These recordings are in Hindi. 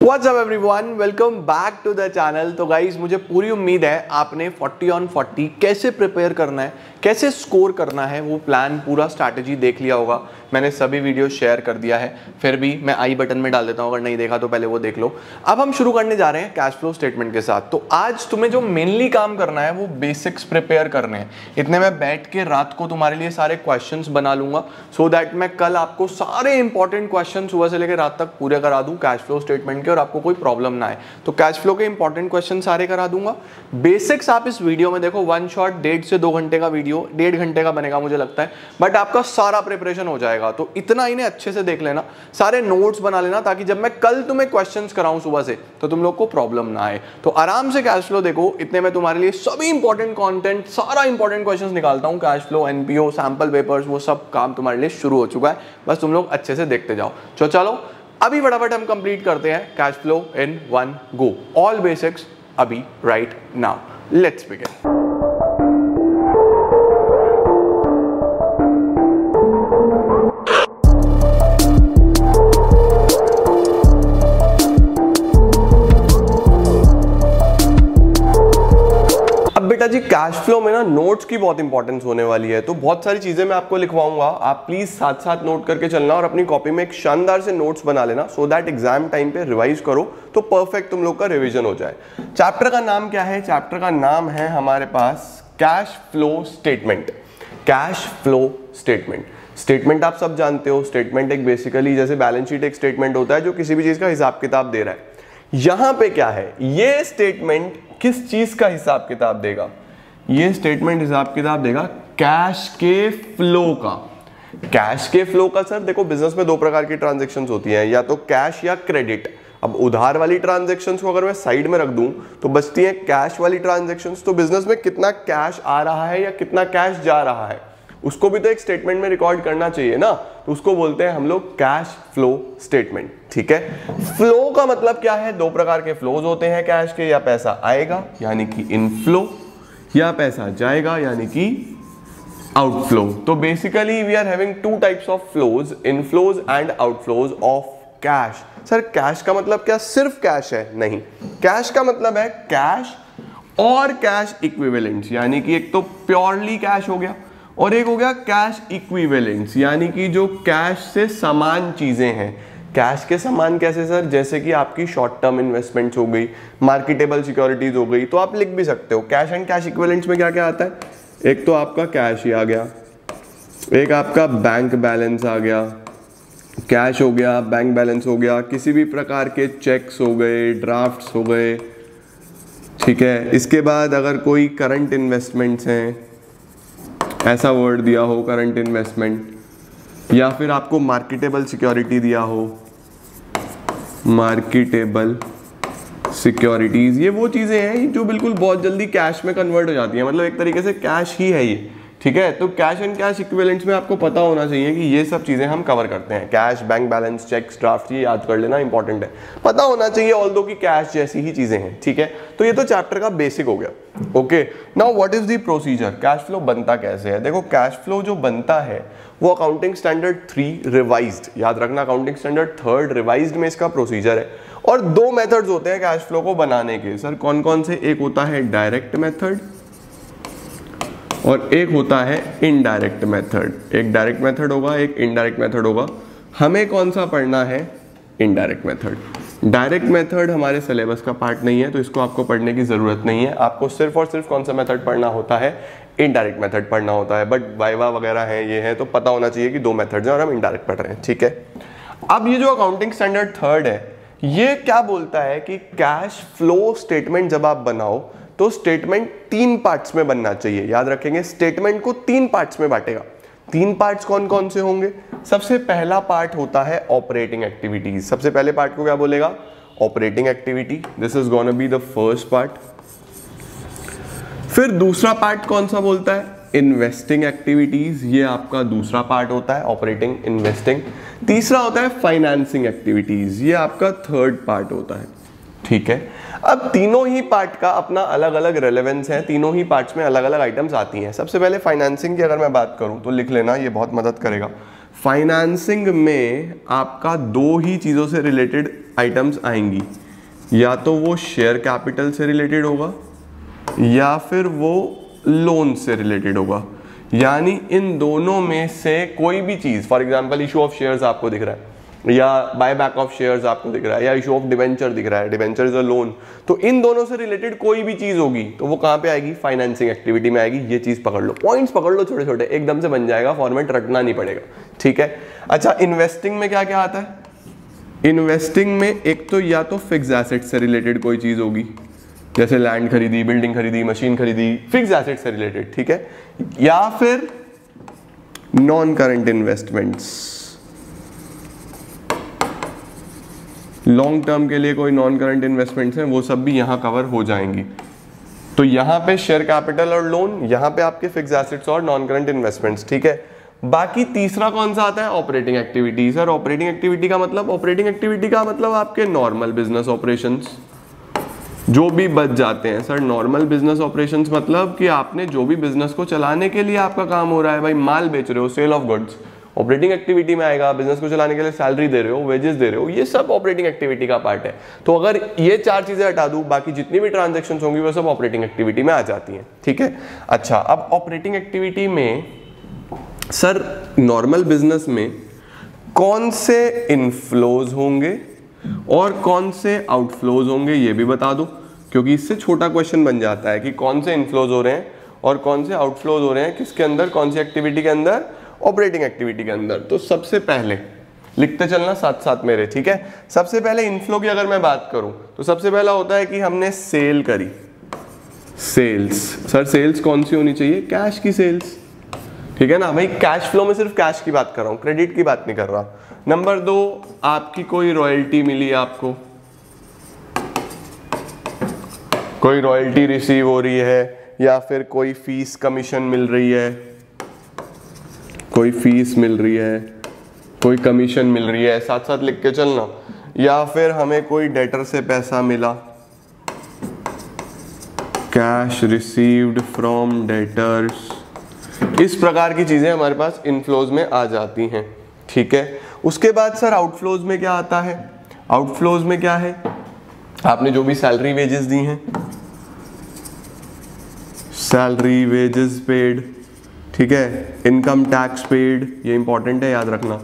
What's up, everyone? Welcome back to the channel. तो गाइज़ मुझे पूरी उम्मीद है आपने 40 ऑन 40 कैसे प्रिपेयर करना है, कैसे स्कोर करना है, वो प्लान पूरा स्ट्रैटेजी देख लिया होगा मैंने सभी वीडियो शेयर कर दिया है, फिर भी मैं आई बटन में डाल देता हूँ, अगर नहीं देखा तो पहले वो देख लो। अब हम शुरू करने जा रहे हैं कैश फ्लो स्टेटमेंट के साथ। तो आज तुम्हें जो मेनली काम करना है, वो बेसिक्स प्रिपेयर करने हैं। इतने मैं बैठ के रात को तुम्हारे लिए सारे क्वेश्चन बना लूँगा सो so दैट मैं कल आपको सारे इंपॉर्टेंट क्वेश्चन सुबह से लेकर रात तक पूरे करा दूँ कैश फ्लो स्टेटमेंट के, और आपको कोई प्रॉब्लम ना आए। तो कैश फ्लो के इंपॉर्टेंट क्वेश्चन सारे करा दूँगा। बेसिक्स आप इस वीडियो में देखो वन शॉट डेढ़ से दो घंटे का वीडियो डेढ़ घंटे का बनेगा मुझे लगता है बट आपका सारा प्रिपरेशन हो जाएगा। तो इतना इन्हें अच्छे से देख लेना, सारे नोट्स बना लेना ताकि जब मैं कल तुम्हें क्वेश्चन कराऊं सुबह से तो तुम लोग को प्रॉब्लम ना आए। तो आराम से कैश फ्लो देखो, इतने में तुम्हारे लिए सभी इंपॉर्टेंट कॉन्टेंट सारा इंपॉर्टेंट क्वेश्चन निकालता हूँ cash flow NPO sample papers वो सब काम तुम्हारे लिए शुरू हो चुका है। बस तुम लोग अच्छे से देखते जाओ। तो चलो, अभी फटाफट हम कंप्लीट करते हैं cash flow in one go all basics अभी राइट नाउ लेट्स बिगिन जी कैश फ्लो में ना नोट्स की बहुत इंपॉर्टेंस होने वाली है तो बहुत सारी चीज़ें मैं आपको लिखवाऊँगा। आप प्लीज़ साथ साथ नोट करके चलना और अपनी कॉपी में एक शानदार से नोट्स बना लेना सो दैट एग्ज़ाम टाइम पे रिवाइज करो तो परफेक्ट तुम लोग का रिविजन हो जाए। चैप्टर का नाम क्या है? चैप्टर का नाम है हमारे पास cash flow statement cash flow statement statement आप सब जानते हो। स्टेटमेंट एक बेसिकली जैसे बैलेंस शीट एक स्टेटमेंट होता है, जो किसी भी चीज़ का हिसाब किताब दे रहा है। यहाँ पे क्या है? ये स्टेटमेंट किस चीज़ का हिसाब किताब देगा? ये स्टेटमेंट हिसाब किताब देगा कैश के फ्लो का। कैश के फ्लो का सर देखो बिज़नेस में दो प्रकार की ट्रांजेक्शन होती हैं, या तो कैश या क्रेडिट अब उधार वाली ट्रांजेक्शन को अगर मैं साइड में रख दूँ तो बचती है कैश वाली ट्रांजेक्शन तो बिज़नेस में कितना कैश आ रहा है या कितना कैश जा रहा है? उसको भी तो एक स्टेटमेंट में रिकॉर्ड करना चाहिए ना। तो उसको बोलते हैं हम लोग कैश फ्लो स्टेटमेंट ठीक है? फ्लो का मतलब क्या है? दो प्रकार के फ्लोज होते हैं कैश के, या पैसा आएगा, यानी कि इनफ्लो या पैसा जाएगा, यानी कि आउटफ्लो तो basically we are having two types of flows inflows and outflows of cash sir cash का मतलब क्या? सिर्फ़ कैश है, नहीं। कैश का मतलब है कैश और कैश इक्विवेलेंट्स यानी कि एक तो प्योरली कैश हो गया। और एक हो गया कैश इक्विवेलेंट्स यानी कि जो कैश से समान चीज़ें हैं। कैश के समान कैसे सर जैसे कि आपकी शॉर्ट टर्म इन्वेस्टमेंट्स हो गई मार्केटेबल सिक्योरिटीज हो गई तो आप लिख भी सकते हो। कैश एंड कैश इक्विवेलेंट्स में क्या क्या आता है? एक तो आपका कैश ही आ गया। एक आपका बैंक बैलेंस आ गया। कैश हो गया बैंक बैलेंस हो गया, किसी भी प्रकार के चेक्स हो गए ड्राफ्ट्स हो गए। ठीक है? इसके बाद अगर कोई करंट इन्वेस्टमेंट्स हैं ऐसा वर्ड दिया हो करंट इन्वेस्टमेंट या फिर आपको मार्केटेबल सिक्योरिटी दिया हो मार्केटेबल सिक्योरिटीज ये वो चीज़ें हैं जो बिल्कुल बहुत जल्दी कैश में कन्वर्ट हो जाती हैं। मतलब एक तरीके से कैश ही है ये। ठीक है? तो कैश एंड कैश इक्विवेलेंट्स में आपको पता होना चाहिए कि ये सब चीज़ें हम कवर करते हैं। Cash bank balance cheques draft ये याद कर लेना इंपॉर्टेंट है। पता होना चाहिए ऑल दो की कैश जैसी ही चीज़ें हैं, ठीक है? तो ये तो चैप्टर का बेसिक हो गया। Okay now what is the procedure cash flow बनता कैसे है? देखो कैश फ्लो जो बनता है, वो अकाउंटिंग स्टैंडर्ड थ्री रिवाइज्ड याद रखना अकाउंटिंग स्टैंडर्ड थर्ड रिवाइज्ड में इसका प्रोसीजर है। और दो मेथड्स होते हैं कैश फ्लो को बनाने के। सर कौन कौन से? एक होता है डायरेक्ट मेथड और एक होता है इनडायरेक्ट मेथड एक डायरेक्ट मेथड होगा, एक इनडायरेक्ट मेथड होगा. हमें कौन सा पढ़ना है? इनडायरेक्ट मेथड डायरेक्ट मेथड हमारे सिलेबस का पार्ट नहीं है तो इसको आपको पढ़ने की ज़रूरत नहीं है. आपको सिर्फ़ और सिर्फ़ कौन सा मेथड पढ़ना होता है? इनडायरेक्ट मेथड पढ़ना होता है. बट वाइवा वगैरह है, ये है तो पता होना चाहिए कि दो मेथड्स हैं और हम इनडायरेक्ट पढ़ रहे हैं, ठीक है? अब ये जो अकाउंटिंग स्टैंडर्ड थर्ड है, ये क्या बोलता है कि कैश फ्लो स्टेटमेंट जब आप बनाओ तो स्टेटमेंट तीन पार्ट्स में बनना चाहिए। याद रखेंगे स्टेटमेंट को तीन पार्ट्स में बांटेगा। तीन पार्ट्स कौन कौन से होंगे? सबसे पहला पार्ट होता है ऑपरेटिंग एक्टिविटीज़ सबसे पहले पार्ट को क्या बोलेगा? Operating activity this is gonna be the first part फिर दूसरा पार्ट कौन सा बोलता है? इन्वेस्टिंग एक्टिविटीज़ ये आपका दूसरा पार्ट होता है ऑपरेटिंग इन्वेस्टिंग तीसरा होता है फाइनेंसिंग एक्टिविटीज़ ये आपका थर्ड पार्ट होता है। ठीक है? अब तीनों ही पार्ट का अपना अलग अलग रेलेवेंस है, तीनों ही पार्ट्स में अलग अलग आइटम्स आती हैं। सबसे पहले फाइनेंसिंग की अगर मैं बात करूँ तो लिख लेना, ये बहुत मदद करेगा। फाइनेंसिंग में आपका दो ही चीज़ों से रिलेटेड आइटम्स आएँगी। या तो वो शेयर कैपिटल से रिलेटेड होगा, या फिर वो लोन से रिलेटेड होगा। यानी इन दोनों में से कोई भी चीज़ for example issue of shares आपको दिख रहा है। या बाय बैक ऑफ़ शेयर्स आपको दिख रहा है, या इशू ऑफ़ डिवेंचर दिख रहा है डिवेंचर इज़ अ लोन तो इन दोनों से रिलेटेड कोई भी चीज़ होगी तो वो कहाँ पे आएगी? फाइनेंसिंग एक्टिविटी में आएगी, ये चीज़ पकड़ लो. पॉइंट्स पकड़ लो छोटे छोटे एकदम से बन जाएगा फॉर्मेट रखना नहीं पड़ेगा. ठीक है? अच्छा इन्वेस्टिंग में क्या क्या आता है? इन्वेस्टिंग में एक तो या तो फिक्स एसेट से रिलेटेड कोई चीज़ होगी. जैसे लैंड खरीदी बिल्डिंग खरीदी मशीन खरीदी फिक्स एसेट से रिलेटेड ठीक है? या फिर non current investments long term के लिए कोई नॉन करंट इन्वेस्टमेंट्स हैं, वो सब भी यहाँ कवर हो जाएँगी। तो यहाँ पे शेयर कैपिटल और लोन यहाँ पे आपके फिक्स एसेट्स और नॉन करंट इन्वेस्टमेंट्स ठीक है? बाकी तीसरा कौन सा आता है? Operating activity sir operating activity का मतलब ऑपरेटिंग एक्टिविटी का मतलब आपके नॉर्मल बिज़नेस ऑपरेशन जो भी बच जाते हैं। सर नॉर्मल बिज़नेस ऑपरेशन मतलब कि आपने जो भी बिज़नेस को चलाने के लिए आपका काम हो रहा है, भाई माल बेच रहे हो sale of goods operating activity में आएगा, बिज़नेस को चलाने के लिए सैलरी दे रहे हो वेजेस दे रहे हो, ये सब ऑपरेटिंग एक्टिविटी का पार्ट है। तो अगर ये चार चीज़ें हटा दूँ, बाकी जितनी भी ट्रांजेक्शन होंगी, वो सब ऑपरेटिंग एक्टिविटी में आ जाती हैं, ठीक है? अच्छा अब ऑपरेटिंग एक्टिविटी में सर नॉर्मल बिज़नेस में कौन से इनफ्लोज होंगे और कौन से आउटफ्लोज होंगे, ये भी बता दो, क्योंकि इससे छोटा क्वेश्चन बन जाता है कि कौन से इनफ्लोज हो रहे हैं और कौन से आउटफ्लोज हो रहे हैं, किसके अंदर, कौन सी एक्टिविटी के अंदर ऑपरेटिंग एक्टिविटी के अंदर। तो सबसे पहले, लिखते चलना साथ साथ मेरे, ठीक है? सबसे पहले इनफ्लो की अगर मैं बात करूँ तो सबसे पहला होता है कि हमने सेल करी। सेल्स सर सेल्स कौन सी होनी चाहिए? कैश की सेल्स ठीक है ना? भाई कैश फ्लो में सिर्फ़ कैश की बात कर रहा हूँ क्रेडिट की बात नहीं कर रहा। नंबर दो, आपकी कोई रॉयल्टी मिली आपको? कोई रॉयल्टी रिसीव हो रही है, या फिर कोई फ़ीस कमीशन मिल रही है? कोई फ़ीस मिल रही है, कोई कमीशन मिल रही है साथ साथ लिख के चलना। या फिर हमें कोई डेटर से पैसा मिला। कैश रिसीव्ड फ्रॉम डेटर्स इस प्रकार की चीज़ें हमारे पास इनफ्लोज में आ जाती हैं, ठीक है? उसके बाद सर आउटफ्लोज में क्या आता है? आउटफ्लोज में क्या है? आपने जो भी सैलरी वेजेस दी हैं। सैलरी वेजेस पेड ठीक है? इनकम टैक्स पेड ये इंपॉर्टेंट है, याद रखना।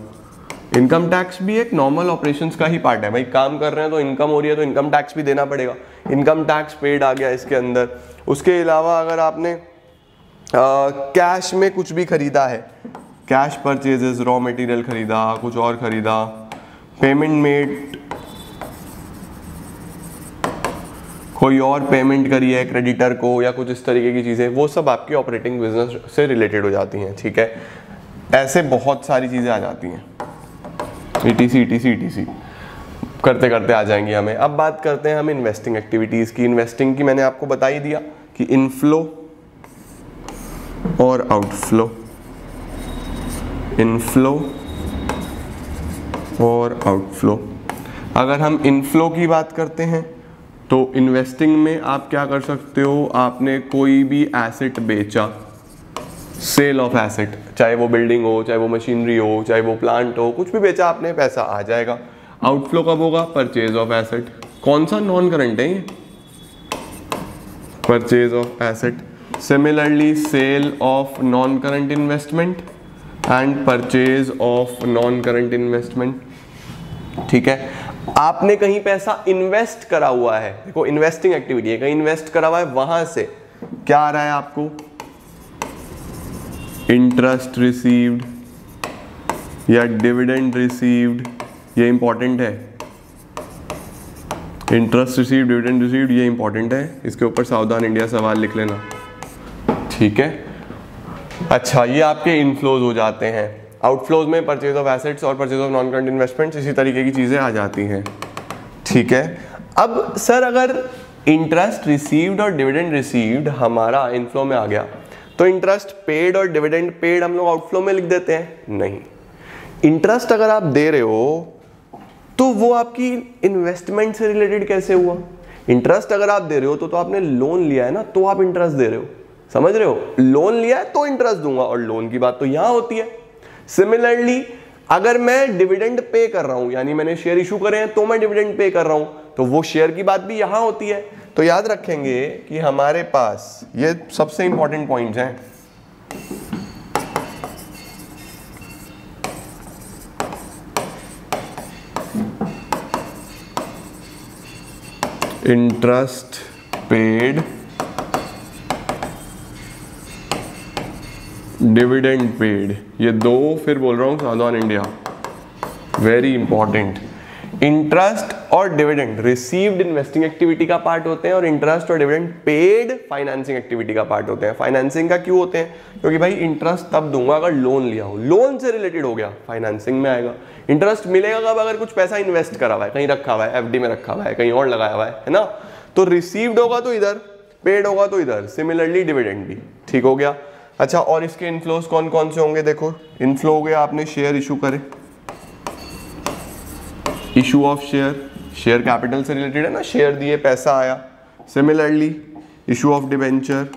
इनकम टैक्स भी एक नॉर्मल ऑपरेशन का ही पार्ट है। भाई, काम कर रहे हैं तो इनकम हो रही है तो इनकम टैक्स भी देना पड़ेगा। इनकम टैक्स पेड आ गया इसके अंदर। उसके अलावा अगर आपने कैश में कुछ भी खरीदा है कैश परचेजेस रॉ मटेरियल खरीदा, कुछ और खरीदा पेमेंट मेड कोई और पेमेंट करी है क्रेडिटर को या कुछ इस तरीके की चीज़ें, वो सब आपकी ऑपरेटिंग बिज़नेस से रिलेटेड हो जाती हैं, ठीक है? ऐसे बहुत सारी चीज़ें आ जाती हैं। E T C E T C करते करते आ जाएँगी हमें। अब बात करते हैं हम इन्वेस्टिंग एक्टिविटीज़ की। इन्वेस्टिंग की मैंने आपको बता ही दिया कि इनफ्लो और आउटफ्लो इनफ्लो और आउटफ्लो अगर हम इनफ्लो की बात करते हैं तो इन्वेस्टिंग में आप क्या कर सकते हो? आपने कोई भी एसेट बेचा सेल ऑफ़ एसेट चाहे वो बिल्डिंग हो, चाहे वो मशीनरी हो, चाहे वो प्लांट हो, कुछ भी बेचा आपने, पैसा आ जाएगा। आउटफ्लो कब होगा? परचेज ऑफ़ एसेट कौन सा नॉन करंट है ये? Purchase of asset similarly sale of non current investment and purchase of non current investment ठीक है? आपने कहीं पैसा इन्वेस्ट करा हुआ है। देखो इन्वेस्टिंग एक्टिविटी है। कहीं इन्वेस्ट करा हुआ है, वहाँ से। क्या आ रहा है आपको? इंटरेस्ट रिसीव्ड या डिविडेंड रिसीव्ड ये इंपॉर्टेंट है। इंटरेस्ट रिसीव्ड डिविडेंड रिसीव्ड ये इंपॉर्टेंट है। इसके ऊपर सावधान इंडिया सवाल लिख लेना। ठीक है? अच्छा ये आपके इनफ्लोज हो जाते हैं। आउटफ्लोज में परचेज ऑफ़ एसेट्स और purchase of non current investments इसी तरीके की चीज़ें आ जाती हैं। ठीक है? अब सर अगर इंटरेस्ट रिसीव्ड और डिविडेंड रिसीव्ड हमारा इनफ्लो में आ गया तो इंटरेस्ट पेड और डिविडेंड पेड हम लोग आउटफ्लो में लिख देते हैं? नहीं। इंटरेस्ट अगर आप दे रहे हो तो वो आपकी इन्वेस्टमेंट से रिलेटेड कैसे हुआ? इंटरेस्ट अगर आप दे रहे हो तो, तो आपने लोन लिया है ना तो आप इंटरेस्ट दे रहे हो। समझ रहे हो? लोन लिया है तो इंटरेस्ट दूँगा। और लोन की बात तो यहाँ होती है। सिमिलरली अगर मैं डिविडेंड पे कर रहा हूँ, यानी मैंने शेयर इशू करे हैं तो मैं डिविडेंड पे कर रहा हूँ तो वो शेयर की बात भी यहाँ होती है। तो याद रखेंगे कि हमारे पास ये सबसे इंपॉर्टेंट पॉइंट्स हैं। इंटरेस्ट पेड डिविडेंड पेड ये दो फिर बोल रहा हूँ southern India very important interest और डिविडेंड रिसीव्ड इन्वेस्टिंग एक्टिविटी का पार्ट होते हैं और इंटरेस्ट और डिविडेंड पेड फाइनेंसिंग एक्टिविटी का पार्ट होते हैं. फाइनेंसिंग का क्यों होते हैं? क्योंकि भाई इंटरेस्ट तब दूँगा अगर लोन लिया हो. लोन से रिलेटेड हो गया. फाइनेंसिंग में आएगा. इंटरेस्ट मिलेगा कब? अगर कुछ पैसा इन्वेस्ट करा हुआ है, कहीं रखा हुआ है एफडी में रखा हुआ है, कहीं और लगाया हुआ है है ना? तो रिसीव्ड होगा तो इधर पेड होगा तो इधर. सिमिलरली डिविडेंड भी. ठीक हो गया? अच्छा और इसके इनफ्लोज कौन कौन से होंगे देखो। इनफ्लो हो गया आपने शेयर इशू करे। Issue of share share capital से रिलेटेड है ना शेयर दिए पैसा आया। Similarly issue of debenture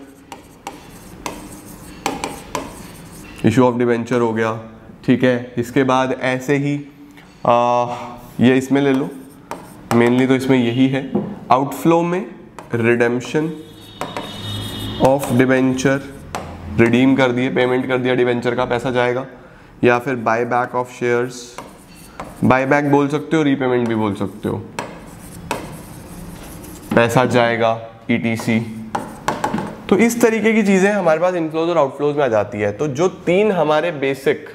issue of debenture हो गया ठीक है। इसके बाद ऐसे ही आ, ये इसमें ले लो। मेनली तो इसमें यही है। आउटफ्लो में रिडेम्पशन ऑफ़ डिवेंचर रिडीम कर दिए, पेमेंट कर दिया डिवेंचर का, पैसा जाएगा। या फिर buy back of shares buy back बोल सकते हो रीपेमेंट भी बोल सकते हो। पैसा जाएगा ईटीसी e तो इस तरीके की चीज़ें हमारे पास इनफ्लोज और आउटफ्लोज में आ जाती है। तो जो तीन हमारे बेसिक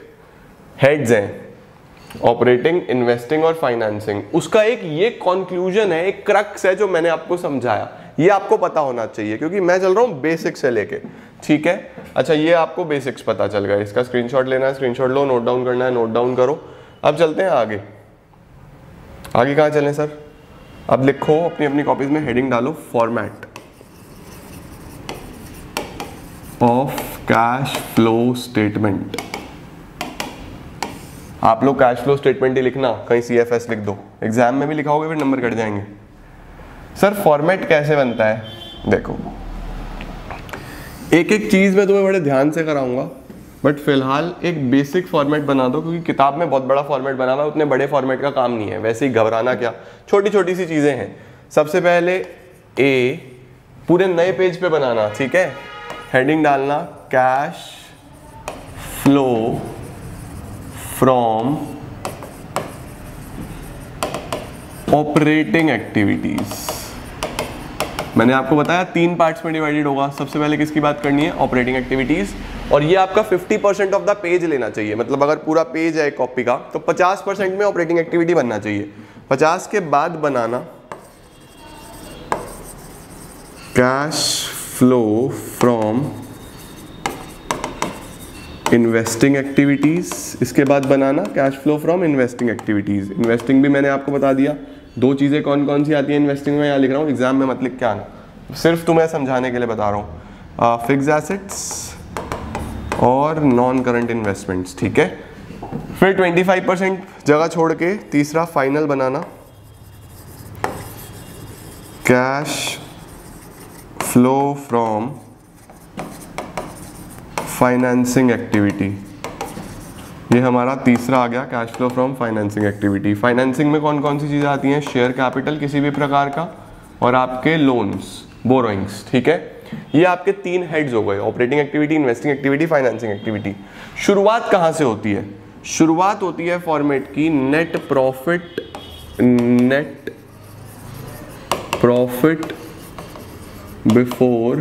हेड्स हैं ऑपरेटिंग इन्वेस्टिंग और फाइनेंसिंग उसका एक ये कॉन्क्लूजन है, एक क्रक्स है जो मैंने आपको समझाया। ये आपको पता होना चाहिए, क्योंकि मैं चल रहा हूँ बेसिक से लेके। ठीक है? अच्छा ये आपको बेसिक्स पता चल गया। इसका स्क्रीनशॉट लेना है स्क्रीनशॉट लो नोट डाउन करना है नोट डाउन करो। अब चलते हैं आगे। आगे कहाँ चलें सर अब लिखो, अपनी अपनी कॉपीज में हेडिंग डालो format of cash flow statement आप लोग कैश फ्लो स्टेटमेंट ही लिखना, कहीं सी एफ़ एस लिख दो। एग्ज़ाम में भी लिखाओगे, फिर नंबर कट जाएँगे। सर फॉर्मेट कैसे बनता है? देखो। एक एक चीज़ मैं तुम्हें बड़े ध्यान से कराऊँगा बट फ़िलहाल एक बेसिक फॉर्मेट बना दो, क्योंकि किताब में बहुत बड़ा फॉर्मेट बना हुआ है उतने बड़े फॉर्मेट का काम नहीं है, वैसे ही घबराना क्या? छोटी छोटी सी चीज़ें हैं। सबसे पहले ए पूरे नए पेज पे बनाना, ठीक है? हेडिंग डालना cash flow from operating activities मैंने आपको बताया तीन पार्ट्स में डिवाइडेड होगा। सबसे पहले किसकी बात करनी है? ऑपरेटिंग एक्टिविटीज़ और ये आपका 50 परसेंट ऑफ़ द पेज लेना चाहिए। मतलब अगर पूरा पेज है कॉपी का तो 50 परसेंट में ऑपरेटिंग एक्टिविटी बनना चाहिए। 50 के बाद बनाना। Cash flow from investing activities इसके बाद बनाना। Cash flow from investing activities investing भी मैंने आपको बता दिया। दो चीज़ें कौन कौन सी आती हैं इन्वेस्टिंग में? यहाँ लिख रहा हूँ एग्ज़ाम में मत लिख के आना। सिर्फ़ तुम्हें समझाने के लिए बता रहा हूँ। फिक्स एसेट्स और नॉन करंट इन्वेस्टमेंट्स ठीक है? फिर 25 परसेंट जगह छोड़ के तीसरा final banana. Cash flow from financing activity ये हमारा तीसरा आ गया cash flow from financing activity financing में कौन कौन सी चीज़ें आती हैं? शेयर कैपिटल किसी भी प्रकार का और आपके लोन्स बोरोइंग्स ठीक है? ये आपके तीन हेड्स हो गए operating activity investing activity financing activity शुरुआत कहाँ से होती है? शुरुआत होती है फॉर्मेट की net profit net profit before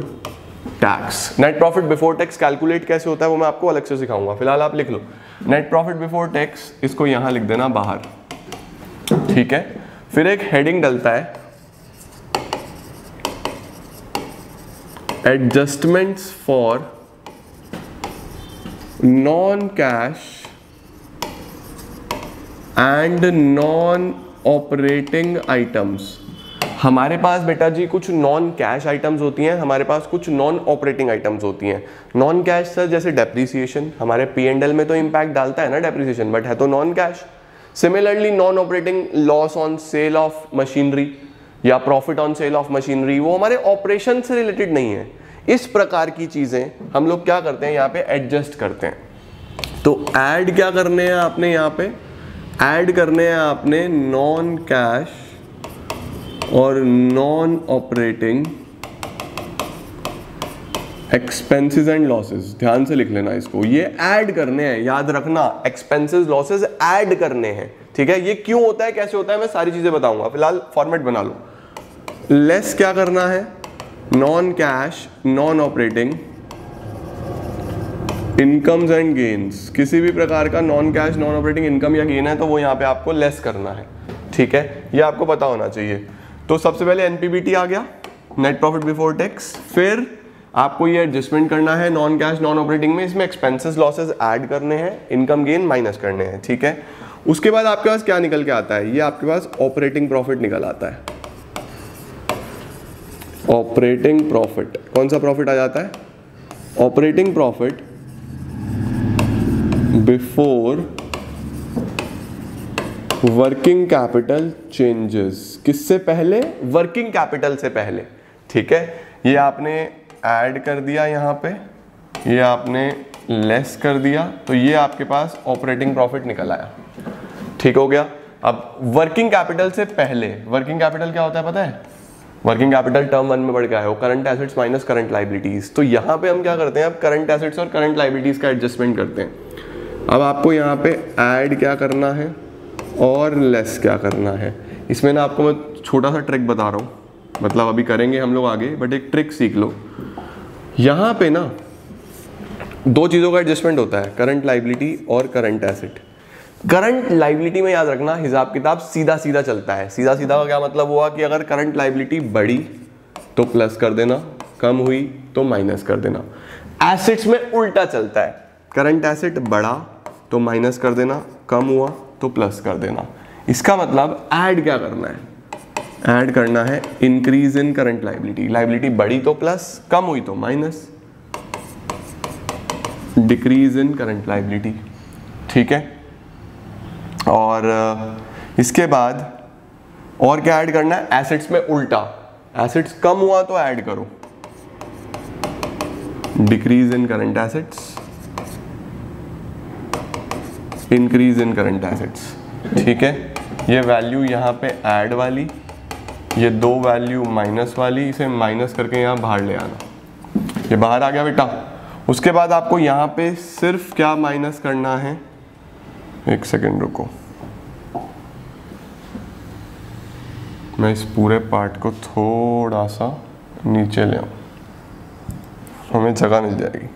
tax net profit before tax calculate कैसे होता है वो मैं आपको अलग से सिखाऊँगा। फ़िलहाल आप लिख लो। नेट प्रॉफिट बिफोर टैक्स इसको यहाँ लिख देना बाहर। ठीक है? फिर एक हेडिंग डलता है। Adjustments for non cash and non operating items हमारे पास बेटा जी कुछ नॉन कैश आइटम्स होती हैं, हमारे पास कुछ नॉन ऑपरेटिंग आइटम्स होती हैं। नॉन कैश सर जैसे डेप्रीसिएशन हमारे पी एंड एल में तो इम्पैक्ट डालता है ना डेप्रीसिएशन बट है तो non cash similarly non operating loss on sale of machinery या profit on sale of machinery वो हमारे ऑपरेशन से रिलेटेड नहीं है। इस प्रकार की चीज़ें हम लोग क्या करते हैं, यहाँ पे एडजस्ट करते हैं। तो ऐड क्या करने हैं आपने यहाँ पे? ऐड करने हैं आपने नॉन कैश और non operating expenses and losses ध्यान से लिख लेना इसको। ये ऐड करने हैं, याद रखना एक्सपेंसेस लॉसेस ऐड करने हैं। ठीक है? ये क्यों होता है, कैसे होता है, मैं सारी चीज़ें बताऊँगा। फ़िलहाल फॉर्मेट बना लो। लेस क्या करना है? Non cash non operating incomes and gains किसी भी प्रकार का non cash non operating income या गेन है तो वो यहाँ पे आपको लेस करना है। ठीक है? ये आपको पता होना चाहिए। तो सबसे पहले एनपीबीटी आ गया नेट प्रॉफिट बिफोर टैक्स फिर आपको ये एडजस्टमेंट करना है नॉन कैश नॉन ऑपरेटिंग में, इसमें एक्सपेंसेस लॉसेस ऐड करने हैं इनकम गेन माइनस करने हैं, ठीक है? उसके बाद आपके पास क्या निकल के आता है? ये आपके पास ऑपरेटिंग प्रॉफिट निकल आता है। ऑपरेटिंग प्रॉफिट कौन सा प्रॉफिट आ जाता है? Operating profit before working capital changes किससे पहले? वर्किंग कैपिटल से पहले। ठीक है? ये आपने ऐड कर दिया यहाँ पे। ये आपने लेस कर दिया। तो ये आपके पास ऑपरेटिंग प्रॉफिट निकल आया। ठीक हो गया? अब वर्किंग कैपिटल से पहले वर्किंग कैपिटल क्या होता है पता है? वर्किंग कैपिटल टर्म वन में बढ़ गया है। वो current assets minus current liabilities तो यहाँ पे हम क्या करते हैं? अब करंट एसेट्स और करंट लाइबिलिटीज का एडजस्टमेंट करते हैं। अब आपको यहाँ पे ऐड क्या करना है? और लेस क्या करना है? इसमें ना आपको मैं छोटा सा ट्रिक बता रहा हूँ। मतलब अभी करेंगे हम लोग आगे बट एक ट्रिक सीख लो। यहाँ पे ना दो चीज़ों का एडजस्टमेंट होता है करंट लाइबिलिटी और करंट एसेट करंट लाइबिलिटी में याद रखना, हिसाब किताब सीधा सीधा चलता है। सीधा सीधा का क्या मतलब हुआ कि अगर करंट लाइबिलिटी बढ़ी तो प्लस कर देना, कम हुई तो माइनस कर देना। एसेट्स में उल्टा चलता है। करंट एसेट बढ़ा तो माइनस कर देना, कम हुआ तो प्लस कर देना। इसका मतलब ऐड क्या करना है? ऐड करना है increase in current liability liability बढ़ी तो प्लस कम हुई तो minus decrease in current liability ठीक है? और इसके बाद और क्या ऐड करना है? एसेट्स में उल्टा. एसेट्स कम हुआ तो ऐड करो. Decrease in current assets increase in current assets ठीक है? ये वैल्यू यहाँ पे ऐड वाली, ये दो वैल्यू माइनस वाली, इसे माइनस करके यहाँ बाहर ले आना। ये बाहर आ गया बेटा। उसके बाद आपको यहाँ पे सिर्फ़ क्या माइनस करना है? एक सेकेंड रुको। मैं इस पूरे पार्ट को थोड़ा सा नीचे ले आऊँ। हमें जगह मिल जाएगी।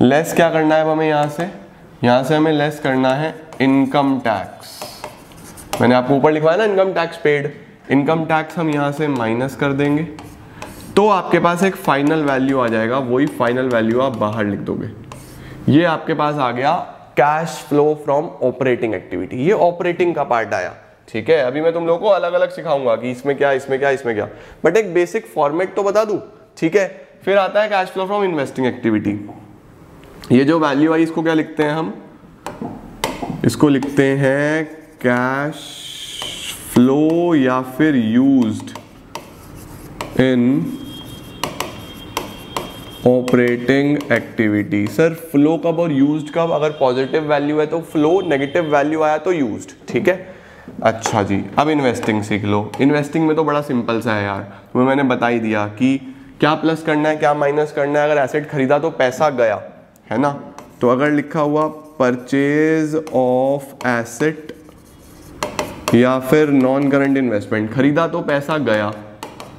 लेस क्या करना है हमें यहाँ से? यहाँ से हमें लेस करना है इनकम टैक्स मैंने आपको ऊपर लिखवाया ना income tax paid income tax हम यहाँ से माइनस कर देंगे। तो आपके पास एक फाइनल वैल्यू आ जाएगा, वही फाइनल वैल्यू आप बाहर लिख दोगे। ये आपके पास आ गया cash flow from operating activity ये ऑपरेटिंग का पार्ट आया, ठीक है? अभी मैं तुम लोगों को अलग अलग सिखाऊँगा कि इसमें क्या इसमें क्या इसमें क्या। बट एक बेसिक फॉर्मेट तो बता दू, ठीक है? फिर आता है cash flow from investing activity ये जो वैल्यू आई, इसको क्या लिखते हैं हम? इसको लिखते हैं कैश फ्लो या फिर used in operating activity sir flow कब और यूज्ड कब? अगर पॉजिटिव वैल्यू है तो फ्लो नेगेटिव वैल्यू आया तो यूज्ड ठीक है? अच्छा जी, अब इन्वेस्टिंग सीख लो। इन्वेस्टिंग में तो बड़ा सिंपल सा है यार। तुम्हें मैंने बता ही दिया कि क्या प्लस करना है, क्या माइनस करना है। अगर एसेट खरीदा तो पैसा गया। है ना? तो अगर लिखा हुआ परचेज ऑफ़ एसेट या फिर नॉन करंट इन्वेस्टमेंट खरीदा तो पैसा गया,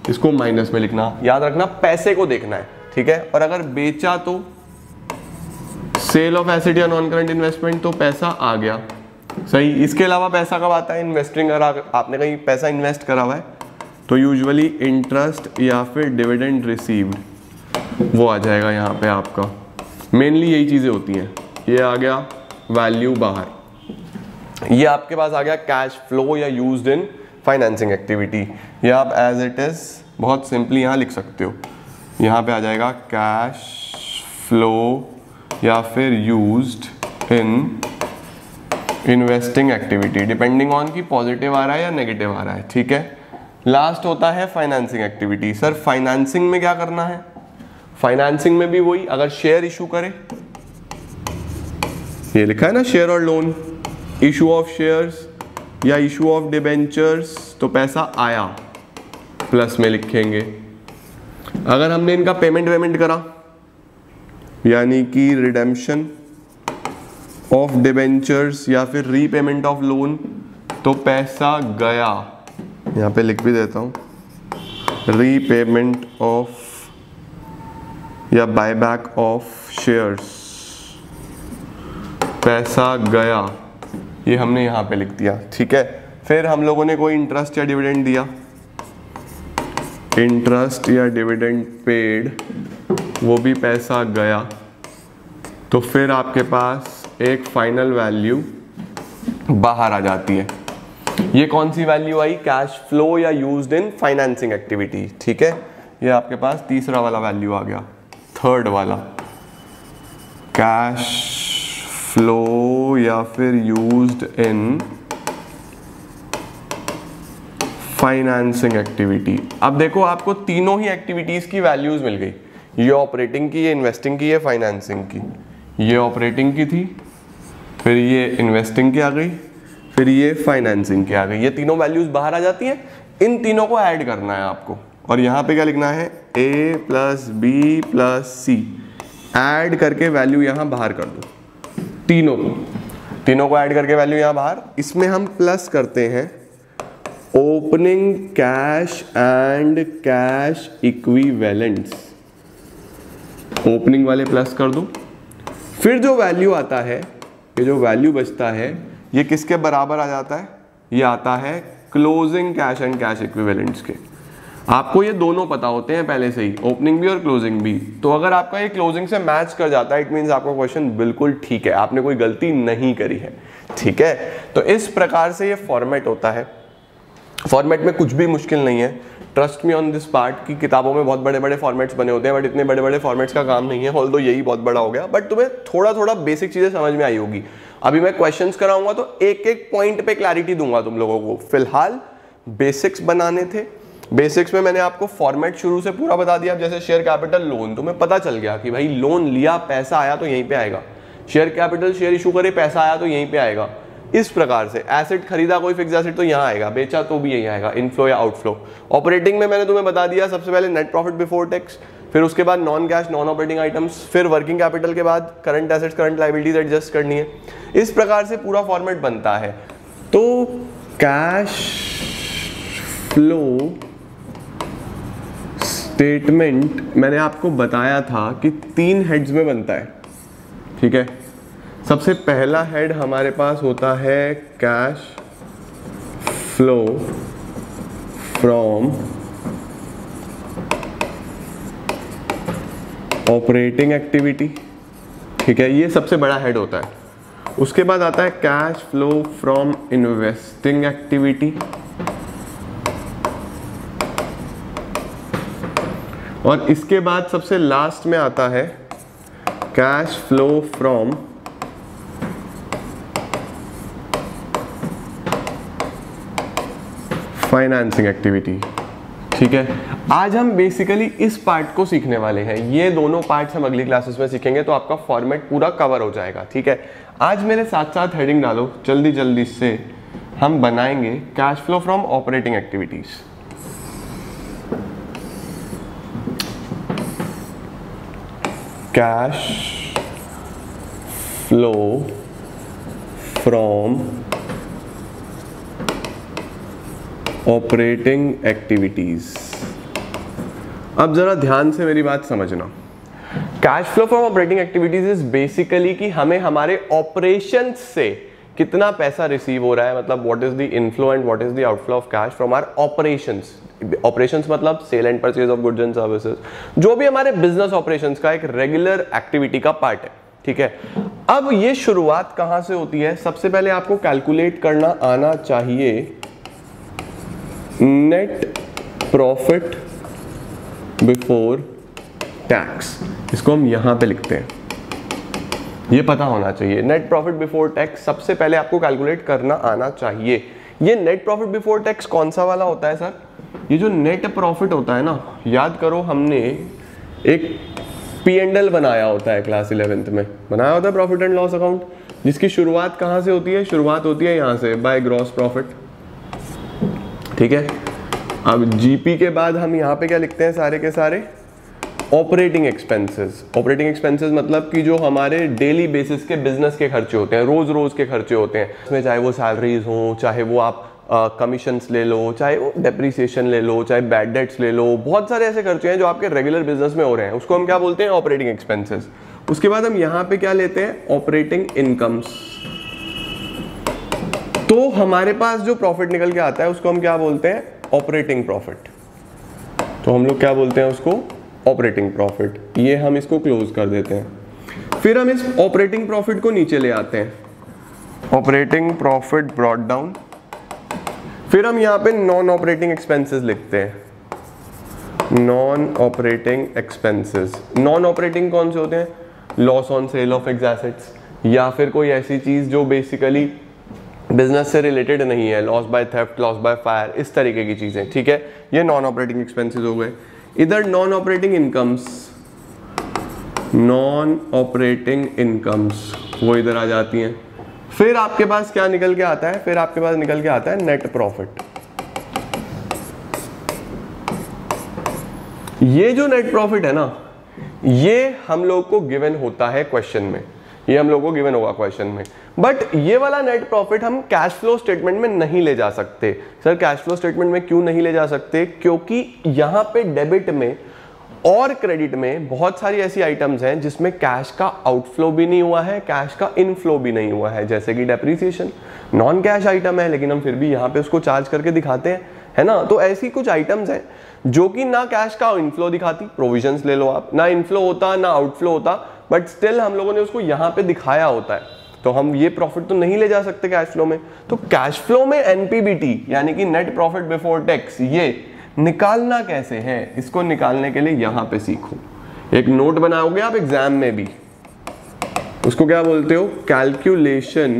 इसको माइनस में लिखना। याद रखना, पैसे को देखना है, ठीक है? और अगर बेचा तो सेल ऑफ़ एसेट या नॉन करंट इन्वेस्टमेंट तो पैसा आ गया। सही? इसके अलावा पैसा कब आता है? इन्वेस्टिंग अगर आपने कहीं पैसा इन्वेस्ट करा हुआ है तो यूजुअली इंटरेस्ट या फिर डिविडेंड रिसीव्ड वो आ जाएगा यहाँ पे आपका। मेनली यही चीज़ें होती हैं। ये आ गया वैल्यू बाहर। ये आपके पास आ गया कैश फ्लो या यूज़ इन फाइनेंसिंग एक्टिविटी ये आप एज इट इज़ बहुत सिंपली यहाँ लिख सकते हो। यहाँ पे आ जाएगा कैश फ्लो या फिर used in investing activity depending on की पॉजिटिव आ रहा है या नेगेटिव आ रहा है, ठीक है? लास्ट होता है फाइनेंसिंग एक्टिविटी सर फाइनेंसिंग में क्या करना है? फाइनेंसिंग में भी वही, अगर शेयर इशू करे। ये लिखा है ना शेयर और लोन इशू ऑफ़ शेयर्स या इशू ऑफ़ डिबेंचर्स तो पैसा आया। प्लस में लिखेंगे। अगर हमने इनका पेमेंट वेमेंट करा, यानी कि रिडेम्पशन ऑफ़ डिबेंचर्स या फिर रीपेमेंट ऑफ़ लोन तो पैसा गया। यहाँ पे लिख भी देता हूँ। रीपेमेंट ऑफ़ या बायबैक ऑफ़ शेयर्स पैसा गया। ये हमने यहाँ पे लिख दिया, ठीक है? फिर हम लोगों ने कोई इंटरेस्ट या डिविडेंड दिया? इंटरेस्ट या डिविडेंड पेड वो भी पैसा गया। तो फिर आपके पास एक फाइनल वैल्यू बाहर आ जाती है। ये कौन सी वैल्यू आई? कैश फ्लो या यूज्ड इन फाइनेंसिंग एक्टिविटी ठीक है? ये आपके पास तीसरा वाला वैल्यू आ गया। थर्ड वाला। कैश फ्लो या फिर यूज्ड इन फाइनेंसिंग एक्टिविटी अब देखो, आपको तीनों ही एक्टिविटीज़ की वैल्यूज़ मिल गई। ये ऑपरेटिंग की, ये इन्वेस्टिंग की, ये फाइनेंसिंग की। ये ऑपरेटिंग की थी, फिर ये इन्वेस्टिंग की आ गई, फिर ये फाइनेंसिंग की आ गई। ये तीनों वैल्यूज़ बाहर आ जाती हैं। इन तीनों को ऐड करना है आपको। और यहाँ पे क्या लिखना है? A plus B plus C add करके वैल्यू यहाँ बाहर कर दो। तीनों को। तीनों को ऐड करके वैल्यू यहाँ बाहर। इसमें हम प्लस करते हैं। Opening cash and cash equivalents opening वाले प्लस कर दो। फिर जो वैल्यू आता है, ये जो वैल्यू बचता है, ये किसके बराबर आ जाता है? ये आता है closing cash and cash equivalents के। आपको ये दोनों पता होते हैं पहले से ही ओपनिंग भी और क्लोजिंग भी। तो अगर आपका ये क्लोजिंग से मैच कर जाता है इट मीन्स आपका क्वेश्चन बिल्कुल ठीक है। आपने कोई गलती नहीं करी है, ठीक है? तो इस प्रकार से ये फॉर्मेट होता है। फॉर्मेट में कुछ भी मुश्किल नहीं है। Trust me on this part की किताबों में बहुत बड़े बड़े फॉर्मेट्स बने होते हैं बट इतने बड़े बड़े फॉर्मेट्स का काम नहीं है। दो यही बहुत बड़ा हो गया बट तुम्हें थोड़ा थोड़ा बेसिक चीज़ें समझ में आई होगी। अभी मैं क्वेश्चन कराऊँगा तो एक एक पॉइंट पे क्लैरिटी दूँगा तुम लोगों को। फ़िलहाल बेसिक्स बनाने थे। बेसिक्स में मैंने आपको फॉर्मेट शुरू से पूरा बता दिया। जैसे शेयर कैपिटल लोन तुम्हें पता चल गया कि भाई लोन लिया, पैसा आया तो यहीं पे आएगा। शेयर कैपिटल शेयर इशू करे, पैसा आया तो यहीं पे आएगा। इस प्रकार से एसेट खरीदा, कोई फिक्स एसेट तो यहाँ आएगा, बेचा तो भी यहीं आएगा इनफ्लो या आउटफ्लो ऑपरेटिंग में मैंने तुम्हें बता दिया, सबसे पहले नेट प्रॉफिट बिफोर टैक्स फिर उसके बाद non cash non operating items फिर वर्किंग कैपिटल के बाद current assets current liabilities adjust करनी है। इस प्रकार से पूरा फॉर्मेट बनता है। तो कैश फ्लो स्टेटमेंट मैंने आपको बताया था कि तीन हेड्स में बनता है। ठीक है? सबसे पहला हेड हमारे पास होता है cash flow from operating activity ठीक है? ये सबसे बड़ा हेड होता है। उसके बाद आता है cash flow from investing activity और इसके बाद सबसे लास्ट में आता है cash flow from financing activity ठीक है? आज हम बेसिकली इस पार्ट को सीखने वाले हैं। ये दोनों पार्ट्स हम अगली क्लासेस में सीखेंगे तो आपका फॉर्मेट पूरा कवर हो जाएगा। ठीक है? आज मेरे साथ साथ हेडिंग डालो। जल्दी जल्दी से हम बनाएँगे cash flow from operating activities cash flow from operating activities अब जरा ध्यान से मेरी बात समझना। Cash flow from operating activities is basically कि हमें हमारे ऑपरेशन से कितना पैसा रिसीव हो रहा है मतलब what is the inflow and what is the outflow of cash from our operations operations मतलब sale and purchase of goods and services जो भी हमारे बिज़नेस ऑपरेशंस का एक रेगुलर एक्टिविटी का पार्ट है, ठीक है? अब ये शुरुआत कहाँ से होती है? सबसे पहले आपको कैलकुलेट करना आना चाहिए। नेट प्रॉफिट बिफोर टैक्स इसको हम यहाँ पे लिखते हैं। ये पता होना चाहिए। नेट प्रॉफिट बिफोर टैक्स सबसे पहले आपको कैलकुलेट करना आना चाहिए। ये नेट प्रॉफिट बिफोर टैक्स कौन सा वाला होता है, सर? ये जो नेट प्रॉफिट होता है ना, याद करो हमने एक पी एंड एल बनाया होता है क्लास इलेवेंथ में। बनाया होता है प्रॉफिट एंड लॉस अकाउंट जिसकी शुरुआत कहाँ से होती है? शुरुआत होती है यहाँ से बाय ग्रॉस प्रॉफिट ठीक है? अब जीपी के बाद हम यहाँ पे क्या लिखते हैं सारे के सारे? ऑपरेटिंग एक्सपेंसेस ऑपरेटिंग एक्सपेंसेस मतलब कि जो हमारे डेली बेसिस के बिज़नेस के खर्चे होते हैं रोज रोज के खर्चे होते हैं। इसमें चाहे वो सैलरीज हो, चाहे वो आप कमीशंस ले लो, चाहे वो डेप्रीसिएशन ले लो, चाहे बैड डेट्स ले लो, बहुत सारे ऐसे खर्चे हैं जो आपके रेगुलर बिज़नेस में हो रहे हैं। उसको हम क्या बोलते हैं? ऑपरेटिंग एक्सपेंसेस उसके बाद हम यहाँ पे क्या लेते हैं? ऑपरेटिंग इनकम्स तो हमारे पास जो प्रॉफिट निकल के आता है, उसको हम क्या बोलते हैं? ऑपरेटिंग प्रॉफिट तो हम लोग क्या बोलते हैं उसको? ऑपरेटिंग प्रॉफिट ये हम इसको क्लोज कर देते हैं। फिर हम इस ऑपरेटिंग प्रॉफिट को नीचे ले आते हैं। ऑपरेटिंग प्रॉफिट ब्रॉड डाउन फिर हम यहाँ पे नॉन ऑपरेटिंग एक्सपेंसेस लिखते हैं। Non operating expenses non operating कौन से होते हैं? लॉस ऑन सेल ऑफ़ एग्जैसेट्स या फिर कोई ऐसी चीज़ जो बेसिकली बिज़नेस से रिलेटेड नहीं है। Loss by theft loss by fire इस तरीके की चीज़ें, ठीक है? ये नॉन ऑपरेटिंग एक्सपेंसेस हो गए। इधर non operating incomes non operating incomes वो इधर आ जाती हैं। फिर आपके पास क्या निकल के आता है? फिर आपके पास निकल के आता है नेट प्रॉफिट ये जो नेट प्रॉफिट है ना, ये हम लोग को गिवन होता है क्वेश्चन में. ये हम लोग को गिवन होगा क्वेश्चन में. बट ये वाला नेट प्रॉफिट हम कैश फ्लो स्टेटमेंट में नहीं ले जा सकते. सर कैश फ्लो स्टेटमेंट में क्यों नहीं ले जा सकते? क्योंकि यहाँ पे डेबिट में और क्रेडिट में बहुत सारी ऐसी आइटम्स हैं जिसमें कैश का आउटफ्लो भी नहीं हुआ है कैश का इनफ्लो भी नहीं हुआ है, जैसे कि डेप्रीसिएशन नॉन कैश आइटम है, लेकिन हम फिर भी यहाँ पे उसको चार्ज करके दिखाते हैं, है ना? तो ऐसी कुछ आइटम्स हैं जो कि ना कैश का इनफ्लो दिखाती प्रोविजंस ले लो आप, ना इनफ्लो होता, ना आउटफ्लो होता बट स्टिल हम लोगों ने उसको यहाँ पे दिखाया होता है। तो हम ये प्रॉफिट तो नहीं ले जा सकते कैश फ्लो में। तो कैश फ्लो में एनपीबीटी यानी कि नेट प्रॉफिट बिफोर टैक्स ये निकालना कैसे है? इसको निकालने के लिए यहाँ पे सीखो। एक नोट बनाओगे आप एग्ज़ाम में भी। उसको क्या बोलते हो? Calculation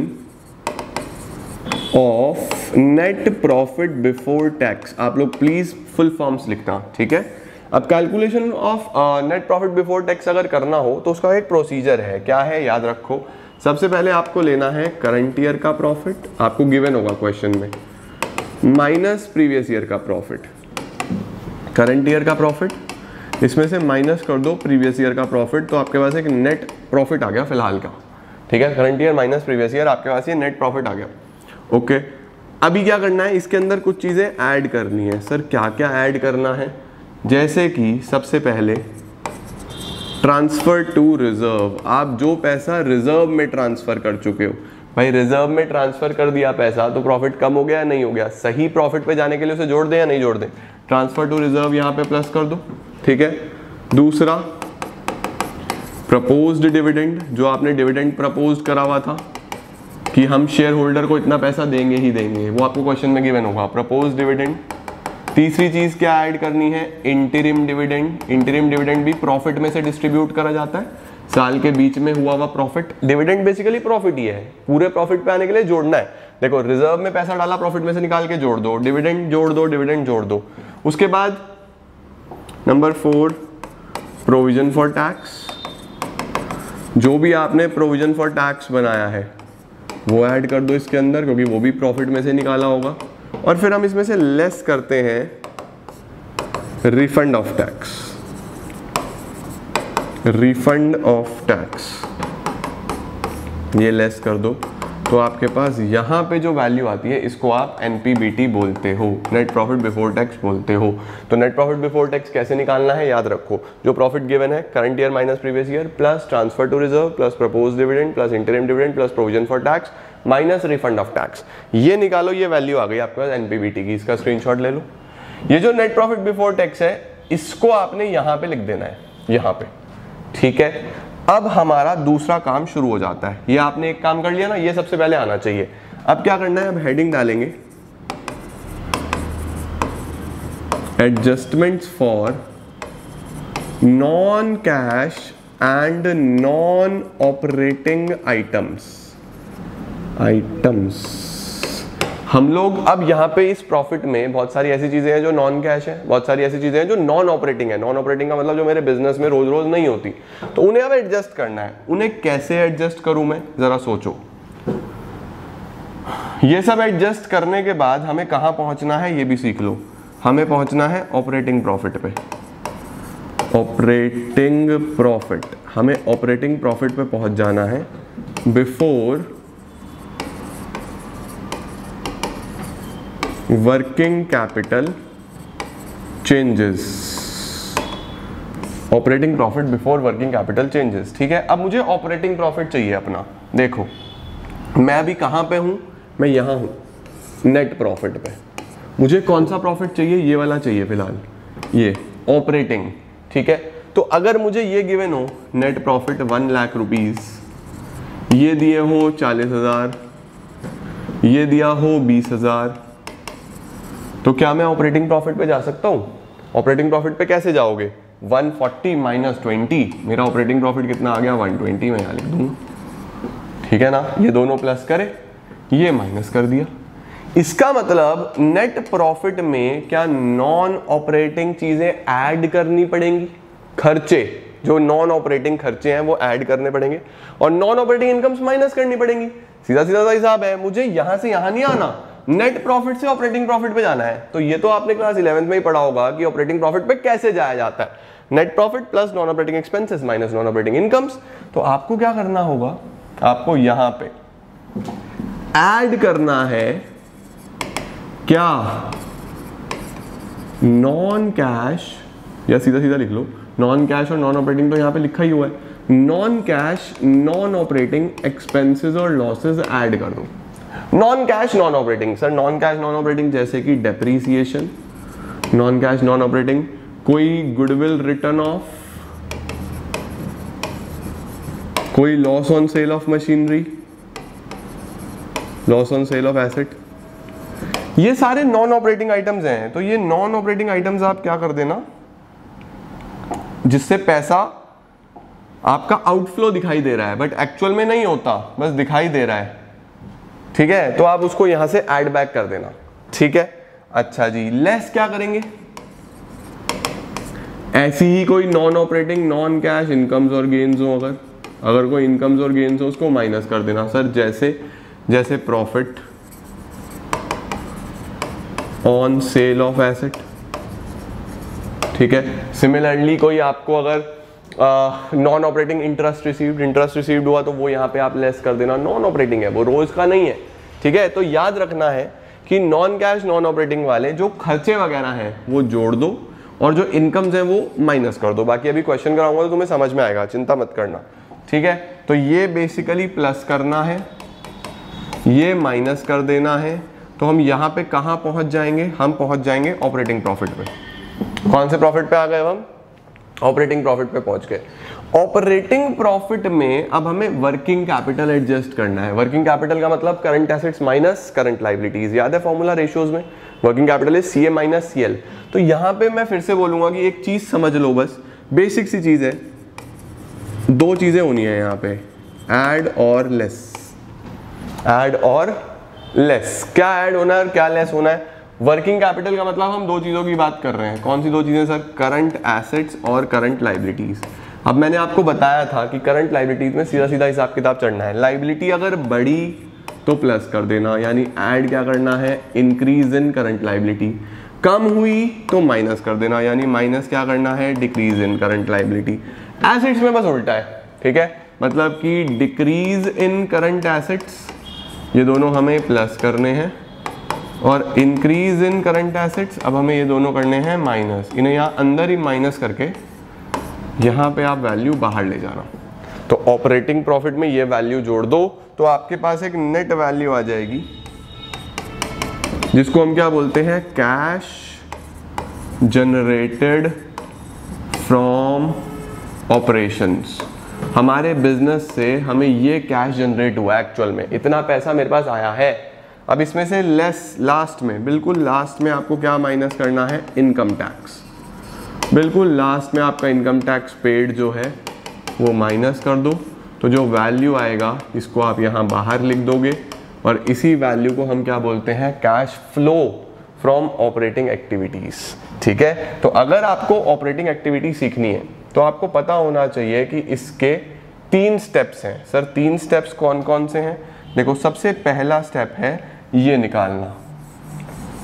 of net profit before tax आप लोग प्लीज़ फुल फॉर्म्स लिखना, ठीक है? अब calculation of net profit before tax अगर करना हो तो उसका एक प्रोसीजर है। क्या है? याद रखो। सबसे पहले आपको लेना है करंट ईयर का प्रॉफिट आपको गिवन होगा क्वेश्चन में। माइनस प्रीवियस ईयर का प्रॉफिट करंट ईयर का प्रॉफिट इसमें से माइनस कर दो प्रीवियस ईयर का प्रॉफिट तो आपके पास एक नेट प्रॉफिट आ गया फ़िलहाल का। ठीक है? Current year minus previous year आपके पास ये नेट प्रॉफिट आ गया। ओके अभी क्या करना है? इसके अंदर कुछ चीज़ें ऐड करनी है। सर क्या क्या ऐड करना है? जैसे कि सबसे पहले ट्रांसफ़र टू रिज़र्व आप जो पैसा रिज़र्व में ट्रांसफ़र कर चुके हो भाई रिज़र्व में ट्रांसफ़र कर दिया पैसा तो प्रॉफिट कम हो गया या नहीं हो गया? सही प्रॉफिट पे जाने के लिए उसे जोड़ दें या नहीं जोड़ दें? ट्रांसफ़र टू रिज़र्व यहाँ पे प्लस कर दो, ठीक है? दूसरा प्रपोज्ड डिविडेंड जो आपने डिविडेंड प्रपोज करा हुआ था, कि हम शेयर होल्डर को इतना पैसा देंगे ही देंगे, वो आपको क्वेश्चन में गिवन होगा। प्रपोज डिविडेंड तीसरी चीज़ क्या ऐड करनी है? इंटरिम डिविडेंड इंटरिम डिविडेंड भी प्रॉफिट में से डिस्ट्रीब्यूट करा जाता है। साल के बीच में हुआ हुआ प्रॉफिट डिविडेंड बेसिकली प्रॉफिट ही है। पूरे प्रॉफिट पे आने के लिए जोड़ना है। देखो रिज़र्व में पैसा डाला प्रॉफिट में से निकाल के जोड़ दो। डिविडेंड जोड़ दो डिविडेंड जोड़ दो। उसके बाद number four provision for tax जो भी आपने प्रोविज़न फॉर टैक्स बनाया है, वो ऐड कर दो इसके अंदर, क्योंकि वो भी प्रॉफिट में से निकाला होगा। और फिर हम इसमें से लेस करते हैं refund of tax refund of tax ये लेस कर दो। तो आपके पास यहाँ पे जो वैल्यू आती है, इसको आप एनपीबीटी बोलते हो। नेट प्रॉफिट बिफोर टैक्स बोलते हो। तो नेट प्रॉफिट बिफोर टैक्स कैसे निकालना है, याद रखो। जो प्रॉफिट गिवन है current year minus previous year plus transfer to reserve plus propose dividend plus interim dividend plus provision for tax minus refund of tax ये निकालो, ये वैल्यू आ गई आपके पास एनपीबीटी की। इसका स्क्रीन ले लो। ये जो नेट प्रॉफिट बिफोर टैक्स है, इसको आपने यहाँ पे लिख देना है। यहाँ पे। ठीक है? अब हमारा दूसरा काम शुरू हो जाता है। ये आपने एक काम कर लिया ना, ये सबसे पहले आना चाहिए। अब क्या करना है? अब हेडिंग डालेंगे। Adjustments for non cash and non operating items items हम लोग अब यहाँ पे इस प्रॉफिट में बहुत सारी ऐसी चीज़ें हैं जो नॉन कैश है, बहुत सारी ऐसी चीज़ें हैं जो नॉन ऑपरेटिंग है। नॉन ऑपरेटिंग का मतलब जो मेरे बिज़नेस में रोज रोज नहीं होती। तो उन्हें अब एडजस्ट करना है। उन्हें कैसे एडजस्ट करूँ मैं? जरा सोचो। ये सब एडजस्ट करने के बाद हमें कहाँ पहुँचना है, ये भी सीख लो। हमें पहुँचना है ऑपरेटिंग प्रॉफिट पे। ऑपरेटिंग प्रॉफिट हमें ऑपरेटिंग प्रॉफिट पे पहुँच जाना है before working capital changes operating profit before working capital changes ठीक है? अब मुझे ऑपरेटिंग प्रॉफिट चाहिए अपना। देखो, मैं अभी कहाँ पे हूँ? मैं यहाँ हूँ नेट प्रॉफिट पे। मुझे कौन सा प्रॉफिट चाहिए? ये वाला चाहिए फ़िलहाल। ये ऑपरेटिंग ठीक है? तो अगर मुझे ये गिवन हो net profit one lakh rupees ये दिए हो चालीस हज़ार, ये दिया हो बीस हज़ार तो क्या मैं ऑपरेटिंग प्रॉफिट पे जा सकता हूँ? ऑपरेटिंग प्रॉफिट पे कैसे जाओगे? 140 फोर्टी माइनस ट्वेंटी मेरा ऑपरेटिंग प्रॉफिट कितना आ गया? 120 में यहाँ लिख दूँ ठीक है ना? ये दोनों प्लस करे, ये माइनस कर दिया। इसका मतलब नेट प्रॉफिट में क्या नॉन ऑपरेटिंग चीज़ें ऐड करनी पड़ेंगी? खर्चे, जो नॉन ऑपरेटिंग खर्चे हैं, वो ऐड करने पड़ेंगे। और नॉन ऑपरेटिंग इनकम्स माइनस करनी पड़ेंगी। सीधा सीधा सा हिसाब है, मुझे यहाँ से यहाँ नहीं आना। नेट प्रॉफिट से ऑपरेटिंग प्रॉफिट पे जाना है। तो ये तो आपने क्लास इलेवंथ में ही पढ़ा होगा कि ऑपरेटिंग प्रॉफिट पे कैसे जाया जाता है। Net profit plus non operating expenses minus non operating incomes तो आपको क्या करना होगा? आपको यहाँ पे ऐड करना है क्या? नॉन कैश या सीधा सीधा लिख लो। नॉन कैश और नॉन ऑपरेटिंग तो यहाँ पे लिखा ही हुआ है। Non cash non operating expenses और लॉसेस ऐड कर दो। Non cash non operating sir non cash non operating जैसे कि depreciation non cash non operating कोई गुडविल रिटर्न ऑफ़ कोई loss on sale of machinery loss on sale of asset ये सारे नॉन ऑपरेटिंग आइटम्स हैं। तो ये नॉन ऑपरेटिंग आइटम्स आप क्या कर देना? जिससे पैसा आपका आउटफ्लो दिखाई दे रहा है बट एक्चुअल में नहीं होता, बस दिखाई दे रहा है। ठीक है? तो आप उसको यहाँ से ऐड बैक कर देना। ठीक है? अच्छा जी लेस क्या करेंगे? ऐसी ही कोई non operating non cash incomes और गेन्स हो अगर। अगर कोई इनकम्स और गेन्स हो, उसको माइनस कर देना। सर, जैसे जैसे profit on sale of asset ठीक है? सिमिलरली कोई आपको अगर non operating interest received interest received हुआ तो वो यहाँ पे आप लेस कर देना। नॉन ऑपरेटिंग है, वो रोज का नहीं है, ठीक है? तो याद रखना है कि नॉन कैश नॉन ऑपरेटिंग वाले जो खर्चे वगैरह हैं, वो जोड़ दो और जो इनकम्स हैं, वो माइनस कर दो। बाकी अभी क्वेश्चन कराऊँगा तो तुम्हें समझ में आएगा, चिंता मत करना, ठीक है? तो ये बेसिकली प्लस करना है, ये माइनस कर देना है तो हम यहाँ पे कहाँ पहुँच जाएँगे? हम पहुँच जाएँगे ऑपरेटिंग प्रॉफिट पे। कौन से प्रॉफिट पे आ गए हम? ऑपरेटिंग प्रॉफिट पे पहुँच गए। ऑपरेटिंग प्रॉफिट में अब हमें वर्किंग कैपिटल एडजस्ट करना है। वर्किंग कैपिटल का मतलब current assets minus current liabilities याद है फॉर्मूला रेशियोज में? Working capital is C A minus C L तो यहाँ पे मैं फिर से बोलूँगा कि एक चीज़ समझ लो बस। बेसिक सी चीज़ है। दो चीज़ें होनी है यहाँ पे। एड और लेस एड और लेस क्या ऐड होना है और क्या लेस होना है? वर्किंग कैपिटल का मतलब हम दो चीज़ों की बात कर रहे हैं। कौन सी दो चीज़ें सर करंट एसेट्स और करंट लाइबिलिटीज़ अब मैंने आपको बताया था कि करंट लाइबिलिटीज़ में सीधा सीधा हिसाब किताब चढ़ना है। लाइबिलिटी अगर बढ़ी तो प्लस कर देना। यानी ऐड क्या करना है? इंक्रीज इन करंट लाइबिलिटी कम हुई तो माइनस कर देना। यानी माइनस क्या करना है? Decrease in current liability assets में बस उल्टा है। ठीक है? मतलब कि डिक्रीज इन करंट एसेट्स ये दोनों हमें प्लस करने हैं। और इंक्रीज इन करंट एसेट्स अब हमें ये दोनों करने हैं माइनस इन्हें यहाँ अंदर ही माइनस करके यहाँ पे आप वैल्यू बाहर ले जाना। तो ऑपरेटिंग प्रॉफिट में ये वैल्यू जोड़ दो तो आपके पास एक नेट वैल्यू आ जाएगी, जिसको हम क्या बोलते हैं? कैश जनरेटेड फ्रॉम ऑपरेशंस हमारे बिज़नेस से हमें ये कैश जनरेट हुआ एक्चुअल में। इतना पैसा मेरे पास आया है। अब इसमें से लेस लास्ट में, बिल्कुल लास्ट में आपको क्या माइनस करना है? इनकम टैक्स बिल्कुल लास्ट में आपका इनकम टैक्स पेड जो है, वो माइनस कर दो। तो जो वैल्यू आएगा, इसको आप यहाँ बाहर लिख दोगे। और इसी वैल्यू को हम क्या बोलते हैं? Cash flow from operating activities ठीक है? तो अगर आपको ऑपरेटिंग एक्टिविटी सीखनी है तो आपको पता होना चाहिए कि इसके तीन स्टेप्स हैं। सर तीन स्टेप्स कौन कौन से हैं? देखो, सबसे पहला स्टेप है ये निकालना।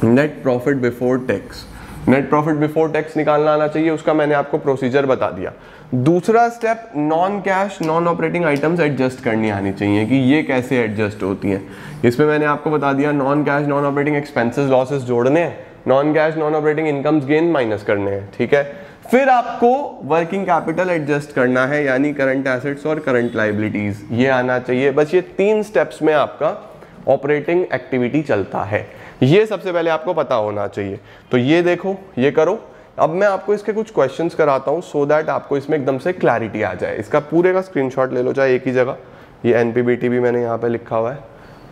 Net profit before tax net profit before tax निकालना आना चाहिए उसका मैंने आपको प्रोसीजर बता दिया। दूसरा step non cash non operating items adjust करनी आनी चाहिए कि ये कैसे एडजस्ट होती हैं। इसमें मैंने आपको बता दिया non cash non operating expenses losses जोड़ने हैं। Non cash non operating incomes gain minus करने हैं ठीक है? फिर आपको वर्किंग कैपिटल एडजस्ट करना है यानी करंट एसेट्स और करंट लाइबिलिटीज ये आना चाहिए। बस ये तीन स्टेप्स में आपका ऑपरेटिंग एक्टिविटी चलता है। ये सबसे पहले आपको पता होना चाहिए। तो ये देखो, ये करो। अब मैं आपको इसके कुछ क्वेश्चंस कराता हूँ सो दैट आपको इसमें एकदम से क्लैरिटी आ जाए। इसका पूरे का स्क्रीनशॉट ले लो, चाहे एक ही जगह। ये एन भी मैंने यहाँ पे लिखा हुआ है।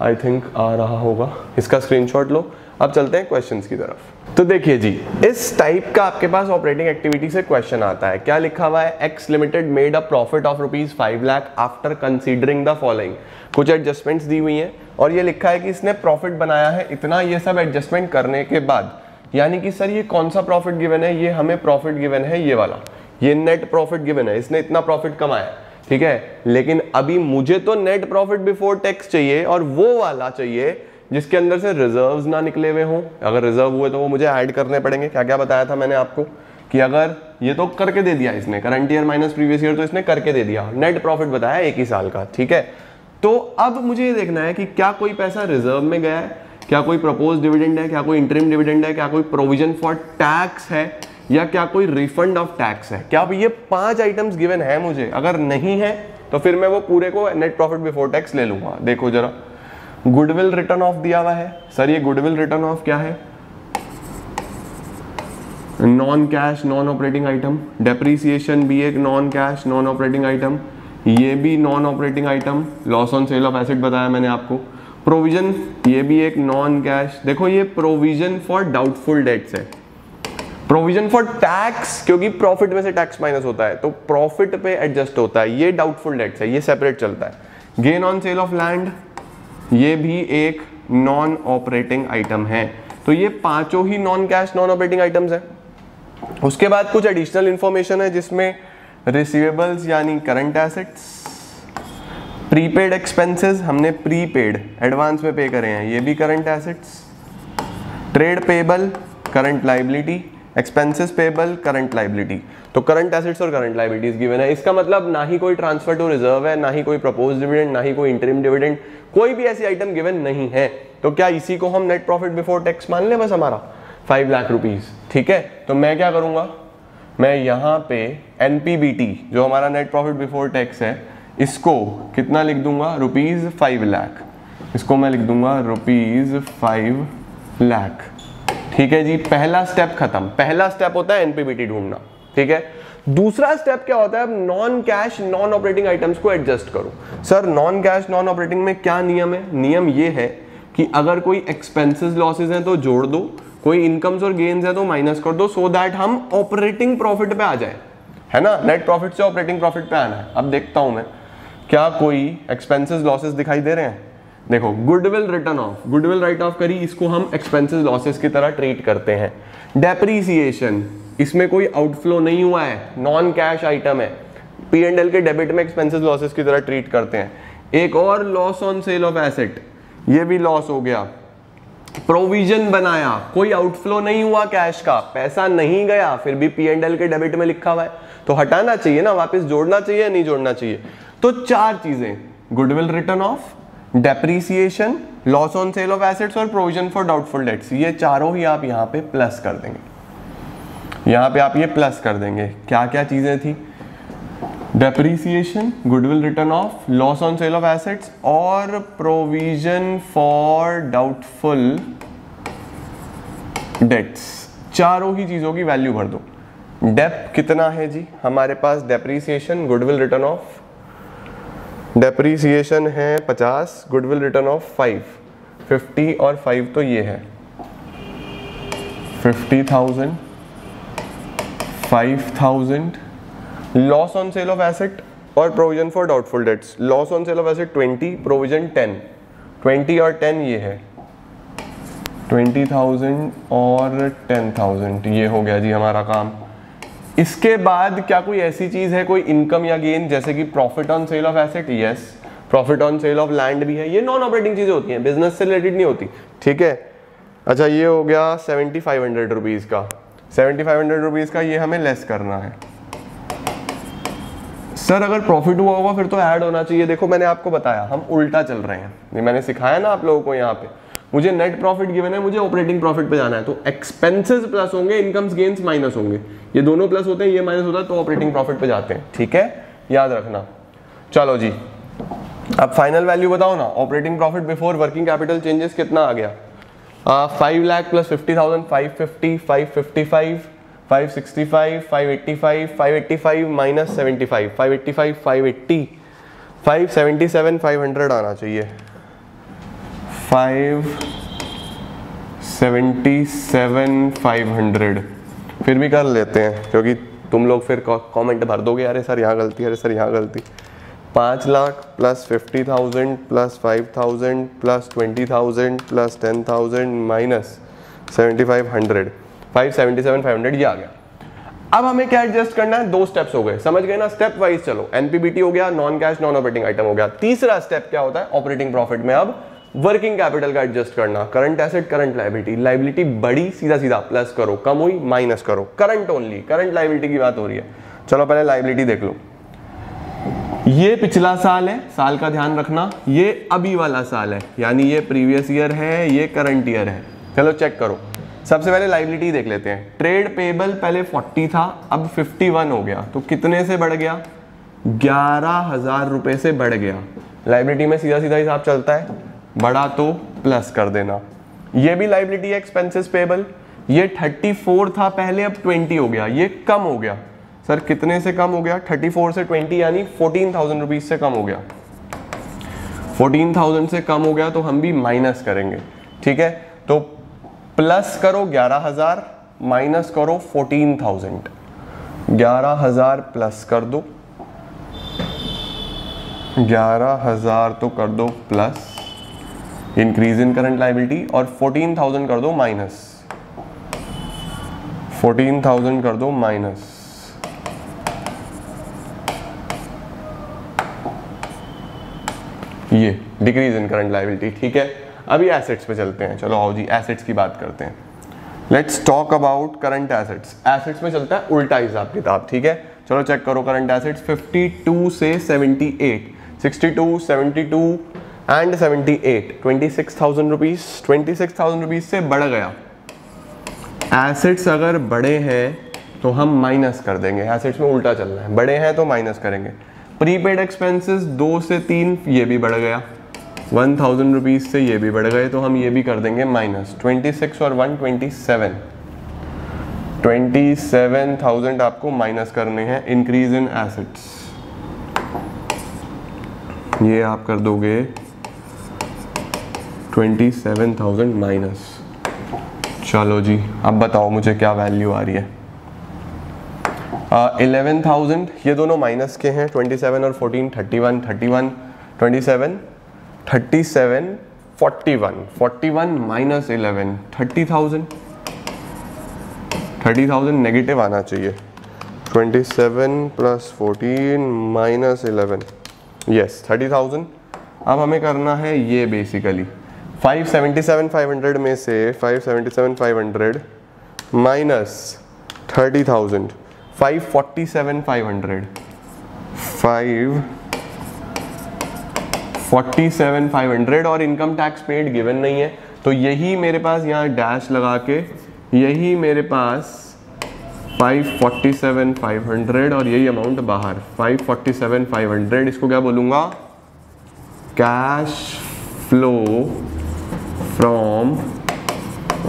आई थिंक आ रहा होगा। इसका स्क्रीनशॉट लो। अब चलते हैं क्वेश्चंस की तरफ़। तो देखिए जी, इस टाइप का आपके पास ऑपरेटिंग एक्टिविटी से क्वेश्चन आता है। क्या लिखा हुआ है? X limited made a profit of rupees five lakh after considering the following कुछ एडजस्टमेंट्स दी हुई हैं और ये लिखा है कि इसने प्रॉफिट बनाया है। इतना ये सब एडजस्टमेंट करने के बाद, यानी कि सर ये कौन सा प्रॉफिट गिवन है? ये हमें प्रॉफिट गिवन है ये वाला। ये नेट प्रॉफिट गिवन है। इसने इतना प्रॉफिट कमाया ठीक है? लेकिन अभी मुझे तो नेट प्रॉफिट बिफोर टैक्स चाहिए और वो वाला चाहिए जिसके अंदर से रिजर्व्स ना निकले हुए हों। अगर रिज़र्व हुए तो वो मुझे ऐड करने पड़ेंगे। क्या क्या बताया था मैंने आपको? कि अगर ये तो करके दे दिया इसने current year minus previous year तो इसने करके दे दिया। नेट प्रॉफिट बताया एक ही साल का, ठीक है? तो अब मुझे ये देखना है कि क्या कोई पैसा रिज़र्व में गया है? क्या कोई प्रपोज डिविडेंड है? क्या कोई इंटरिम डिविडेंड है? क्या कोई प्रोविज़न फॉर टैक्स है? या क्या कोई रिफंड ऑफ़ टैक्स है? क्या ये पाँच आइटम्स गिवन है मुझे? अगर नहीं है तो फिर मैं वो पूरे को नेट प्रॉफिट बिफोर टैक्स ले लूँगा। देखो जरा। गुडविल रिटर्न ऑफ़ दिया हुआ है। सर, ये गुडविल रिटर्न ऑफ़ क्या है? Non cash non operating item depreciation भी एक non cash non operating item ये भी non operating item loss on sale of asset बताया मैंने आपको। प्रोविज़न ये भी एक नॉन कैश देखो, ये प्रोविज़न फॉर डाउटफुल डेट्स है। प्रोविज़न फॉर टैक्स क्योंकि प्रॉफिट में से टैक्स माइनस होता है तो प्रॉफिट पे एडजस्ट होता है। ये डाउटफुल डेट्स है, ये सेपरेट चलता है। Gain on sale of land ये भी एक नॉन ऑपरेटिंग आइटम है। तो ये पाँचों ही non cash non operating items है। उसके बाद कुछ एडिशनल इंफॉर्मेशन है, जिसमें रिसीवेबल्स यानी करंट एसेट्स प्रीपेड एक्सपेंसेस हमने प्रीपेड एडवांस में पे करे हैं। ये भी current assets trade payable current liability expenses payable current liability तो करंट एसेट्स और करंट लाइबिलिटीज गिवन है। इसका मतलब ना ही कोई ट्रांसफ़र टू रिज़र्व है, ना ही कोई प्रपोज डिविडेंड ना ही कोई इंटरिम डिविडेंड कोई भी ऐसी आइटम गिवन नहीं है। तो क्या इसी को हम नेट प्रॉफिट बिफोर टैक्स मान लें बस हमारा? फाइव लाख रुपीज़ ठीक है? तो मैं क्या करूँगा? मैं यहाँ पे एनपीबीटी जो हमारा नेट प्रॉफिट बिफोर टैक्स है, इसको कितना लिख दूँगा? रुपीज़ फाइव लाख इसको मैं लिख दूँगा रुपीज़ फाइव लाख ठीक है जी, पहला स्टेप खत्म। पहला स्टेप होता है एनपीबीटी ढूंढना, ठीक है? दूसरा स्टेप क्या होता है non cash non operating items को एडजस्ट करो। Sir non cash non operating में क्या नियम है? नियम ये है कि अगर कोई एक्सपेंसेस लॉसेज हैं तो जोड़ दो, कोई इनकम्स और गेन्स है तो माइनस कर दो सो दैट हम ऑपरेटिंग प्रॉफिट पे आ जाए। है ना? नेट प्रॉफिट से ऑपरेटिंग प्रॉफिट पे आना है। अब देखता हूँ मैं, क्या कोई एक्सपेंसेस लॉसेस दिखाई दे रहे हैं? देखो goodwill written off goodwill write off करी, इसको हम एक्सपेंसेस लॉसेस की तरह ट्रीट करते हैं. डेप्रीसिएशन इसमें कोई आउटफ्लो नहीं हुआ है. नॉन कैश आइटम है. पी एंड एल के डेबिट में एक्सपेंसेस लॉसेस की तरह ट्रीट करते हैं. एक और loss on sale of asset ये भी लॉस हो गया. प्रोविज़न बनाया. कोई आउटफ्लो नहीं हुआ कैश का. पैसा नहीं गया, फिर भी पी एंड एल के डेबिट में लिखा हुआ है. तो हटाना चाहिए ना, वापस जोड़ना चाहिए नहीं जोड़ना चाहिए? तो चार चीज़ें. Goodwill written off depreciation loss on sale of assets और प्रोविज़न फॉर डाउटफुल डेट्स ये चारों ही आप यहाँ पे प्लस कर देंगे। यहाँ पे आप ये प्लस कर देंगे। क्या क्या चीज़ें थी? Depreciation goodwill written off loss on sale of assets और प्रोविज़न फॉर डाउटफुल डेट्स चारों ही चीज़ों की वैल्यू भर दो। डेप कितना है जी? हमारे पास depreciation goodwill written off depreciation है 50 गुडविल रिटर्न ऑफ़ 5 50 और 5 तो ये है. 50,000 5000 loss on sale of asset और provision for doubtful debts loss on sale of asset 20 provision 10 twenty और टेन ये है. ट्वेंटी थाउज़ेंड और टेन थाउज़ेंड ये हो गया जी हमारा काम. इसके बाद क्या कोई ऐसी चीज़ है, कोई इनकम या गेन जैसे कि profit on sale of asset yes profit on sale of land भी है। ये नॉन ऑपरेटिंग चीज़ें होती हैं। बिज़नेस से रिलेटेड नहीं होती। ठीक है? अच्छा ये हो गया सेवेंटी फाइव हंड्रेड रुपीज़ का। सेवेंटी फाइव हंड्रेड रुपीज़ का ये हमें लेस करना है। सर अगर प्रॉफिट हुआ होगा, फिर तो ऐड होना चाहिए। देखो, मैंने आपको बताया, हम उल्टा चल रहे हैं। मैंने सिखाया ना आप लोगों को यहाँ पे। मुझे नेट प्रॉफिट गिवन है, मुझे ऑपरेटिंग प्रॉफिट पे जाना है। तो एक्सपेंसेस प्लस होंगे इनकम्स गेन्स माइनस होंगे। ये दोनों प्लस होते हैं, ये माइनस होता है तो ऑपरेटिंग प्रॉफिट पे जाते हैं, ठीक है? याद रखना। चलो जी। अब फाइनल वैल्यू बताओ ना। Operating profit before working capital changes कितना आ गया? Five lakh plus fifty thousand five fifty five fifty five five sixty five five eighty five five eighty five minus seventy five five eighty five five eighty five seventy seven five hundred आना चाहिए। Five seventy seven five hundred फिर भी कर लेते हैं, क्योंकि तुम लोग फिर कमेंट भर दोगे, अरे सर, यहाँ गलती, अरे सर, यहाँ गलती। पाँच lakh plus fifty thousand plus five thousand plus twenty thousand plus ten thousand minus seventy five hundred five seventy seven five hundred ये आ गया। अब हमें क्या एडजस्ट करना है? दो स्टेप्स हो गए। समझ गए ना? स्टेप वाइज चलो। एनपीबीटी हो गया non cash non operating item हो गया। तीसरा स्टेप क्या होता है? ऑपरेटिंग प्रॉफिट में अब वर्किंग कैपिटल का एडजस्ट करना current asset current liability liability बड़ी, सीधा सीधा प्लस करो, कम हुई माइनस करो। करंट ओनली करंट लाइबिलिटी की बात हो रही है। चलो पहले लाइबिलिटी देख लो। ये पिछला साल है, साल का ध्यान रखना, ये अभी वाला साल है, यानी ये प्रीवियस ईयर है, ये करंट ईयर है। चलो चेक करो। सबसे पहले लाइबिलिटी देख लेते हैं। ट्रेड पेबल पहले 40 था, अब 51 हो गया। तो कितने से बढ़ गया? ग्यारह हज़ार रुपए से बढ़ गया। लाइबिलिटी में सीधा सीधा हिसाब चलता है। बड़ा तो प्लस कर देना। ये भी लाइबिलिटी एक्सपेंसेस पेबल ये 34 था पहले अब 20 हो गया। ये कम हो गया। सर कितने से कम हो गया? 34 से 20 यानी फोर्टीन थाउज़ेंड रुपीज़ से कम हो गया। 14,000 से कम हो गया तो हम भी माइनस करेंगे। ठीक है? तो प्लस करो 11,000 माइनस करो 14,000 11,000 प्लस कर दो। 11,000 तो कर दो plus increase in current liability और 14,000 कर दो माइनस 14,000 कर दो माइनस ये डिक्रीज इन करंट लाइबिलिटी ठीक है? अभी एसेट्स पे चलते हैं। चलो आओ जी एसेट्स की बात करते हैं। Let's talk about current assets assets में चलता है उल्टा हिसाब किताब ठीक है? चलो चेक करो करंट एसेट्स 52 से 78 62 72 and 78 twenty six thousand rupees twenty six thousand rupees से बढ़ गया। एसेट्स अगर बड़े हैं तो हम माइनस कर देंगे। एसेट्स में उल्टा चल रहा है। बड़े हैं तो माइनस करेंगे। प्रीपेड एक्सपेंसेस दो से तीन, ये भी बढ़ गया। वन थाउज़ेंड रुपीज़ से ये भी बढ़ गए तो हम ये भी कर देंगे माइनस ट्वेंटी सिक्स और one twenty seven twenty seven thousand आपको माइनस करने हैं इंक्रीज इन एसेट्स ये आप कर दोगे। ट्वेंटी सेवन थाउज़ेंड माइनस चलो जी अब बताओ मुझे क्या वैल्यू आ रही है? इलेवन uh, थाउज़ेंड ये दोनों माइनस के हैं ट्वेंटी सेवन और fourteen thirty one thirty one twenty seven thirty seven forty one forty one minus eleven thirty thousand thirty thousand negative आना चाहिए. Twenty seven plus fourteen minus eleven yes thirty thousand अब हमें करना है ये बेसिकली 577,500 में से 577,500 माइनस 30,000 547,500 547,500 और इनकम टैक्स पेड गिवन नहीं है। तो यही मेरे पास यहाँ डैश लगा के यही मेरे पास 547,500 और यही अमाउंट बाहर 547,500 इसको क्या बोलूँगा? Cash flow from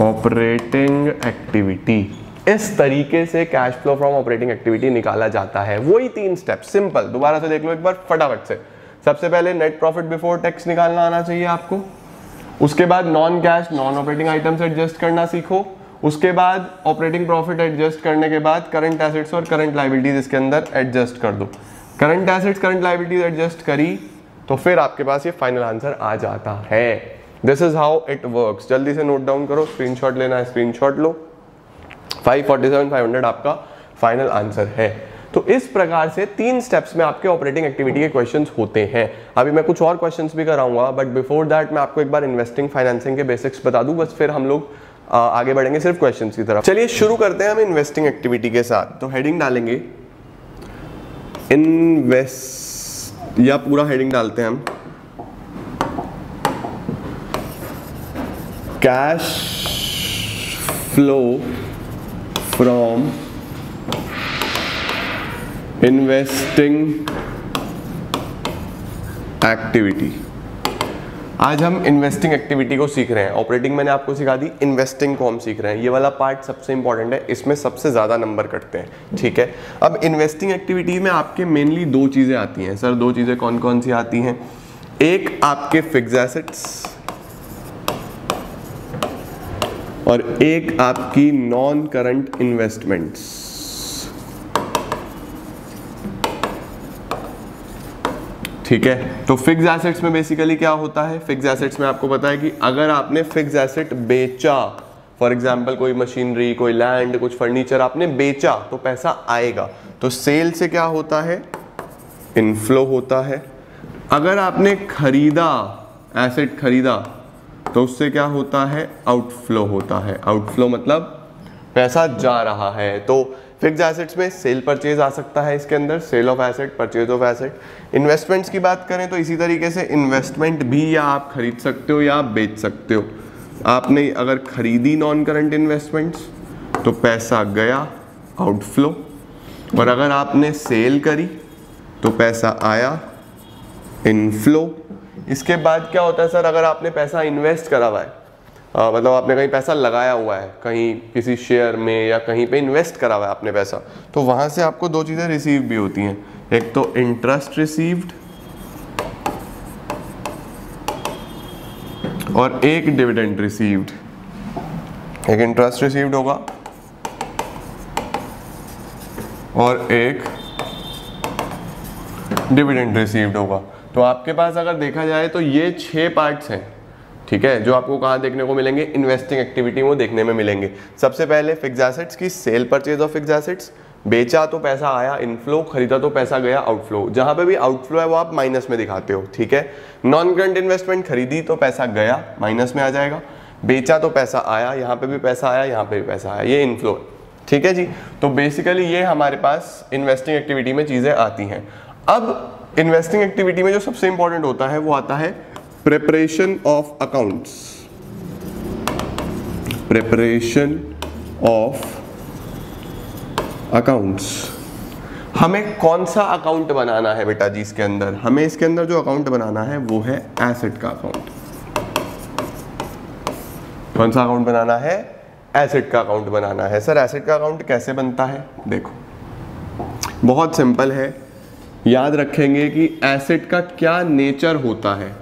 operating activity इस तरीके से cash flow from operating activity निकाला जाता है। वही तीन स्टेप सिंपल दोबारा से देख लो एक बार, फटाफट से। सबसे पहले नेट प्रॉफिट बिफोर टैक्स निकालना आना चाहिए आपको। उसके बाद non cash non operating items adjust करना सीखो। उसके बाद ऑपरेटिंग प्रॉफिट एडजस्ट करने के बाद करंट एसेट्स और करंट लाइबिलिटीज इसके अंदर एडजस्ट कर दो। Current assets current liabilities adjust करी तो फिर आपके पास ये फाइनल आंसर आ जाता है। This is how it work जल्दी से नोट डाउन करो स्क्रीनशॉट लेना है स्क्रीनशॉट लो। 547 500 आपका फाइनल आंसर है। तो इस प्रकार से तीन स्टेप्स में आपके ऑपरेटिंग एक्टिविटी के क्वेश्चंस होते हैं। अभी मैं कुछ और क्वेश्चंस भी कराऊँगा बट बिफोर दैट मैं आपको एक बार इन्वेस्टिंग फाइनेंसिंग के बेसिक्स बता दूँ, बस फिर हम लोग आगे बढ़ेंगे सिर्फ़ क्वेश्चंस की तरफ़। चलिए शुरू करते हैं हम इन्वेस्टिंग एक्टिविटी के साथ। तो हेडिंग डालेंगे। इन्वेस्ट या पूरा हेडिंग डालते हैं हम। Cash flow from investing activity आज हम इन्वेस्टिंग एक्टिविटी को सीख रहे हैं। ऑपरेटिंग मैंने आपको सिखा दी इन्वेस्टिंग को हम सीख रहे हैं। ये वाला पार्ट सबसे इंपॉर्टेंट है। इसमें सबसे ज़्यादा नंबर कटते हैं, ठीक है? अब इन्वेस्टिंग एक्टिविटी में आपके मेनली दो चीज़ें आती हैं। सर दो चीज़ें कौन कौन सी आती हैं? एक, आपके फिक्स एसेट्स और एक आपकी नॉन करंट इन्वेस्टमेंट्स ठीक है? तो फिक्स एसेट्स में बेसिकली क्या होता है? फिक्स एसेट्स में आपको पता है कि अगर आपने फिक्स एसेट बेचा फॉर एग्ज़ाम्पल कोई मशीनरी कोई लैंड कुछ फर्नीचर आपने बेचा तो पैसा आएगा। तो सेल से क्या होता है? इनफ्लो होता है। अगर आपने खरीदा एसेट खरीदा तो उससे क्या होता है? आउटफ्लो होता है। आउटफ्लो मतलब पैसा जा रहा है। तो फिक्स एसेट्स में सेल परचेज आ सकता है इसके अंदर। Sale of asset purchase of asset investments की बात करें तो इसी तरीके से इन्वेस्टमेंट भी या आप खरीद सकते हो या बेच सकते हो। आपने अगर खरीदी नॉन करंट इन्वेस्टमेंट्स तो पैसा गया आउटफ्लो और अगर आपने सेल करी तो पैसा आया इनफ्लो इसके बाद क्या होता है सर अगर आपने पैसा इन्वेस्ट करा हुआ है आ, मतलब आपने कहीं पैसा लगाया हुआ है कहीं किसी शेयर में या कहीं पे इन्वेस्ट करा हुआ है आपने पैसा तो वहाँ से आपको दो चीज़ें रिसीव भी होती हैं। एक तो इंटरेस्ट रिसीव्ड और एक डिविडेंड रिसीव्ड एक इंटरेस्ट रिसीव्ड होगा और एक डिविडेंड रिसीव्ड होगा। तो आपके पास अगर देखा जाए तो ये छह पार्ट्स हैं, ठीक है, जो आपको कहाँ देखने को मिलेंगे? इन्वेस्टिंग एक्टिविटी वो देखने में मिलेंगे। सबसे पहले फिक्स एसेट्स की sale purchase of fix assets बेचा तो पैसा आया इनफ्लो खरीदा तो पैसा गया आउटफ्लो जहाँ पे भी आउटफ्लो है वो आप माइनस में दिखाते हो, ठीक है? नॉन करंट इन्वेस्टमेंट खरीदी तो पैसा गया माइनस में आ जाएगा। बेचा तो पैसा आया, यहाँ पे भी पैसा आया, यहाँ पे भी पैसा आया, ये इनफ्लो ठीक है जी? तो बेसिकली ये हमारे पास इन्वेस्टिंग एक्टिविटी में चीज़ें आती हैं। अब इन्वेस्टिंग एक्टिविटी में जो सबसे इंपॉर्टेंट होता है, वो आता है preparation of accounts. Preparation of accounts. हमें कौन सा अकाउंट बनाना है बेटा जी इसके अंदर? हमें इसके अंदर जो अकाउंट बनाना है, वो है एसेट का अकाउंट कौन सा अकाउंट बनाना है? एसेट का अकाउंट बनाना है. सर एसेट का अकाउंट कैसे बनता है? देखो. बहुत सिंपल है. याद रखेंगे कि एसेट का क्या नेचर होता है।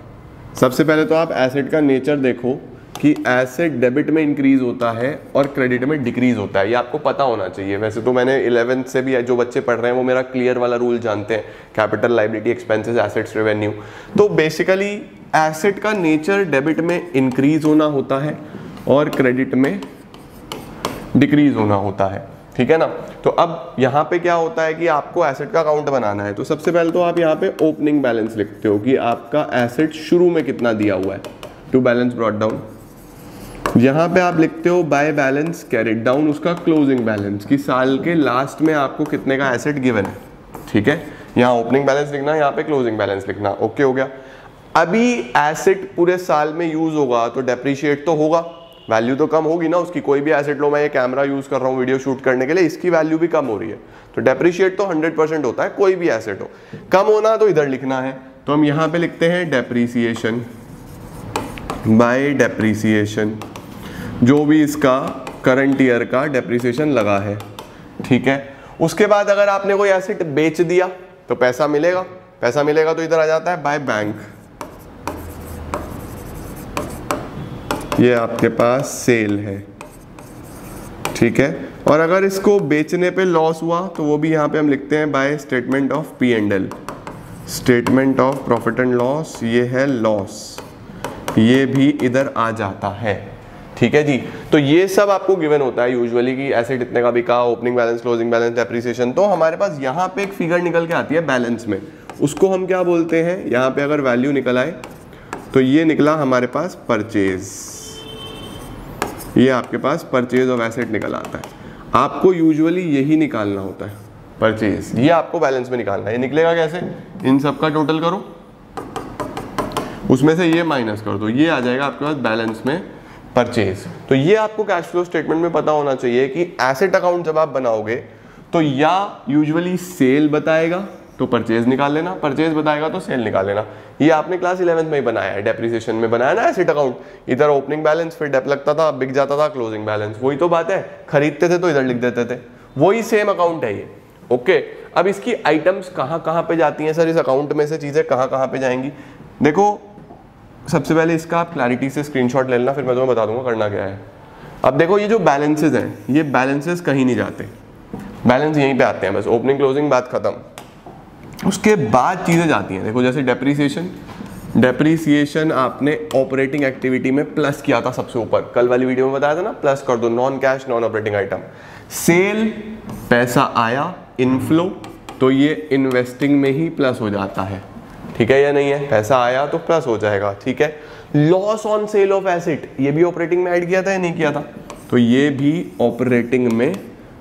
सबसे पहले तो आप एसेट का नेचर देखो कि एसेट डेबिट में इंक्रीज होता है और क्रेडिट में डिक्रीज होता है। ये आपको पता होना चाहिए। वैसे तो मैंने इलेवेंथ से भी जो बच्चे पढ़ रहे हैं, वो मेरा क्लियर वाला रूल जानते हैं। Capital liability expenses assets revenue तो बेसिकली एसेट का नेचर डेबिट में इंक्रीज होना होता है और क्रेडिट में डिक्रीज होना होता है। ठीक है ना? तो अब यहाँ पे क्या होता है कि आपको एसेट का अकाउंट बनाना है। तो सबसे पहले तो आप यहाँ पे ओपनिंग बैलेंस लिखते हो कि आपका एसेट शुरू में कितना दिया हुआ है। टू बैलेंस ब्रॉड डाउन यहाँ पे आप लिखते हो बाय बैलेंस कैरिड डाउन उसका क्लोजिंग बैलेंस कि साल के लास्ट में आपको कितने का एसेट गिवन है। ठीक है? यहाँ ओपनिंग बैलेंस लिखना, यहाँ पे क्लोजिंग बैलेंस लिखना। ओके हो गया। अभी एसेट पूरे साल में यूज़ होगा तो डेप्रिशिएट तो होगा। वैल्यू तो कम होगी ना उसकी, कोई भी एसेट लो, मैं ये कैमरा यूज़ कर रहा हूँ वीडियो शूट करने के लिए, इसकी वैल्यू भी कम हो रही है। तो डेप्रिशिएट तो 100 परसेंट होता है, कोई भी एसेट हो। कम होना तो इधर लिखना है। तो हम यहाँ पे लिखते हैं डेप्रीसिएशन बाय डेप्रीसिएशन जो भी इसका करंट ईयर का डेप्रीसिएशन लगा है, ठीक है? उसके बाद अगर आपने कोई एसेट बेच दिया तो पैसा मिलेगा। पैसा मिलेगा तो इधर आ जाता है बाय बैंक ये आपके पास सेल है। ठीक है? और अगर इसको बेचने पे लॉस हुआ तो वो भी यहाँ पे हम लिखते हैं by statement of P and L statement of profit and loss ये है लॉस ये भी इधर आ जाता है। ठीक है जी? तो ये सब आपको गिवन होता है यूजुअली कि एसेट इतने का बिका opening balance closing balance depreciation तो हमारे पास यहाँ पे एक फिगर निकल के आती है बैलेंस में। उसको हम क्या बोलते हैं? यहाँ पे अगर वैल्यू निकल आए तो ये निकला हमारे पास परचेज ये आपके पास परचेज ऑफ़ एसेट निकल आता है। आपको यूजुअली यही निकालना होता है। परचेज ये आपको बैलेंस में निकालना है। ये निकलेगा कैसे? इन सब का टोटल करो। उसमें से ये माइनस कर दो। ये आ जाएगा आपके पास बैलेंस में परचेज तो ये आपको कैश फ्लो स्टेटमेंट में पता होना चाहिए कि एसेट अकाउंट जब आप बनाओगे तो या यूजुअली सेल बताएगा तो परचेज निकाल लेना परचेज बताएगा तो सेल निकाल लेना। ये आपने क्लास इलेवंथ में ही बनाया है डेप्रिसिएशन में बनाया ना एसेट अकाउंट इधर ओपनिंग बैलेंस फिर डेप लगता था बिक जाता था क्लोजिंग बैलेंस वही तो बात है, खरीदते थे तो इधर लिख देते थे। वही सेम अकाउंट है ये। ओके अब इसकी आइटम्स कहाँ कहाँ पे जाती हैं सर? इस अकाउंट में से चीज़ें कहाँ कहाँ पे जाएँगी? देखो, सबसे पहले इसका आप क्लैरिटी से स्क्रीनशॉट ले लेना, फिर मैं तुम्हें बता दूँगा करना क्या है। अब देखो, ये जो बैलेंसेज हैं, ये बैलेंसेज कहीं नहीं जाते। बैलेंस यहीं पे आते हैं, बस ओपनिंग क्लोजिंग बात खत्म। उसके बाद चीज़ें जाती हैं। देखो, जैसे डेप्रीसिएशन डेप्रीसिएशन आपने ऑपरेटिंग एक्टिविटी में प्लस किया था सबसे ऊपर। कल वाली वीडियो में बताया था ना प्लस कर दो non cash non operating item sale पैसा आया इनफ्लो तो ये इन्वेस्टिंग में ही प्लस हो जाता है। ठीक है या नहीं है? पैसा आया तो प्लस हो जाएगा, ठीक है? Loss on sale of asset ये भी ऑपरेटिंग में ऐड किया था या नहीं किया था? तो ये भी ऑपरेटिंग में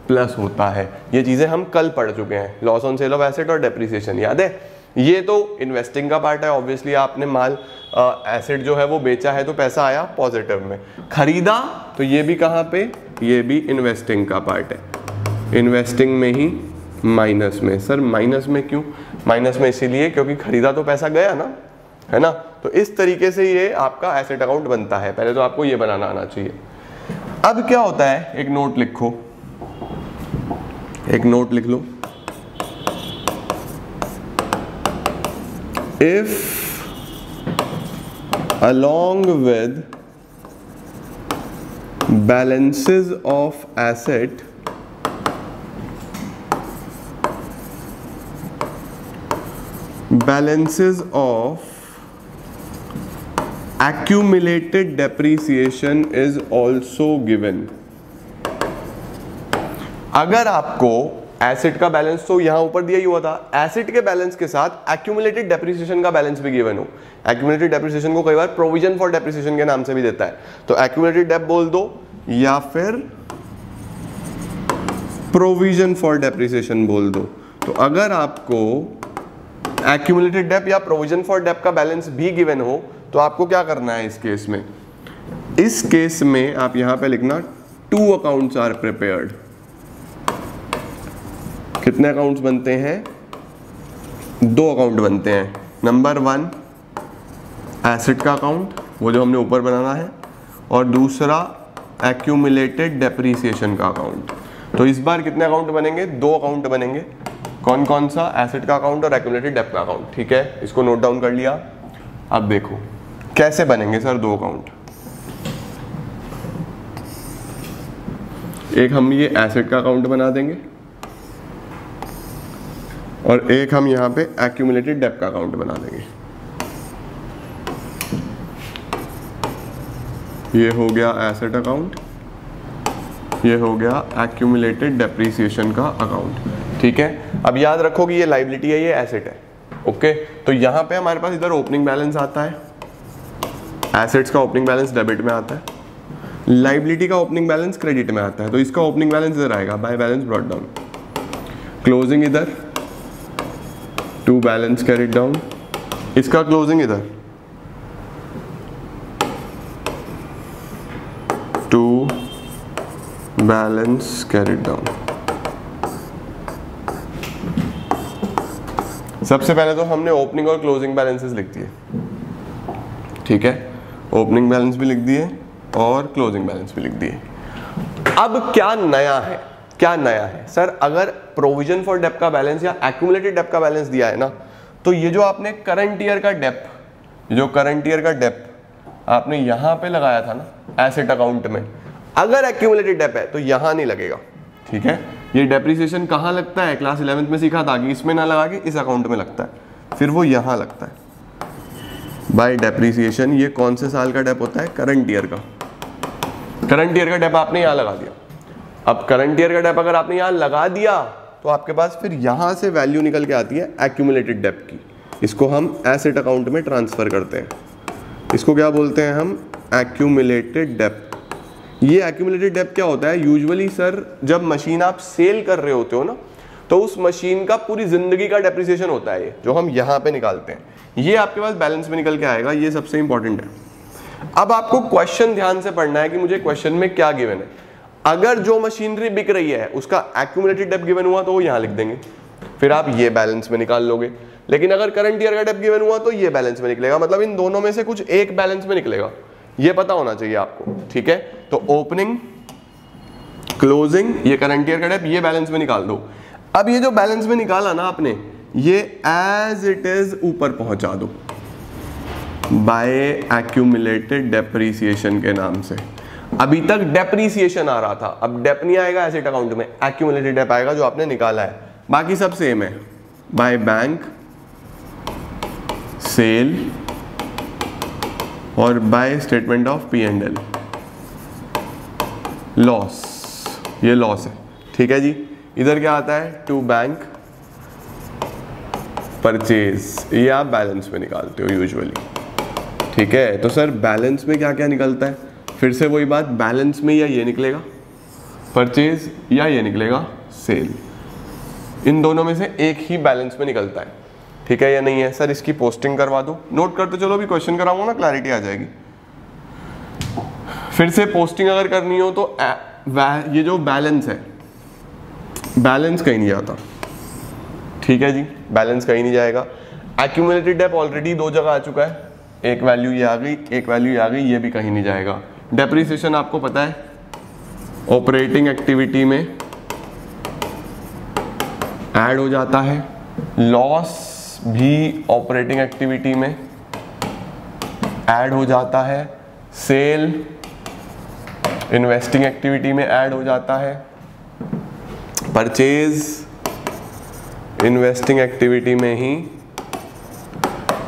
प्लस होता है। ये चीज़ें हम कल पढ़ चुके हैं। Loss on sale of asset और डेप्रिसिएशन, याद है? ये तो इन्वेस्टिंग का पार्ट है ऑब्वियसली आपने माल एसिड जो है वो बेचा है तो पैसा आया पॉजिटिव में। खरीदा तो ये भी कहाँ पे? ये भी इन्वेस्टिंग का पार्ट है। इन्वेस्टिंग में ही माइनस में। सर माइनस में क्यों? माइनस में इसीलिए क्योंकि खरीदा तो पैसा गया ना, है ना? तो इस तरीके से ये आपका एसेट अकाउंट बनता है। पहले तो आपको ये बनाना आना चाहिए। अब क्या होता है? एक नोट लिखो। एक नोट लिख लो if along with balances of asset balances of accumulated depreciation is also given अगर आपको एसिड का बैलेंस तो यहाँ ऊपर दिया ही हुआ था एसिड के बैलेंस के साथ एक्यूमुलेटेड डेप्रिसिएशन का बैलेंस भी गिवन हो। एक्यूमुलेटेड डेप्रिसिएशन को कई बार प्रोविज़न फॉर डेप्रिसिएशन के नाम से भी देता है। तो एक्यूमुलेटेड डेप बोल दो, या फिर प्रोविज़न फॉर डेप्रिसिएशन बोल दो। तो अगर आपको एक्यूमुलेटेड डेप या प्रोविज़न फॉर डेप का बैलेंस भी गिवन हो तो आपको क्या करना है इस केस में? इस केस में आप यहाँ पे लिखना टू अकाउंट्स आर प्रिपेयर्ड कितने अकाउंट्स बनते हैं? दो अकाउंट बनते हैं। नंबर वन एसिड का अकाउंट वो जो हमने ऊपर बनाना है। और दूसरा एक्यूमुलेटेड डेप्रीसिएशन का अकाउंट तो इस बार कितने अकाउंट बनेंगे? दो अकाउंट बनेंगे। कौन कौन सा? एसिड का अकाउंट और एक्यूमुलेटेड डेप का अकाउंट ठीक है? इसको नोट डाउन कर लिया। अब देखो, कैसे बनेंगे सर दो अकाउंट एक हम ये एसिड का अकाउंट बना देंगे। और एक हम यहाँ पे एक्यूमुलेटेड डेप का अकाउंट बना देंगे। ये हो गया एसेट अकाउंट ये हो गया एक्यूमुलेटेड डेप्रीसिएशन का अकाउंट ठीक है? अब याद रखो कि ये लाइबिलिटी है, ये एसेट है ओके तो यहाँ पे हमारे पास इधर ओपनिंग बैलेंस आता है। एसेट्स का ओपनिंग बैलेंस डेबिट में आता है। लाइबिलिटी का ओपनिंग बैलेंस क्रेडिट में आता है। तो इसका ओपनिंग बैलेंस इधर आएगा by balance brought down closing इधर। टू बैलेंस कैरिड डाउन इसका क्लोजिंग इधर। टू बैलेंस कैरिड डाउन सबसे पहले तो हमने ओपनिंग और क्लोजिंग बैलेंसेस लिख दिए। ठीक है? ओपनिंग बैलेंस भी लिख दिए और क्लोजिंग बैलेंस भी लिख दिए। अब क्या नया है? क्या नया है? सर, अगर प्रोविज़न फॉर डेप का बैलेंस या एक्यूमुलेटेड डेप का बैलेंस दिया है ना तो ये जो आपने करंट ईयर का डेप जो करंट ईयर का डेप आपने यहाँ पे लगाया था ना एसेट अकाउंट में, अगर एक्यूमुलेटेड डेप है तो यहाँ नहीं लगेगा, ठीक है? ये डेप्रिसिएशन कहाँ लगता है? क्लास इलेवेंथ में सीखा था कि इसमें ना लगा के इस अकाउंट में लगता है, फिर वो यहाँ लगता है। बाय डेप्रीसिएशन ये कौन से साल का डेप होता है? करंट ईयर का। करंट ईयर का डेप आपने यहाँ लगा दिया। अब करंट ईयर का डेप अगर आपने यहाँ लगा दिया तो आपके पास फिर यहाँ से वैल्यू निकल के आती है एक्यूमुलेटेड डेप की। इसको हम एसेट अकाउंट में ट्रांसफ़र करते हैं। इसको क्या बोलते हैं हम? एक्यूमुलेटेड डेप ये एक्यूमुलेटेड डेप क्या होता है? यूजुअली सर जब मशीन आप सेल कर रहे होते हो ना तो उस मशीन का पूरी ज़िंदगी का डेप्रिसिएशन होता है ये, जो हम यहाँ पे निकालते हैं। ये आपके पास बैलेंस में निकल के आएगा, ये सबसे इंपॉर्टेंट है। अब आपको क्वेश्चन ध्यान से पढ़ना है कि मुझे क्वेश्चन में क्या गिवन है। अगर जो मशीनरी बिक रही है, उसका एक्यूमुलेटेड डेप गिवन हुआ तो वो यहाँ लिख देंगे। फिर आप ये बैलेंस में निकाल लोगे। लेकिन अगर करंट ईयर का डेप गिवन हुआ तो ये बैलेंस में निकलेगा। मतलब इन दोनों में से कुछ एक बैलेंस में निकलेगा। ये पता होना चाहिए आपको, ठीक है? तो ओपनिंग क्लोजिंग ये करंट ईयर का डेप ये बैलेंस में निकाल दो। अब ये जो बैलेंस में निकाला ना आपने, ये एज इट इज़ ऊपर पहुँचा दो। बाय एक्यूमुलेटेड डेप्रीसिएशन के नाम से। अभी तक डेप्रीसिएशन आ रहा था। अब डेप नहीं आएगा एसेट अकाउंट में। एक्यूमुलेटेड डेप आएगा जो आपने निकाला है। बाकी सब सेम है। बाय बैंक सेल और by statement of P and L loss ये लॉस है। ठीक है जी? इधर क्या आता है? टू बैंक परचेज ये आप बैलेंस में निकालते हो यूजुअली ठीक है? तो सर बैलेंस में क्या क्या निकलता है? फिर से वही बात बैलेंस में या ये निकलेगा? परचेज या ये निकलेगा? सेल इन दोनों में से एक ही बैलेंस में निकलता है। ठीक है या नहीं है? सर इसकी पोस्टिंग करवा दो। नोट करते चलो, अभी क्वेश्चन कराऊँगा ना क्लैरिटी आ जाएगी। फिर से पोस्टिंग अगर करनी हो तो ये जो बैलेंस है बैलेंस कहीं नहीं जाता। ठीक है जी? बैलेंस कहीं नहीं जाएगा। एक्यूमुलेटेड डेप ऑलरेडी दो जगह आ चुका है। एक वैल्यू ये आ गई, एक वैल्यू ये आ गई, ये भी कहीं नहीं जाएगा। डेप्रीसिएशन आपको पता है? ऑपरेटिंग एक्टिविटी में ऐड हो जाता है। लॉस भी ऑपरेटिंग एक्टिविटी में ऐड हो जाता है। सेल इन्वेस्टिंग एक्टिविटी में ऐड हो जाता है। परचेज इन्वेस्टिंग एक्टिविटी में ही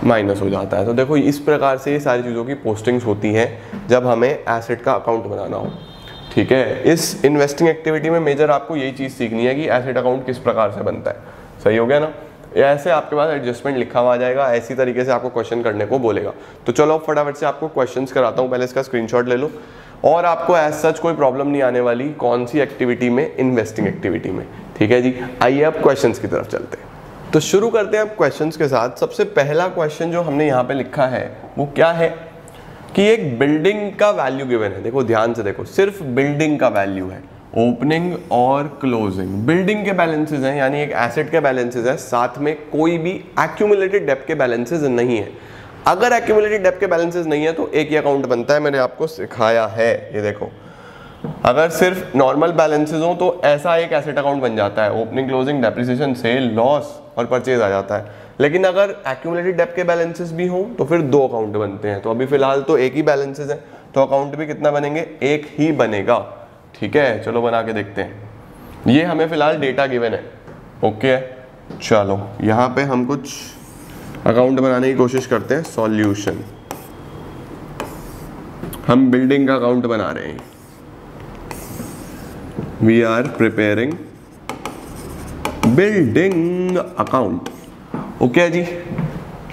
माइनस हो जाता है। तो देखो, इस प्रकार से ये सारी चीज़ों की पोस्टिंग्स होती हैं, जब हमें एसेट का अकाउंट बनाना हो। ठीक है? इस इन्वेस्टिंग एक्टिविटी में मेजर आपको यही चीज़ सीखनी है कि एसेट अकाउंट किस प्रकार से बनता है। सही हो गया ना? ऐसे आपके पास एडजस्टमेंट लिखा हुआ जाएगा, ऐसी तरीके से आपको क्वेश्चन करने को बोलेगा। तो चलो फटाफट से आपको क्वेश्चन कराता हूँ। पहले इसका स्क्रीनशॉट ले लो। और आपको एज सच कोई प्रॉब्लम नहीं आने वाली कौन सी एक्टिविटी में इन्वेस्टिंग एक्टिविटी में। ठीक है जी? आइए आप क्वेश्चन की तरफ़ चलते हैं। तो शुरू करते हैं अब क्वेश्चन के साथ। सबसे पहला क्वेश्चन जो हमने यहाँ पे लिखा है, वो क्या है? कि एक बिल्डिंग का वैल्यू गिवन है। देखो, ध्यान से देखो, सिर्फ़ बिल्डिंग का वैल्यू है। ओपनिंग और क्लोजिंग बिल्डिंग के बैलेंसेज हैं, यानी एक एसेट के बैलेंसेज है। साथ में कोई भी एक्यूमुलेटेड डेप के बैलेंसेज नहीं है। अगर एक्यूमुलेटेड डेप के बैलेंसेज नहीं है तो एक ही अकाउंट बनता है, मैंने आपको सिखाया है। ये देखो। अगर सिर्फ़ नॉर्मल बैलेंसेज हो तो ऐसा एक एसेट अकाउंट बन जाता है। Opening closing depreciation sale loss और परचेज आ जाता है। लेकिन अगर एक्यूमुलेटेड डेप के बैलेंसेस भी हो तो फिर दो अकाउंट बनते हैं। तो अभी फ़िलहाल तो एक ही बैलेंसेज है। तो अकाउंट भी कितना बनेंगे? एक ही बनेगा। ठीक है? चलो बना के देखते हैं। ये हमें फ़िलहाल डेटा गिवन है। ओके चलो, यहाँ पे हम कुछ अकाउंट बनाने की कोशिश करते हैं। सॉल्यूशन हम बिल्डिंग का अकाउंट बना रहे हैं। We are preparing building account. Okay जी?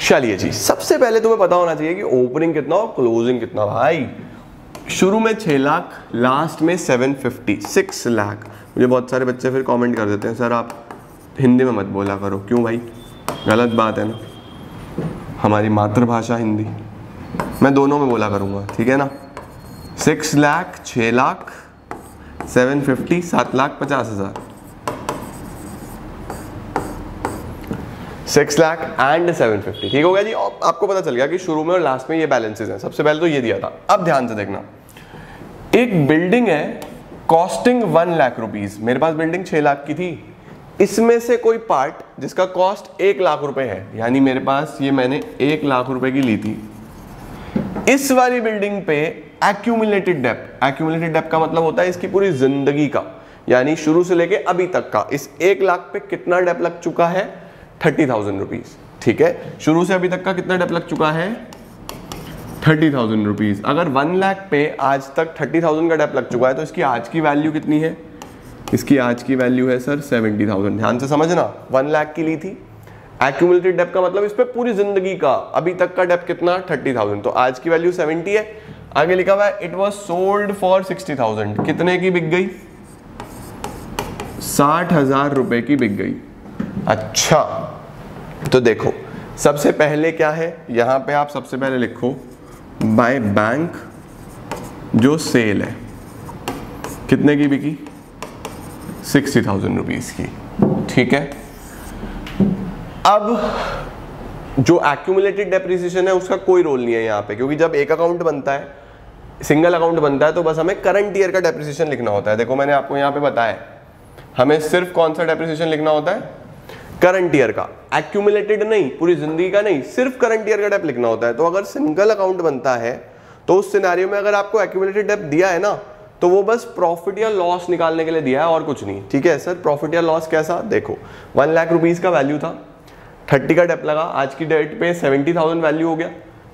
चलिए जी, सबसे पहले तुम्हें पता होना चाहिए कि ओपनिंग कितना और क्लोजिंग कितना। भाई, शुरू में छः लाख लास्ट में सेवन फिफ्टी सिक्स लाख। मुझे बहुत सारे बच्चे फिर कमेंट कर देते हैं, सर, आप हिंदी में मत बोला करो। क्यों भाई? गलत बात है ना? हमारी मातृभाषा हिंदी। मैं दोनों में बोला करूँगा, ठीक है ना? सिक्स लाख छः लाख सेवन फिफ्टी सात लाख, पचास हज़ार। Six lakh. And seven fifty ठीक हो गया जी? आपको पता चल गया कि शुरू में और लास्ट में ये बैलेंसेज हैं। सबसे पहले तो ये दिया था। अब ध्यान से देखना। एक बिल्डिंग है कॉस्टिंग वन लाख रुपीज़ मेरे पास बिल्डिंग छह लाख की थी। इसमें से कोई पार्ट जिसका कॉस्ट एक लाख रुपए है, यानी मेरे पास ये मैंने एक लाख रुपए की ली थी। इस वाली बिल्डिंग पे एक्यूमुलेटेड डेप एक्यूमुलेटेड डेप का मतलब होता है इसकी पूरी ज़िंदगी का, यानी शुरू से लेके अभी तक का। इस एक लाख पे कितना डेप लग चुका है? थर्टी थाउज़ेंड रुपीज़ ठीक है? शुरू से अभी तक का कितना डेप लग चुका है? थर्टी थाउज़ेंड रुपीज़ अगर वन लाख पे आज तक थर्टी थाउज़ेंड का डेप लग चुका है तो इसकी आज की वैल्यू कितनी है? इसकी आज की वैल्यू है सर सेवेंटी थाउज़ेंड ध्यान से समझना, वन लाख की ली थी। एक्यूमुलेटेड डेप का मतलब इस पे पूरी ज़िंदगी का, अभी तक का डेप कितना? Thirty thousand. तो आज की वैल्यू सेवेंटी है। आगे लिखा हुआ है it was sold for sixty thousand कितने की बिक गई? साठ हज़ार रुपए की बिक गई। अच्छा तो देखो, सबसे पहले क्या है? यहाँ पे आप सबसे पहले लिखो बाय बैंक जो सेल है। कितने की बिकी? सिक्सटी थाउज़ेंड रुपीज़ की। ठीक है? अब जो एक्यूमुलेटेड डेप्रिसिएशन है, उसका कोई रोल नहीं है यहाँ पे, क्योंकि जब एक अकाउंट बनता है सिंगल अकाउंट बनता है तो बस हमें करंट ईयर का डेप्रिसिएशन लिखना होता है। देखो, मैंने आपको यहाँ पे बताया हमें सिर्फ़ कौन सा डेप्रिसिएशन लिखना होता है? करंट ईयर का। एक्यूमुलेटेड नहीं, पूरी ज़िंदगी का नहीं, सिर्फ़ करंट ईयर का डेप लिखना होता है। तो अगर सिंगल अकाउंट बनता है तो उस सिनारियो में अगर आपको एक्यूमुलेटेड डेप दिया है ना तो वो बस प्रॉफिट या लॉस निकालने के लिए दिया है, और कुछ नहीं। ठीक है सर प्रॉफिट या लॉस कैसा? देखो वन लाख रुपीज़ का वैल्यू था थर्टी का डेप लगा, आज की डेट पे सेवेंटी थाउज़ेंड वैल्यू हो गया।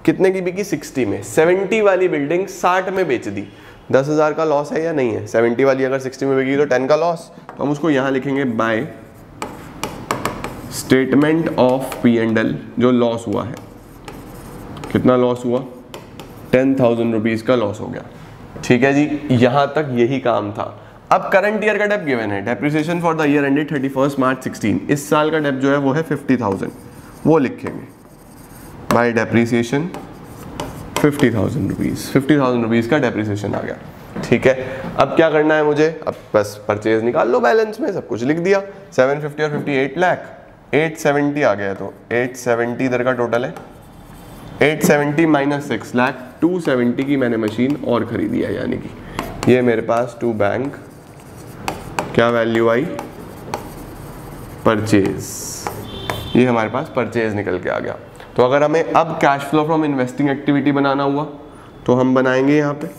कितने की बिकी? सिक्सटी में। सेवेंटी वाली बिल्डिंग साठ में बेच दी। दस हज़ार का लॉस है या नहीं है? सेवेंटी वाली अगर सिक्सटी में बिकी तो टेन का लॉस तो हम उसको यहाँ लिखेंगे by statement of P and L जो लॉस हुआ है। कितना लॉस हुआ? टेन थाउज़ेंड रुपीज़ का लॉस हो गया। ठीक है जी, यहाँ तक यही काम था। अब करंट ईयर का डेप गिवन है। Depreciation for the year ended thirty first March sixteen इस साल का डेप जो है वो है फिफ्टी थाउज़ेंड वो लिखेंगे। By depreciation fifty thousand rupees fifty thousand rupees का डेप्रिसिएशन आ गया। ठीक है? अब क्या करना है मुझे? अब बस परचेज निकाल लो बैलेंस में, सब कुछ लिख दिया। सेवन फिफ्टी और fifty eight lakh eight seventy आ गया तो एट सेवेंटी इधर का टोटल है। Eight seventy minus six lakh two seventy की मैंने मशीन और खरीदी है, यानी कि ये मेरे पास टू बैंक क्या वैल्यू आई? परचेज ये हमारे पास परचेज निकल के आ गया। तो अगर हमें अब cash flow from investing activity बनाना हुआ तो हम बनाएँगे यहाँ पे।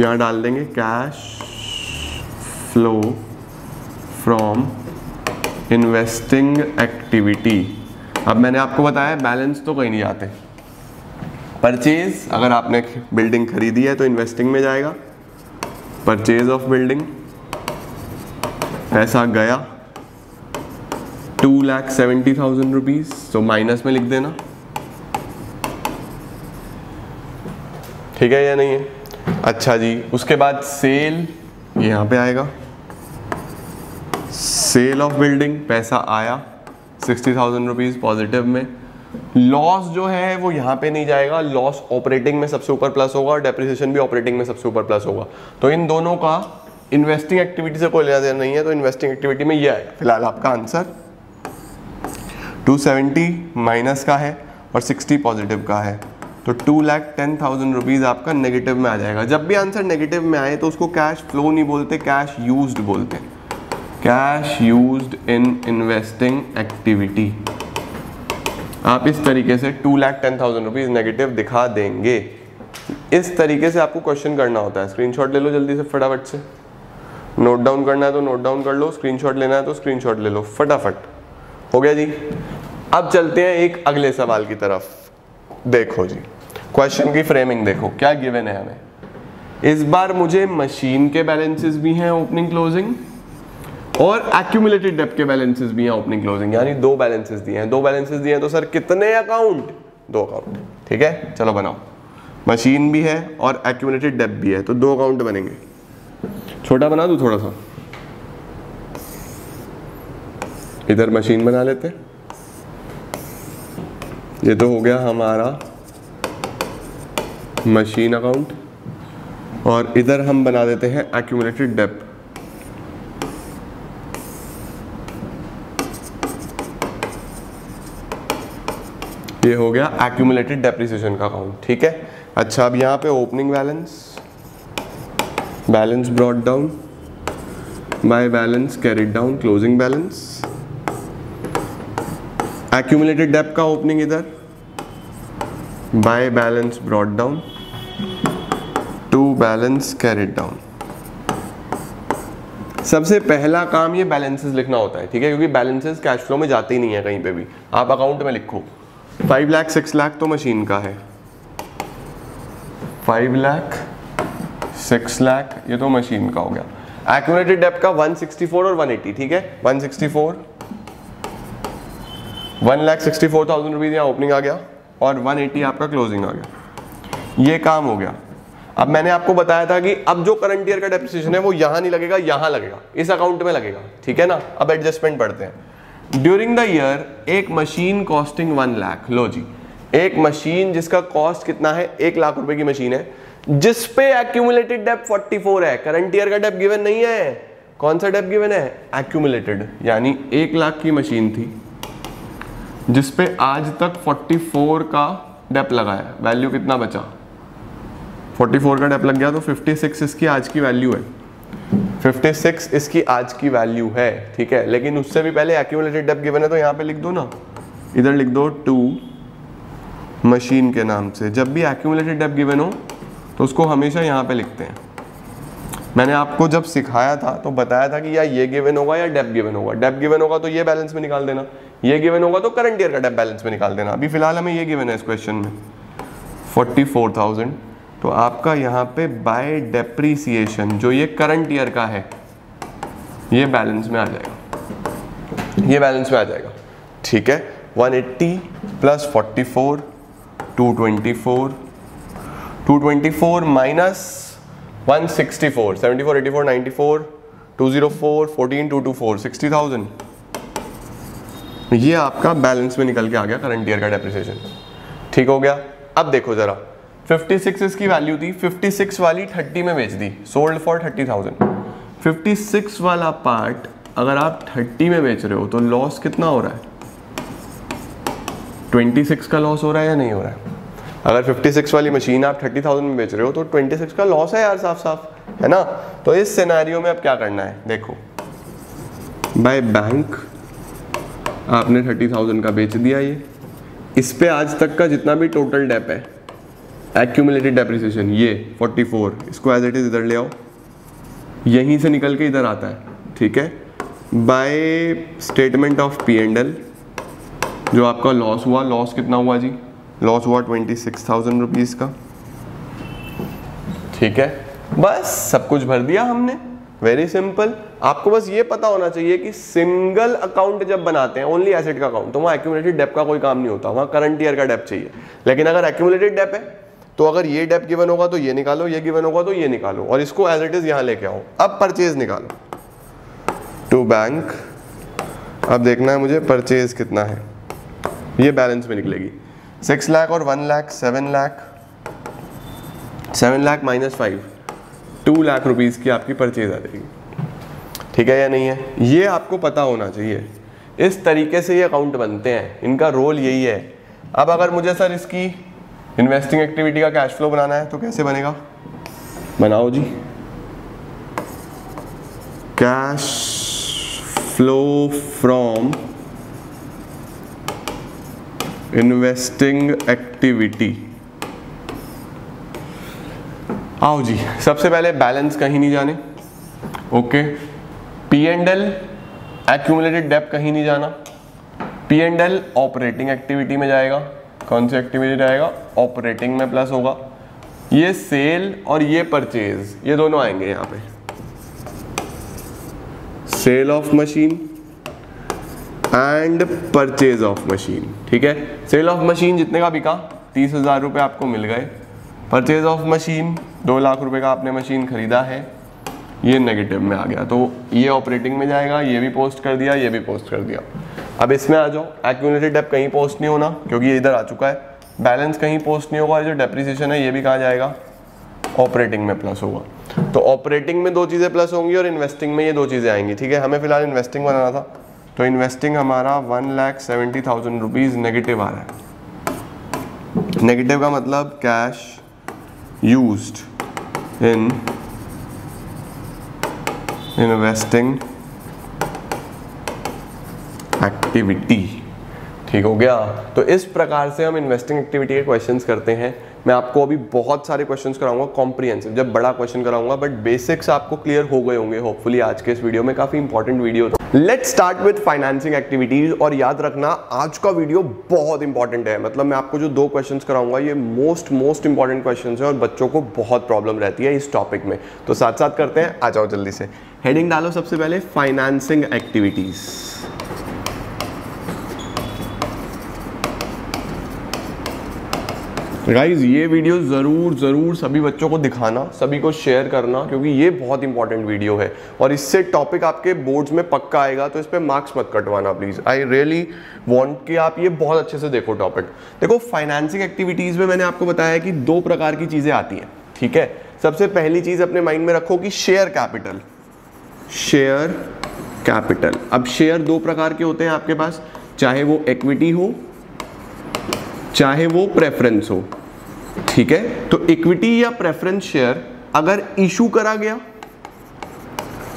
यहाँ डाल देंगे cash flow from investing activity अब मैंने आपको बताया बैलेंस तो कहीं नहीं जाते परचेज अगर आपने बिल्डिंग खरीदी है तो इन्वेस्टिंग में जाएगा। परचेज ऑफ़ बिल्डिंग पैसा गया। Two lakh seventy thousand rupees तो माइनस में लिख देना। ठीक है या नहीं है? अच्छा जी, उसके बाद सेल यहाँ पे आएगा। सेल ऑफ़ बिल्डिंग पैसा आया सिक्सटी थाउज़ेंड रुपीज़ पॉजिटिव में। लॉस जो है, वो यहाँ पे नहीं जाएगा। लॉस ऑपरेटिंग में सबसे ऊपर प्लस होगा और डेप्रिसिएशन भी ऑपरेटिंग में सबसे ऊपर प्लस होगा। तो इन दोनों का इन्वेस्टिंग एक्टिविटी से कोई लेना देना नहीं है तो इन्वेस्टिंग एक्टिविटी में ये आएगा। फ़िलहाल आपका आंसर 270 माइनस का है और 60 पॉजिटिव का है। तो two lakh ten thousand rupees आपका नेगेटिव में आ जाएगा। जब भी आंसर नेगेटिव में आए तो उसको कैश फ्लो नहीं बोलते कैश यूज्ड बोलते cash used in investing activity आप इस तरीके से two lakh ten thousand rupees negative दिखा देंगे। इस तरीके से आपको क्वेश्चन करना होता है। स्क्रीनशॉट ले लो जल्दी से, फटाफट से। नोट डाउन करना है तो नोट डाउन कर लो स्क्रीनशॉट लेना है तो स्क्रीनशॉट ले लो। फटाफट। हो गया जी? अब चलते हैं एक अगले सवाल की तरफ़। देखो जी। क्वेश्चन की फ्रेमिंग देखो। क्या गिवन है हमें? इस बार मुझे मशीन के बैलेंसेस भी हैं ओपनिंग क्लोजिंग और एक्यूमुलेटेड डेप के बैलेंसेस भी हैं ओपनिंग क्लोजिंग यानी दो बैलेंसेस दिए हैं। दो बैलेंसेस दिए हैं तो सर कितने अकाउंट दो अकाउंट ठीक है? चलो बनाओ। मशीन भी है और एक्यूमुलेटेड डेप भी है तो दो अकाउंट बनेंगे। छोटा बना दू थोड़ा सा? इधर मशीन बना लेते। ये तो हो गया हमारा मशीन अकाउंट और इधर हम बना देते हैं एक्यूमुलेटेड डेप ये हो गया एक्यूमुलेटेड डेप्रिसिएशन का अकाउंट ठीक है? अच्छा अब यहाँ पे opening balance balance brought down by balance carried down closing balance accumulated dep का ओपनिंग इधर by balance brought down to balance carried down सबसे पहला काम ये बैलेंसेस लिखना होता है, ठीक है? क्योंकि बैलेंसेस कैश फ्लो में जाते ही नहीं है कहीं पे भी। आप अकाउंट में लिखो। फाइव लाख सिक्स लाख तो मशीन का है। फाइव लाख सिक्स लाख ये तो मशीन का हो गया। एक्यूमुलेटेड डेप का 164 और 180 ठीक है? 164 one lakh sixty four thousand rupees यहाँ ओपनिंग आ गया और 180 आपका क्लोजिंग आ गया। ये काम हो गया। अब मैंने आपको बताया था कि अब जो करंट ईयर का डेप्रिसिएशन है वो यहाँ नहीं लगेगा, यहाँ लगेगा। इस अकाउंट में लगेगा, ठीक है ना? अब एडजस्टमेंट पढ़ते हैं। ड्यूरिंग द ईयर एक मशीन कॉस्टिंग वन लाख लो जी. एक मशीन जिसका कॉस्ट कितना है? एक लाख रुपए की मशीन है। जिस पे एक्यूमुलेटेड डेप 44 है। करंट ईयर का डेप गिवन नहीं है। कौन सा डेप गिवन है? एक्यूमुलेटेड यानी एक लाख की मशीन थी। जिसपे आज तक 44 का डेप लगा है। वैल्यू कितना बचा? 44 का डेप लग गया तो 56 इसकी आज की वैल्यू है। 56 इसकी आज की वैल्यू है, ठीक है? लेकिन उससे भी पहले एक्यूमुलेटेड डेप गिवन है तो यहाँ पे लिख दो ना। इधर लिख दो टू मशीन के नाम से। जब भी एक्यूमुलेटेड डेप गिवन हो तो उसको हमेशा यहाँ पे लिखते हैं। मैंने आपको जब सिखाया था तो बताया था कि या ये गिवन होगा या डेप गिवन होगा। डेप गिवन होगा तो ये बैलेंस में निकाल देना। ये गिवन होगा तो करंट ईयर का डेप बैलेंस में निकाल देना। अभी फ़िलहाल हमें ये गिवन है इस क्वेश्चन में। फोर्टी फोर थाउज़ेंड तो आपका यहाँ पे बाय डेप्रीसिएशन जो ये करंट ईयर का है, ये बैलेंस में आ जाएगा। ये बैलेंस में आ जाएगा। ठीक है? 180 एट्टी प्लस 44 224 224 माइनस 164 74 84 94 204 14 224 60000 ये आपका बैलेंस में निकल के आ गया करंट ईयर का डेप्रिसिएशन ठीक हो गया? अब देखो जरा। 56 इसकी वैल्यू थी 56 वाली 30 में बेच दी सोल्ड फॉर 30,000 56 वाला पार्ट अगर आप 30 में बेच रहे हो तो लॉस कितना हो रहा है? 26 का लॉस हो रहा है या नहीं हो रहा है? अगर 56 वाली मशीन आप 30,000 में बेच रहे हो तो 26 का लॉस है यार साफ़ साफ़ है ना? तो इस सिनेरियो में अब क्या करना है? देखो बाय बैंक आपने 30,000 का बेच दिया ये। इस पे आज तक का जितना भी टोटल डेप है एक्यूमुलेटेड डेप्रिसिएशन ये 44 इसको एज इट इज़ इधर ले आओ। यहीं से निकल के इधर आता है, ठीक है? By statement of P and L जो आपका लॉस हुआ लॉस कितना हुआ जी? लॉस हुआ ट्वेंटी सिक्स थाउज़ेंड रुपीज़ का, ठीक है? बस, सब कुछ भर दिया हमने। वेरी सिंपल आपको बस ये पता होना चाहिए कि सिंगल अकाउंट जब बनाते हैं ओनली एसेट का अकाउंट तो वहाँ एक्यूमुलेटेड डेप का कोई काम नहीं होता। वहाँ करंट ईयर का डेप चाहिए। लेकिन अगर एक्यूमुलेटेड डेप है तो अगर ये डेप गिवन होगा तो ये निकालो, ये गिवन होगा तो ये निकालो। और इसको एज इट इज़ यहाँ लेके आओ। अब परचेज निकालो। टू बैंक अब देखना है मुझे परचेज कितना है। ये बैलेंस में निकलेगी। सिक्स लाख और one lakh seven lakh seven lakh minus five two lakh rupees की आपकी परचेज आ जाएगी। ठीक है या नहीं है? ये आपको पता होना चाहिए। इस तरीके से ये अकाउंट बनते हैं। इनका रोल यही है। अब अगर मुझे सर इसकी इन्वेस्टिंग एक्टिविटी का कैश फ्लो बनाना है तो कैसे बनेगा? बनाओ जी। Cash flow from investing activity आओ जी सबसे पहले बैलेंस कहीं नहीं जाने। Okay P and L accumulated dep कहीं नहीं जाना। P and L operating activity में जाएगा। कौन सी एक्टिविटी जाएगा ऑपरेटिंग में प्लस होगा। ये सेल और ये परचेज ये दोनों आएँगे यहाँ पे। Sale of machine and purchase of machine ठीक है? सेल ऑफ़ मशीन जितने का बिका, तीस हज़ार रुपये आपको मिल गए। परचेज ऑफ़ मशीन दो लाख रुपए का आपने मशीन खरीदा है। ये नेगेटिव में आ गया। तो ये ऑपरेटिंग में जाएगा, ये भी पोस्ट कर दिया, ये भी पोस्ट कर दिया। अब इसमें आ जाओ एक्यूमुलेटेड डेप कहीं पोस्ट नहीं होना, क्योंकि ये इधर आ चुका है। बैलेंस कहीं पोस्ट नहीं होगा जो डेप्रिसिएशन है, ये भी कहा जाएगा? ऑपरेटिंग में प्लस होगा। तो ऑपरेटिंग में दो चीज़ें प्लस होंगी और इन्वेस्टिंग में ये दो चीज़ें आएँगी, ठीक है? हमें फ़िलहाल इन्वेस्टिंग बनाना था। तो इन्वेस्टिंग हमारा one lakh seventy thousand rupees negative आ रहा है। नेगेटिव का मतलब cash used in investing activity ठीक हो गया? तो इस प्रकार से हम इन्वेस्टिंग एक्टिविटी के क्वेश्चंस करते हैं। मैं आपको अभी बहुत सारे क्वेश्चंस कराऊँगा कॉम्प्रिहेंसिव जब बड़ा क्वेश्चन कराऊँगा बट बेसिक्स आपको क्लियर हो गए होंगे होपफुली आज के इस वीडियो में। काफ़ी इंपॉर्टेंट वीडियो था। Let's start with financing activities और याद रखना, आज का वीडियो बहुत इंपॉर्टेंट है। मतलब मैं आपको जो दो क्वेश्चन कराऊँगा, ये मोस्ट मोस्ट इंपॉर्टेंट क्वेश्चन है और बच्चों को बहुत प्रॉब्लम रहती है इस टॉपिक में। तो साथ साथ करते हैं। आ जाओ जल्दी से। हेडिंग डालो सबसे पहले फाइनेंसिंग एक्टिविटीज़ गाइज़ ये वीडियो ज़रूर ज़रूर सभी बच्चों को दिखाना, सभी को शेयर करना, क्योंकि ये बहुत इंपॉर्टेंट वीडियो है। और इससे टॉपिक आपके बोर्ड्स में पक्का आएगा तो इस पर मार्क्स मत कटवाना प्लीज़ आई रियली वांट कि आप ये बहुत अच्छे से देखो टॉपिक देखो फाइनेंसिंग एक्टिविटीज़ में मैंने आपको बताया कि दो प्रकार की चीज़ें आती हैं, ठीक है? सबसे पहली चीज़ अपने माइंड में रखो कि शेयर कैपिटल शेयर कैपिटल। अब शेयर दो प्रकार के होते हैं आपके पास, चाहे वो इक्विटी हो, चाहे वो प्रेफरेंस हो, ठीक है? तो इक्विटी या प्रेफरेंस शेयर अगर इशू करा गया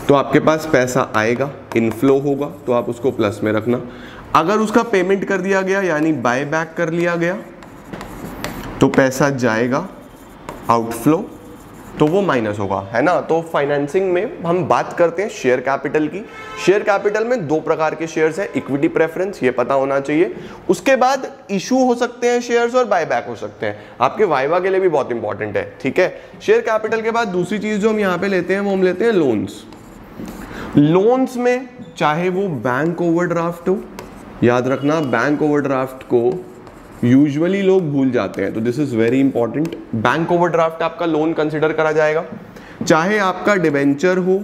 तो आपके पास पैसा आएगा इनफ्लो होगा तो आप उसको प्लस में रखना। अगर उसका पेमेंट कर दिया गया, यानी बाय बैक कर लिया गया तो पैसा जाएगा आउटफ्लो तो वो माइनस होगा, है ना? तो फाइनेंसिंग में हम बात करते हैं शेयर कैपिटल की। शेयर कैपिटल में दो प्रकार के शेयर्स हैं इक्विटी प्रेफरेंस ये पता होना चाहिए। उसके बाद इशू हो सकते हैं शेयर्स और बायबैक हो सकते हैं। आपके वाइवा के लिए भी बहुत इंपॉर्टेंट है, ठीक है? शेयर कैपिटल के बाद दूसरी चीज़ जो हम यहाँ पे लेते हैं, वो हम लेते हैं लोन्स लोन्स में चाहे वो बैंक ओवरड्राफ्ट हो, याद रखना बैंक ओवरड्राफ्ट को यूजुअली लोग भूल जाते हैं तो this is very important bank overdraft आपका लोन कंसिडर करा जाएगा। चाहे आपका डिबेंचर हो,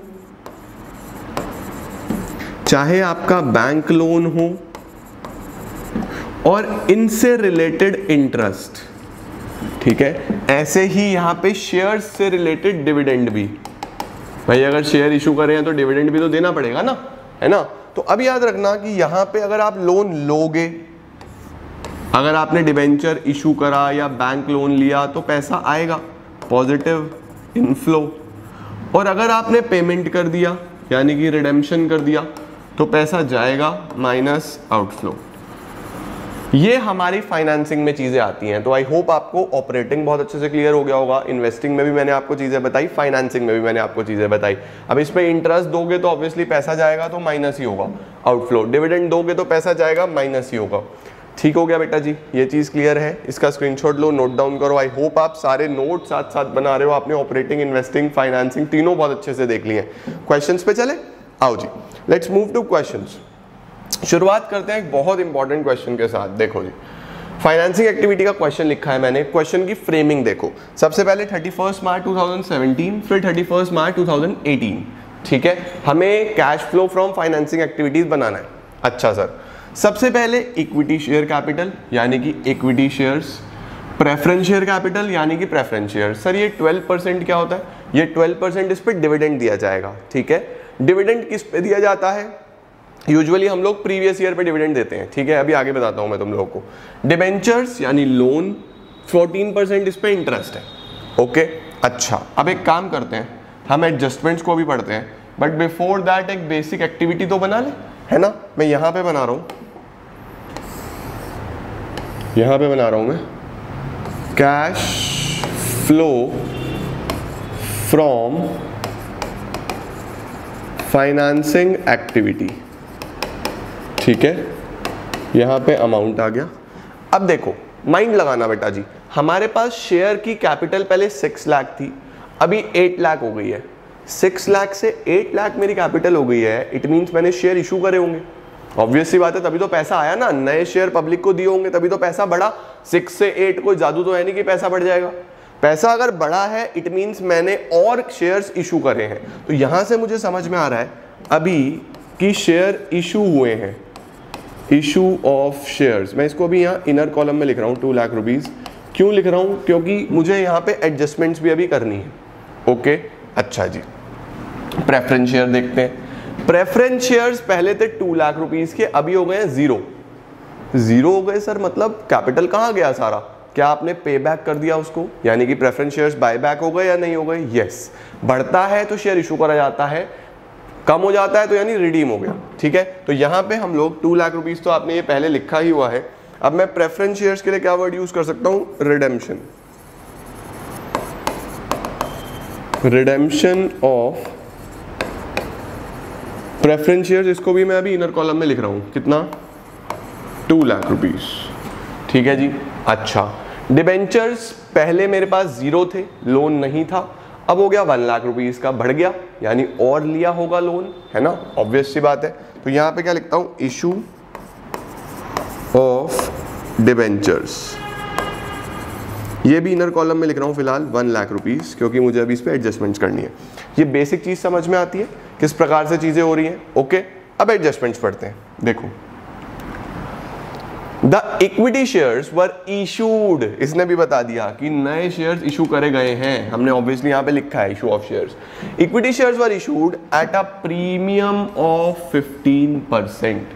चाहे आपका बैंक लोन हो, और इनसे रिलेटेड इंटरेस्ट ठीक है? ऐसे ही यहाँ पे शेयर्स से रिलेटेड डिविडेंड भी। भाई, अगर शेयर इशू कर रहे हैं तो डिविडेंड भी तो देना पड़ेगा ना, है ना? तो अब याद रखना कि यहाँ पे अगर आप लोन लोगे अगर आपने डिबेंचर इशू करा या बैंक लोन लिया तो पैसा आएगा। पॉजिटिव इनफ्लो और अगर आपने पेमेंट कर दिया, यानी कि रिडेम्शन कर दिया तो पैसा जाएगा माइनस आउटफ्लो ये हमारी फाइनेंसिंग में चीज़ें आती हैं तो आई होप आपको ऑपरेटिंग बहुत अच्छे से क्लियर हो गया होगा। इन्वेस्टिंग में भी मैंने आपको चीज़ें बताई फाइनेंसिंग में भी मैंने आपको चीज़ें बताई। अब इसमें इंटरेस्ट दोगे तो ऑब्वियसली पैसा जाएगा तो माइनस ही होगा। आउटफ्लो डिविडेंड दोगे तो पैसा जाएगा माइनस ही होगा। ठीक हो गया बेटा जी, ये चीज़ क्लियर है। इसका स्क्रीनशॉट लो नोट डाउन करो। आई होप आप सारे नोट साथ साथ बना रहे हो। आपने ऑपरेटिंग इन्वेस्टिंग फाइनेंसिंग तीनों बहुत अच्छे से देख लिए क्वेश्चंस पे चले? आओ जी। लेट्स मूव टू क्वेश्चंस शुरुआत करते हैं एक बहुत इंपॉर्टेंट क्वेश्चन के साथ। देखो जी। फाइनेंसिंग एक्टिविटी का क्वेश्चन लिखा है मैंने। क्वेश्चन की फ्रेमिंग देखो। सबसे पहले थर्टी फ़र्स्ट मार्च 2017 फिर थर्टी फ़र्स्ट मार्च 2018 ठीक है? हमें cash flow from financing activities बनाना है। अच्छा सर सबसे पहले इक्विटी शेयर कैपिटल यानी कि equity shares preference share capital यानी कि प्रेफरेंस शेयर सर ये 12 परसेंट क्या होता है? ये 12 परसेंट इस पर डिविडेंड दिया जाएगा, ठीक है? डिविडेंड किस पे दिया जाता है? यूजुअली हम लोग प्रीवियस ईयर पे डिविडेंड देते हैं, ठीक है? अभी आगे बताता हूँ मैं तुम लोगों को। डिबेंचर्स यानी लोन 14 परसेंट इस पर इंटरेस्ट है ओके अच्छा अब एक काम करते हैं। हम एडजस्टमेंट्स को भी पढ़ते हैं बट बिफोर दैट एक बेसिक एक्टिविटी तो बना ले, है ना? मैं यहाँ पे बना रहा हूँ। यहाँ पे बना रहा हूँ मैं। Cash flow from financing activity ठीक है? यहाँ पे अमाउंट आ गया। अब देखो माइंड लगाना बेटा जी। हमारे पास शेयर की कैपिटल पहले सिक्स लाख थी। अभी एट लाख हो गई है। सिक्स लाख से एट लाख मेरी कैपिटल हो गई है। इट मीन्स मैंने शेयर इशू करे होंगे। ऑब्वियसली बात है, तभी तो पैसा आया ना। नए शेयर पब्लिक को दिए होंगे, तभी तो पैसा बढ़ा। सिक्स से एट कोई जादू तो है नहीं कि पैसा बढ़ जाएगा। पैसा अगर बढ़ा है इट मीन्स मैंने और शेयर्स इशू करे हैं। तो यहाँ से मुझे समझ में आ रहा है अभी कि शेयर इशू हुए हैं। इशू ऑफ़ शेयर्स मैं इसको अभी यहाँ इनर कॉलम में लिख रहा हूँ टू लाख रुपीज़ क्यों लिख रहा हूँ? क्योंकि मुझे यहाँ पे एडजस्टमेंट्स भी अभी करनी है। ओके अच्छा जी। प्रेफरेंस शेयर देखते हैं। प्रेफरेंस शेयर्स पहले थे टू लाख रुपीज़ के, अभी हो गए हैं ज़ीरो ज़ीरो हो गए सर मतलब कैपिटल कहाँ गया सारा? क्या आपने पे बैक कर दिया उसको? यानी कि प्रेफरेंस शेयर्स बाय बैक हो गए या नहीं हो गए? यस बढ़ता है तो शेयर इशू करा जाता है. कम हो जाता है तो यानी रिडीम हो गया. ठीक है? तो यहाँ पे हम लोग टू लाख रुपीज़ तो आपने ये पहले लिखा ही हुआ है. अब मैं प्रेफरेंस शेयर्स के लिए क्या वर्ड यूज़ कर सकता हूँ? Redemption redemption of preference share इसको भी मैं अभी इनर कॉलम में लिख रहा हूँ। कितना? टू लाख रुपीस ठीक है जी? अच्छा। डिबेंचर्स पहले मेरे पास ज़ीरो थे लोन नहीं था। अब हो गया वन लाख रुपीस का। बढ़ गया, यानी और लिया होगा लोन है ना? ऑब्वियस सी बात है। तो यहाँ पे क्या लिखता हूँ? इशू ऑफ़ डिबेंचर्स ये भी इनर कॉलम में लिख रहा हूँ फ़िलहाल वन लाख रुपीस क्योंकि मुझे अभी इस पर एडजस्टमेंट्स करनी है। ये बेसिक चीज़ समझ में आती है, किस प्रकार से चीज़ें हो रही हैं? ओके अब एडजस्टमेंट्स पढ़ते हैं। देखो। The equity shares were issued इसने भी बता दिया कि नए शेयर्स इशू करे गए हैं। हमने ऑब्वियसली यहाँ पे लिखा है issue of shares equity shares were issued at a premium of 15 percent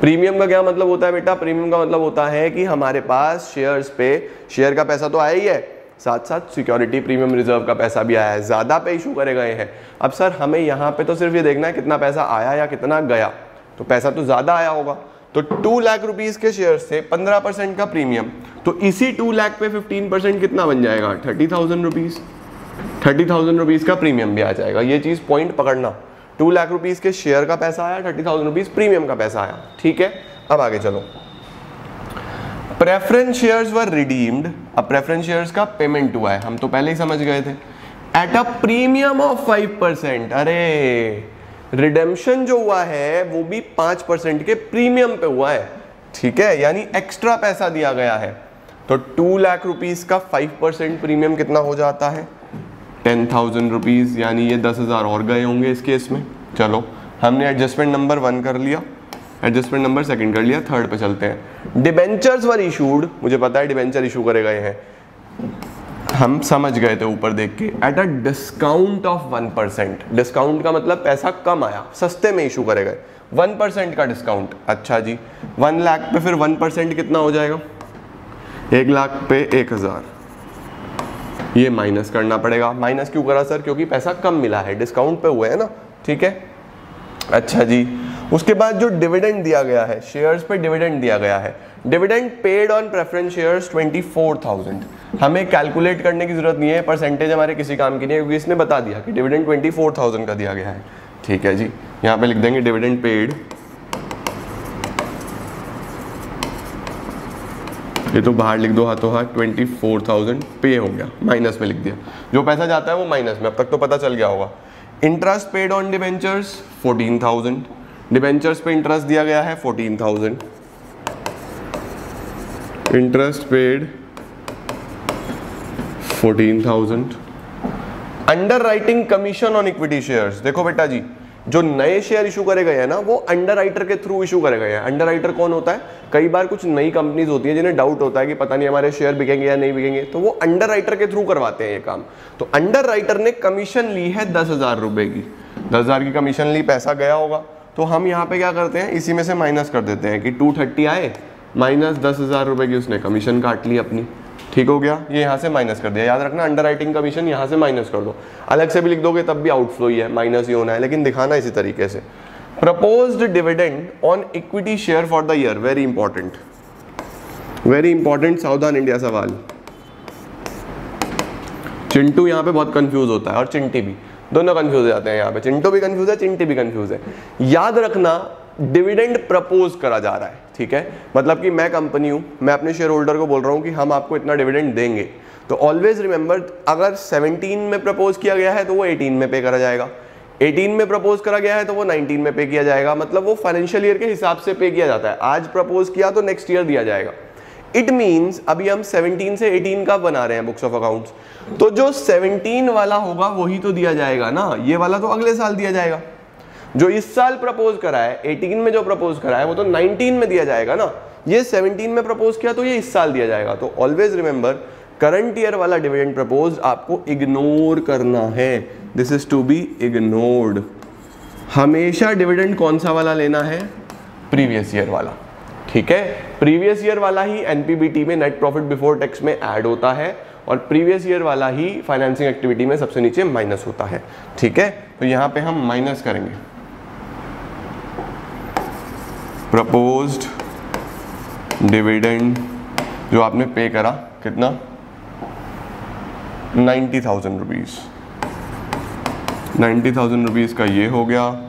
premium का क्या मतलब होता है बेटा? प्रीमियम का मतलब होता है कि हमारे पास शेयर्स पे शेयर का पैसा तो आया ही है। साथ साथ सिक्योरिटी प्रीमियम रिज़र्व का पैसा भी आया है। ज़्यादा पे इशू करे गए हैं। अब सर, हमें यहाँ पे तो सिर्फ़ ये देखना है कितना पैसा आया या कितना गया। तो पैसा तो ज़्यादा आया होगा। तो टू लाख रुपीज़ के शेयर से पंद्रह परसेंट का प्रीमियम तो इसी टू लाख पे फिफ्टीन परसेंट कितना बन जाएगा? Thirty thousand rupees thirty thousand rupees का प्रीमियम भी आ जाएगा। ये चीज़ पॉइंट पकड़ना। टू लाख रुपीज़ के शेयर का पैसा आया थर्टी थाउज़ेंड रुपीज़ प्रीमियम का पैसा आया। ठीक है? अब आगे चलो। प्रेफरेंस शेयर्स वर रिडीम्ड अब प्रेफरेंस शेयर्स का पेमेंट हुआ है हम तो पहले ही समझ गए थे. At a premium of five percent अरे रिडेम्पशन जो हुआ है, वो भी पाँच परसेंट के प्रीमियम पे हुआ है. ठीक है? यानी एक्स्ट्रा पैसा दिया गया है. तो टू लाख रुपीज़ का फाइव परसेंट प्रीमियम कितना हो जाता है? टेन थाउज़ेंड रुपीज़ यानी ये दस हज़ार और गए होंगे इस केस में. चलो, हमने एडजस्टमेंट नंबर वन कर लिया. एडजस्टमेंट नंबर सेकंड कर लिया थर्ड पे चलते हैं। डिबेंचर्स वर इशूड मुझे पता है डिबेंचर इशू करे गए हैं। हम समझ गए थे ऊपर देख के। At a discount of one percent discount का मतलब पैसा कम आया, सस्ते में इशू करे गए। वन परसेंट का डिस्काउंट अच्छा जी वन लाख पे फिर वन परसेंट कितना हो जाएगा? एक लाख पे एक हज़ार। ये माइनस करना पड़ेगा। माइनस क्यों करा सर क्योंकि पैसा कम मिला है। डिस्काउंट पे हुए है ना। ठीक है? अच्छा जी। उसके बाद जो डिविडेंड दिया गया है शेयर्स पे डिविडेंड दिया गया है। Dividend paid on preference shares twenty four thousand हमें कैलकुलेट करने की ज़रूरत नहीं है परसेंटेज हमारे किसी काम की नहीं है, क्योंकि इसने बता दिया कि डिविडेंड ट्वेंटी फोर थाउज़ेंड का दिया गया है। ठीक है जी, यहाँ पे लिख देंगे डिविडेंड पेड ये तो बाहर लिख दो हाथों हाथ ट्वेंटी पे हो गया माइनस में लिख दिया। जो पैसा जाता है वो माइनस में, अब तक तो पता चल गया होगा। Interest paid on debentures fourteen debentures पे इंटरेस्ट दिया गया है fourteen thousand interest paid fourteen thousand underwriting commission on equity shares देखो बेटा जी, जो नए शेयर इशू करे गए हैं ना, वो अंडर राइटर के थ्रू इशू करे गए हैं। अंडर राइटर कौन होता है? कई बार कुछ नई कंपनीज़ होती है जिन्हें डाउट होता है कि पता नहीं हमारे शेयर बिकेंगे या नहीं बिकेंगे तो वो अंडर राइटर के थ्रू करवाते हैं ये काम। तो अंडर राइटर ने कमीशन ली है दस हज़ार रुपए की। दस हज़ार की कमीशन ली, पैसा गया होगा। तो हम यहाँ पे क्या करते हैं? इसी में से माइनस कर देते हैं कि टू थर्टी आए माइनस दस हज़ार रुपए की उसने कमीशन काट ली अपनी। ठीक हो गया? ये यहाँ से माइनस कर दिया। याद रखना अंडर राइटिंग कमीशन यहाँ से माइनस कर दो। अलग से भी लिख दोगे तब भी आउटफ्लो ही है माइनस ही होना है, लेकिन दिखाना इसी तरीके से। Propose dividend on equity share for the year very important very important सावधान इंडिया सवाल। चिंटू यहाँ पे बहुत कंफ्यूज होता है, और चिंटी भी। दोनों कंफ्यूज हो जाते हैं यहाँ पे। चिंटो भी कंफ्यूज है, चिंटी भी कंफ्यूज है। याद रखना डिविडेंड प्रपोज करा जा रहा है, ठीक है? मतलब कि मैं कंपनी हूँ, मैं अपने शेयर होल्डर को बोल रहा हूँ कि हम आपको इतना डिविडेंड देंगे। तो ऑलवेज रिमेंबर अगर 17 में प्रपोज किया गया है तो वो 18 में पे करा जाएगा। 18 में प्रपोज करा गया है तो वो 19 में पे किया जाएगा। मतलब वो फाइनेंशियल ईयर के हिसाब से पे किया जाता है। आज प्रपोज किया तो नेक्स्ट ईयर दिया जाएगा। इट मीन्स अभी हम 17 से 18 का बना रहे हैं बुक्स ऑफ़ अकाउंट्स तो जो 17 वाला होगा, वही तो दिया जाएगा ना? ये वाला तो अगले साल दिया जाएगा। जो इस साल प्रपोज करा है 18 में जो प्रपोज करा है, वो तो 19 में दिया जाएगा ना? ये 17 में प्रपोज किया तो ये इस साल दिया जाएगा। तो ऑलवेज रिमेंबर करंट ईयर वाला डिविडेंड प्रपोज आपको इग्नोर करना है। This is to be ignored हमेशा डिविडेंड कौन सा वाला लेना है? प्रीवियस ईयर वाला। ठीक है? प्रीवियस ईयर वाला ही एनपीबीटी में नेट प्रॉफिट बिफोर टैक्स में ऐड होता है और प्रीवियस ईयर वाला ही फाइनेंसिंग एक्टिविटी में सबसे नीचे माइनस होता है। ठीक है? तो यहाँ पे हम माइनस करेंगे। प्रपोज्ड डिविडेंड जो आपने पे करा, कितना? Ninety thousand rupees ninety thousand rupees का ये हो गया।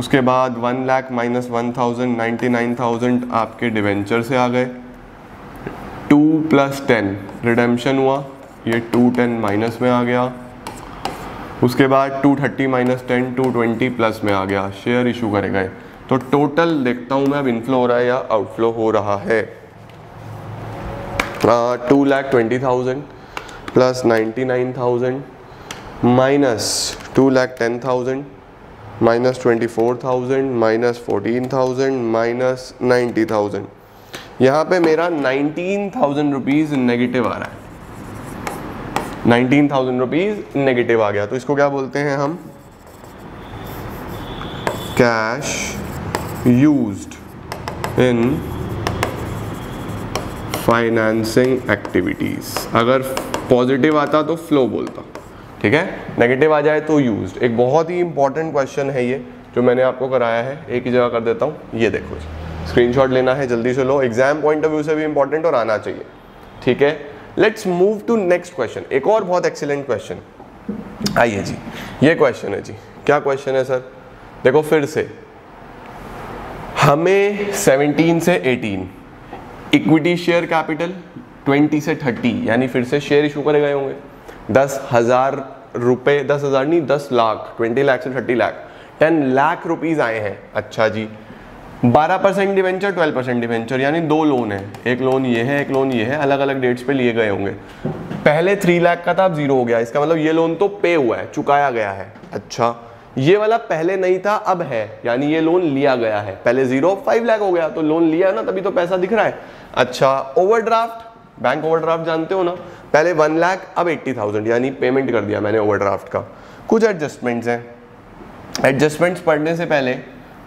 उसके बाद one lakh minus one thousand ninety nine thousand आपके डिवेंचर से आ गए। टू प्लस टेन रिडेम्शन हुआ। ये टू टेन माइनस में आ गया। उसके बाद two thirty minus ten, two twenty plus में आ गया। शेयर इशू करे गए। तो टोटल देखता हूँ मैं, अब इनफ्लो हो रहा है या आउटफ्लो हो रहा है? Two lakh twenty thousand plus ninety nine thousand minus two lakh ten thousand minus twenty four thousand, minus fourteen thousand, minus ninety thousand. यहाँ पे मेरा नाइनटीन थाउज़ेंड रुपीज़ नेगेटिव आ रहा है। नाइनटीन थाउज़ेंड रुपीज़ नेगेटिव आ गया। तो इसको क्या बोलते हैं हम? Cash used in financing activities. अगर पॉजिटिव आता तो फ्लो बोलता। ठीक है? नेगेटिव आ जाए तो यूज्ड एक बहुत ही इंपॉर्टेंट क्वेश्चन है ये, जो मैंने आपको कराया है। एक ही जगह कर देता हूँ। ये देखो स्क्रीनशॉट लेना है, जल्दी से लो। एग्ज़ाम पॉइंट ऑफ़ व्यू से भी इंपॉर्टेंट और आना चाहिए। ठीक है? Let's move to next question एक और बहुत एक्सीलेंट क्वेश्चन आइए जी। ये क्वेश्चन है जी। क्या क्वेश्चन है सर देखो फिर से। हमें 17 से 18 इक्विटी शेयर कैपिटल 20 से 30 यानी फिर से शेयर इशू करे गए होंगे। दस हज़ार रुपए, दस हज़ार नहीं, दस लाख 20 लाख से 30 लाख 10 लाख रुपीज़ आए हैं। अच्छा जी। 12 परसेंट डिवेंचर 12 परसेंट डिवेंचर यानी दो लोन है। एक लोन ये है, एक लोन ये है अलग अलग डेट्स पे लिए गए होंगे। पहले थ्री लाख का था, अब ज़ीरो हो गया। इसका मतलब ये लोन तो पे हुआ है, चुकाया गया है। अच्छा। ये वाला पहले नहीं था, अब है। यानी ये लोन लिया गया है। पहले ज़ीरो फाइव लाख हो गया। तो लोन लिया ना, तभी तो पैसा दिख रहा है। अच्छा ओवरड्राफ्ट बैंक ओवरड्राफ्ट जानते हो ना? पहले वन लाख अब एट्टी थाउज़ेंड यानी पेमेंट कर दिया मैंने ओवरड्राफ्ट का। कुछ एडजस्टमेंट्स हैं। एडजस्टमेंट्स पढ़ने से पहले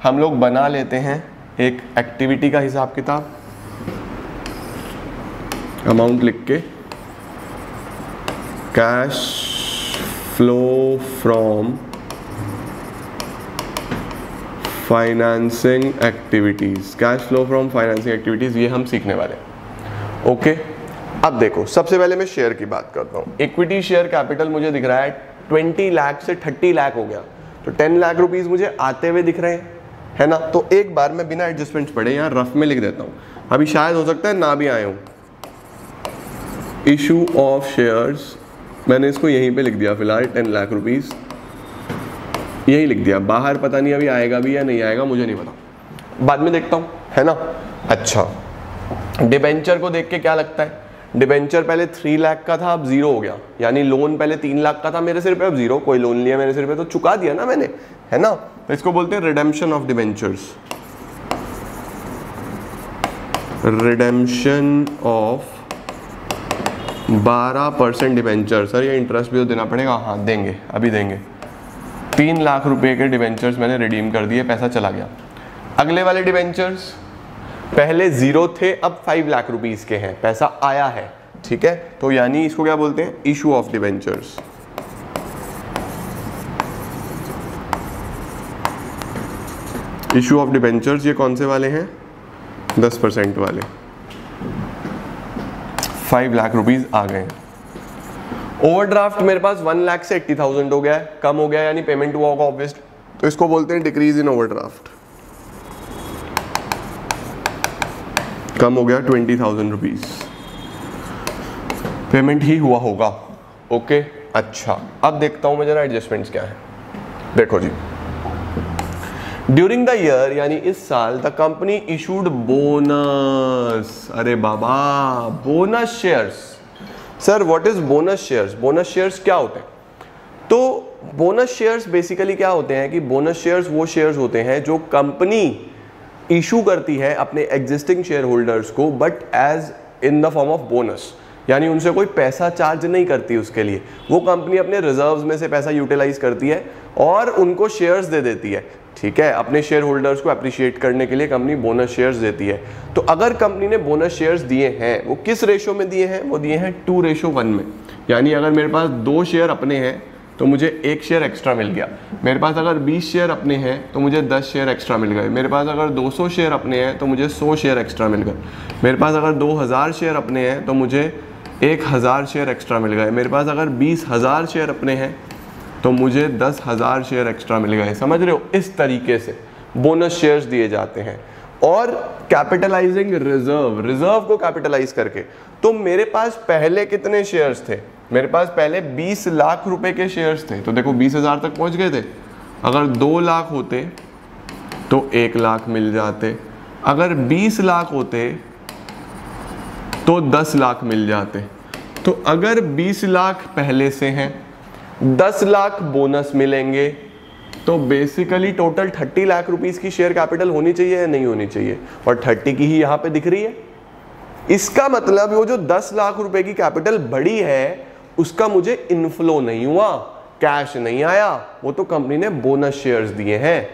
हम लोग बना लेते हैं एक एक्टिविटी का हिसाब किताब। अमाउंट लिख के। Cash flow from financing activities cash flow from financing activities ये हम सीखने वाले ओके अब देखो, सबसे पहले मैं शेयर की बात करता हूँ। इक्विटी शेयर कैपिटल मुझे दिख रहा है ट्वेंटी लाख से थर्टी लाख हो गया। तो टेन लाख रुपीज़ मुझे आते हुए दिख रहे हैं, है ना? तो एक बार मैं बिना एडजस्टमेंट्स पढ़े यहाँ रफ में लिख देता हूँ। अभी शायद हो सकता है ना भी आए हूँ। इशू ऑफ़ शेयर्स मैंने इसको यहीं पे लिख दिया फ़िलहाल टेन लाख रुपीज़ यही लिख दिया। बाहर पता नहीं अभी आएगा भी या नहीं आएगा, मुझे नहीं पता। बाद में देखता हूँ, है ना? अच्छा। डिबेंचर को देख के क्या लगता है? डिबेंचर पहले थ्री लाख का था, अब ज़ीरो हो गया। यानी लोन पहले तीन लाख का था, मेरे सिर पे अब ज़ीरो कोई लोन लिया मेरे सिर पे तो चुका दिया ना मैंने, है ना? तो इसको बोलते हैं redemption of debentures redemption of 12 percent debenture sir, ये इंटरेस्ट भी तो देना पड़ेगा। हाँ देंगे, अभी देंगे। तीन लाख रुपए के डिबेंचर्स मैंने रिडीम कर दिए, पैसा चला गया। अगले वाले डिबेंचर्स पहले ज़ीरो थे, अब फाइव लाख रुपीज़ के हैं। पैसा आया है, ठीक है? तो यानी इसको क्या बोलते हैं? Issue of debentures issue of debentures ये कौन से वाले हैं? दस परसेंट वाले। फाइव लाख रुपीज़ आ गए। ओवरड्राफ्ट मेरे पास वन लाख से एट्टी थाउज़ेंड हो गया है। कम हो गया यानी पेमेंट हुआ होगा ऑब्वियस तो इसको बोलते हैं डिक्रीज इन ओवरड्राफ्ट कम हो गया ट्वेंटी थाउज़ेंड रुपीज़ पेमेंट ही हुआ होगा। ओके अच्छा। अब देखता हूँ मैं जरा एडजस्टमेंट्स क्या है। देखो जी। ड्यूरिंग द ईयर यानी इस साल द कंपनी इशूड बोनस अरे बाबा! Bonus shares sir what is bonus shares bonus shares क्या होते हैं? तो बोनस शेयर्स बेसिकली क्या होते हैं कि बोनस शेयर्स वो शेयर्स होते हैं जो कंपनी इशू करती है अपने एग्जिस्टिंग शेयर होल्डर्स को but as in the form of bonus यानी उनसे कोई पैसा चार्ज नहीं करती उसके लिए। वो कंपनी अपने रिजर्व्स में से पैसा यूटिलाइज करती है और उनको शेयर्स दे देती है। ठीक है? अपने शेयर होल्डर्स को अप्रिशिएट करने के लिए कंपनी बोनस शेयर्स देती है। तो अगर कंपनी ने बोनस शेयर्स दिए हैं, वो किस रेशो में दिए हैं? वो दिए हैं टू रेशो वन में। यानी अगर मेरे पास दो शेयर अपने हैं तो मुझे एक शेयर एक्स्ट्रा मिल गया। मेरे पास अगर 20 शेयर अपने हैं तो मुझे 10 शेयर एक्स्ट्रा मिल गए। मेरे पास अगर 200 शेयर अपने हैं तो मुझे 100 शेयर एक्स्ट्रा मिल गए। मेरे पास अगर 2000 शेयर अपने हैं तो मुझे एक हज़ार शेयर एक्स्ट्रा मिल गए। मेरे पास अगर बीस हज़ार शेयर अपने हैं तो मुझे दस हज़ार शेयर एक्स्ट्रा मिल गए। समझ रहे हो? इस तरीके से बोनस शेयर्स दिए जाते हैं। और कैपिटलाइजिंग रिज़र्व रिज़र्व को कैपिटलाइज करके तो मेरे पास पहले कितने शेयर्स थे? मेरे पास पहले 20 लाख रुपए के शेयर्स थे तो देखो बीस हज़ार तक पहुँच गए थे। अगर दो लाख होते तो एक लाख मिल जाते। अगर 20 लाख होते तो 10 लाख मिल जाते। तो अगर 20 लाख पहले से हैं 10 लाख बोनस मिलेंगे तो बेसिकली टोटल 30 लाख रुपीस की शेयर कैपिटल होनी चाहिए या नहीं होनी चाहिए? और 30 की ही यहाँ पे दिख रही है। इसका मतलब वो जो 10 लाख रुपए की कैपिटल बड़ी है उसका मुझे इनफ्लो नहीं हुआ कैश नहीं आया। वो तो कंपनी ने बोनस शेयर्स दिए हैं।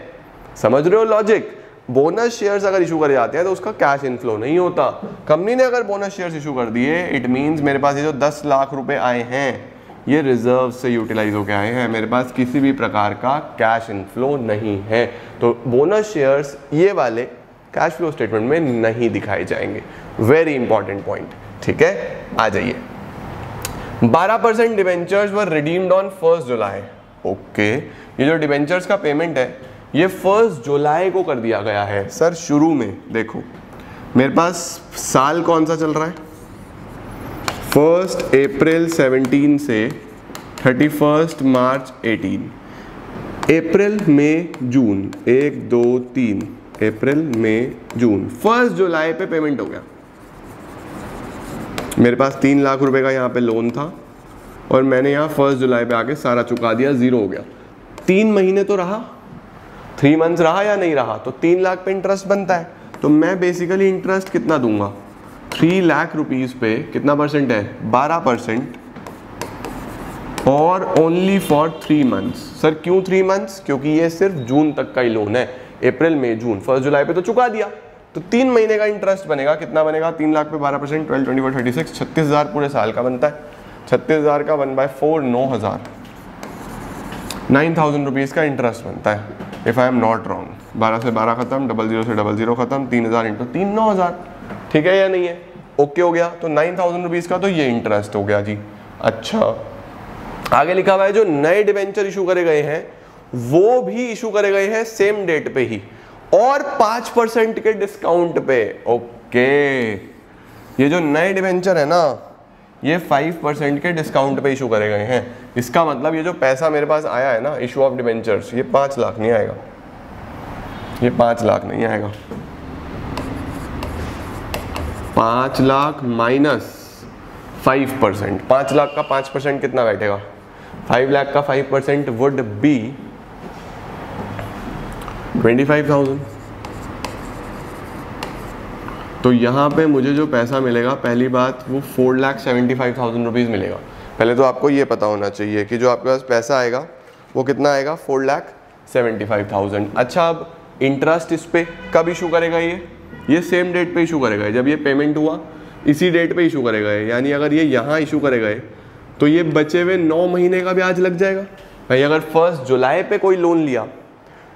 समझ रहे हो लॉजिक बोनस शेयर्स अगर इशू करे जाते हैं तो उसका कैश इनफ्लो नहीं होता। कंपनी ने अगर बोनस शेयर्स इशू कर दिए इट मींस मेरे पास ये जो 10 लाख रुपए आए हैं, ये रिज़र्व से यूटिलाइज होकर आए हैं। मेरे पास किसी भी प्रकार का कैश इनफ्लो नहीं है। तो बोनस शेयर्स ये वाले कैश फ्लो स्टेटमेंट में नहीं दिखाए जाएँगे। वेरी इंपॉर्टेंट पॉइंट ठीक है? आ जाइए। 12 percent debentures were redeemed on first July okay ये जो डिवेंचर्स का पेमेंट है, ये फ़र्स्ट जुलाई को कर दिया गया है। सर, शुरू में, देखो, मेरे पास साल कौन सा चल रहा है? फ़र्स्ट अप्रैल 17 से थर्टी फ़र्स्ट मार्च 18 अप्रैल मई जून एक, दो, तीन। अप्रैल मई जून फ़र्स्ट जुलाई पे पेमेंट हो गया। मेरे पास तीन लाख रुपए का यहाँ पे लोन था और मैंने यहाँ फ़र्स्ट जुलाई पे आके सारा चुका दिया ज़ीरो हो गया। तीन महीने तो रहा। थ्री मंथ्स रहा या नहीं रहा? तो तीन लाख पे इंटरेस्ट बनता है। तो मैं बेसिकली इंटरेस्ट कितना दूँगा? थ्री लाख रुपीज़ पे कितना परसेंट है? बारह परसेंट और only for three months sir क्यों थ्री मंथ्स क्योंकि ये सिर्फ़ जून तक का ही लोन है। अप्रैल मई जून फ़र्स्ट जुलाई पे तो चुका दिया। तो तीन महीने का इंटरेस्ट बनेगा। कितना बनेगा? तीन लाख पे बारह percent twelve twenty four thirty six छत्तीस हज़ार पूरे साल का बनता है। छत्तीस हज़ार का वन बाय फोर, नौ हज़ार। नाइन थाउज़ेंड रुपीज़ का इंटरेस्ट बनता है। If I am not wrong बारह से बारह खत्म डबल ज़ीरो से डबल ज़ीरो खत्म, तीन हज़ार इंटू तीन, नौ हज़ार। ठीक है या नहीं है? ओके okay हो गया। तो नाइन थाउज़ेंड रुपीज़ का तो ये इंटरेस्ट हो गया जी। अच्छा। आगे लिखा हुआ है, जो नए डिवेंचर इशू करे गए हैं, वो भी इशू करे गए हैं सेम डेट पे ही। और पाँच परसेंट के डिस्काउंट पे। ओके ये जो नए डिवेंचर है ना, ये फाइव परसेंट के डिस्काउंट पे इशू करे गए हैं। इसका मतलब ये जो पैसा मेरे पास आया है ना इशू ऑफ़ डिवेंचर्स ये पाँच लाख नहीं आएगा। ये पाँच लाख नहीं आएगा। पाँच लाख माइनस फाइव परसेंट। पाँच लाख का पाँच परसेंट कितना बैठेगा? फाइव लाख का five percent would be twenty five thousand तो यहाँ पे मुझे जो पैसा मिलेगा, पहली बात वो four lakh seventy five thousand rupees मिलेगा। पहले तो आपको ये पता होना चाहिए कि जो आपके पास पैसा आएगा, वो कितना आएगा? Four lakh seventy five thousand अच्छा अब इंटरेस्ट इस पर कब इशू करेगा ये? ये सेम डेट पे इशू करेगा जब ये पेमेंट हुआ, इसी डेट पे इशू करेगा यानी अगर ये यहाँ इशू करेगा तो ये बचे हुए नौ महीने का ब्याज लग जाएगा। भाई, अगर फ़र्स्ट जुलाई पे कोई लोन लिया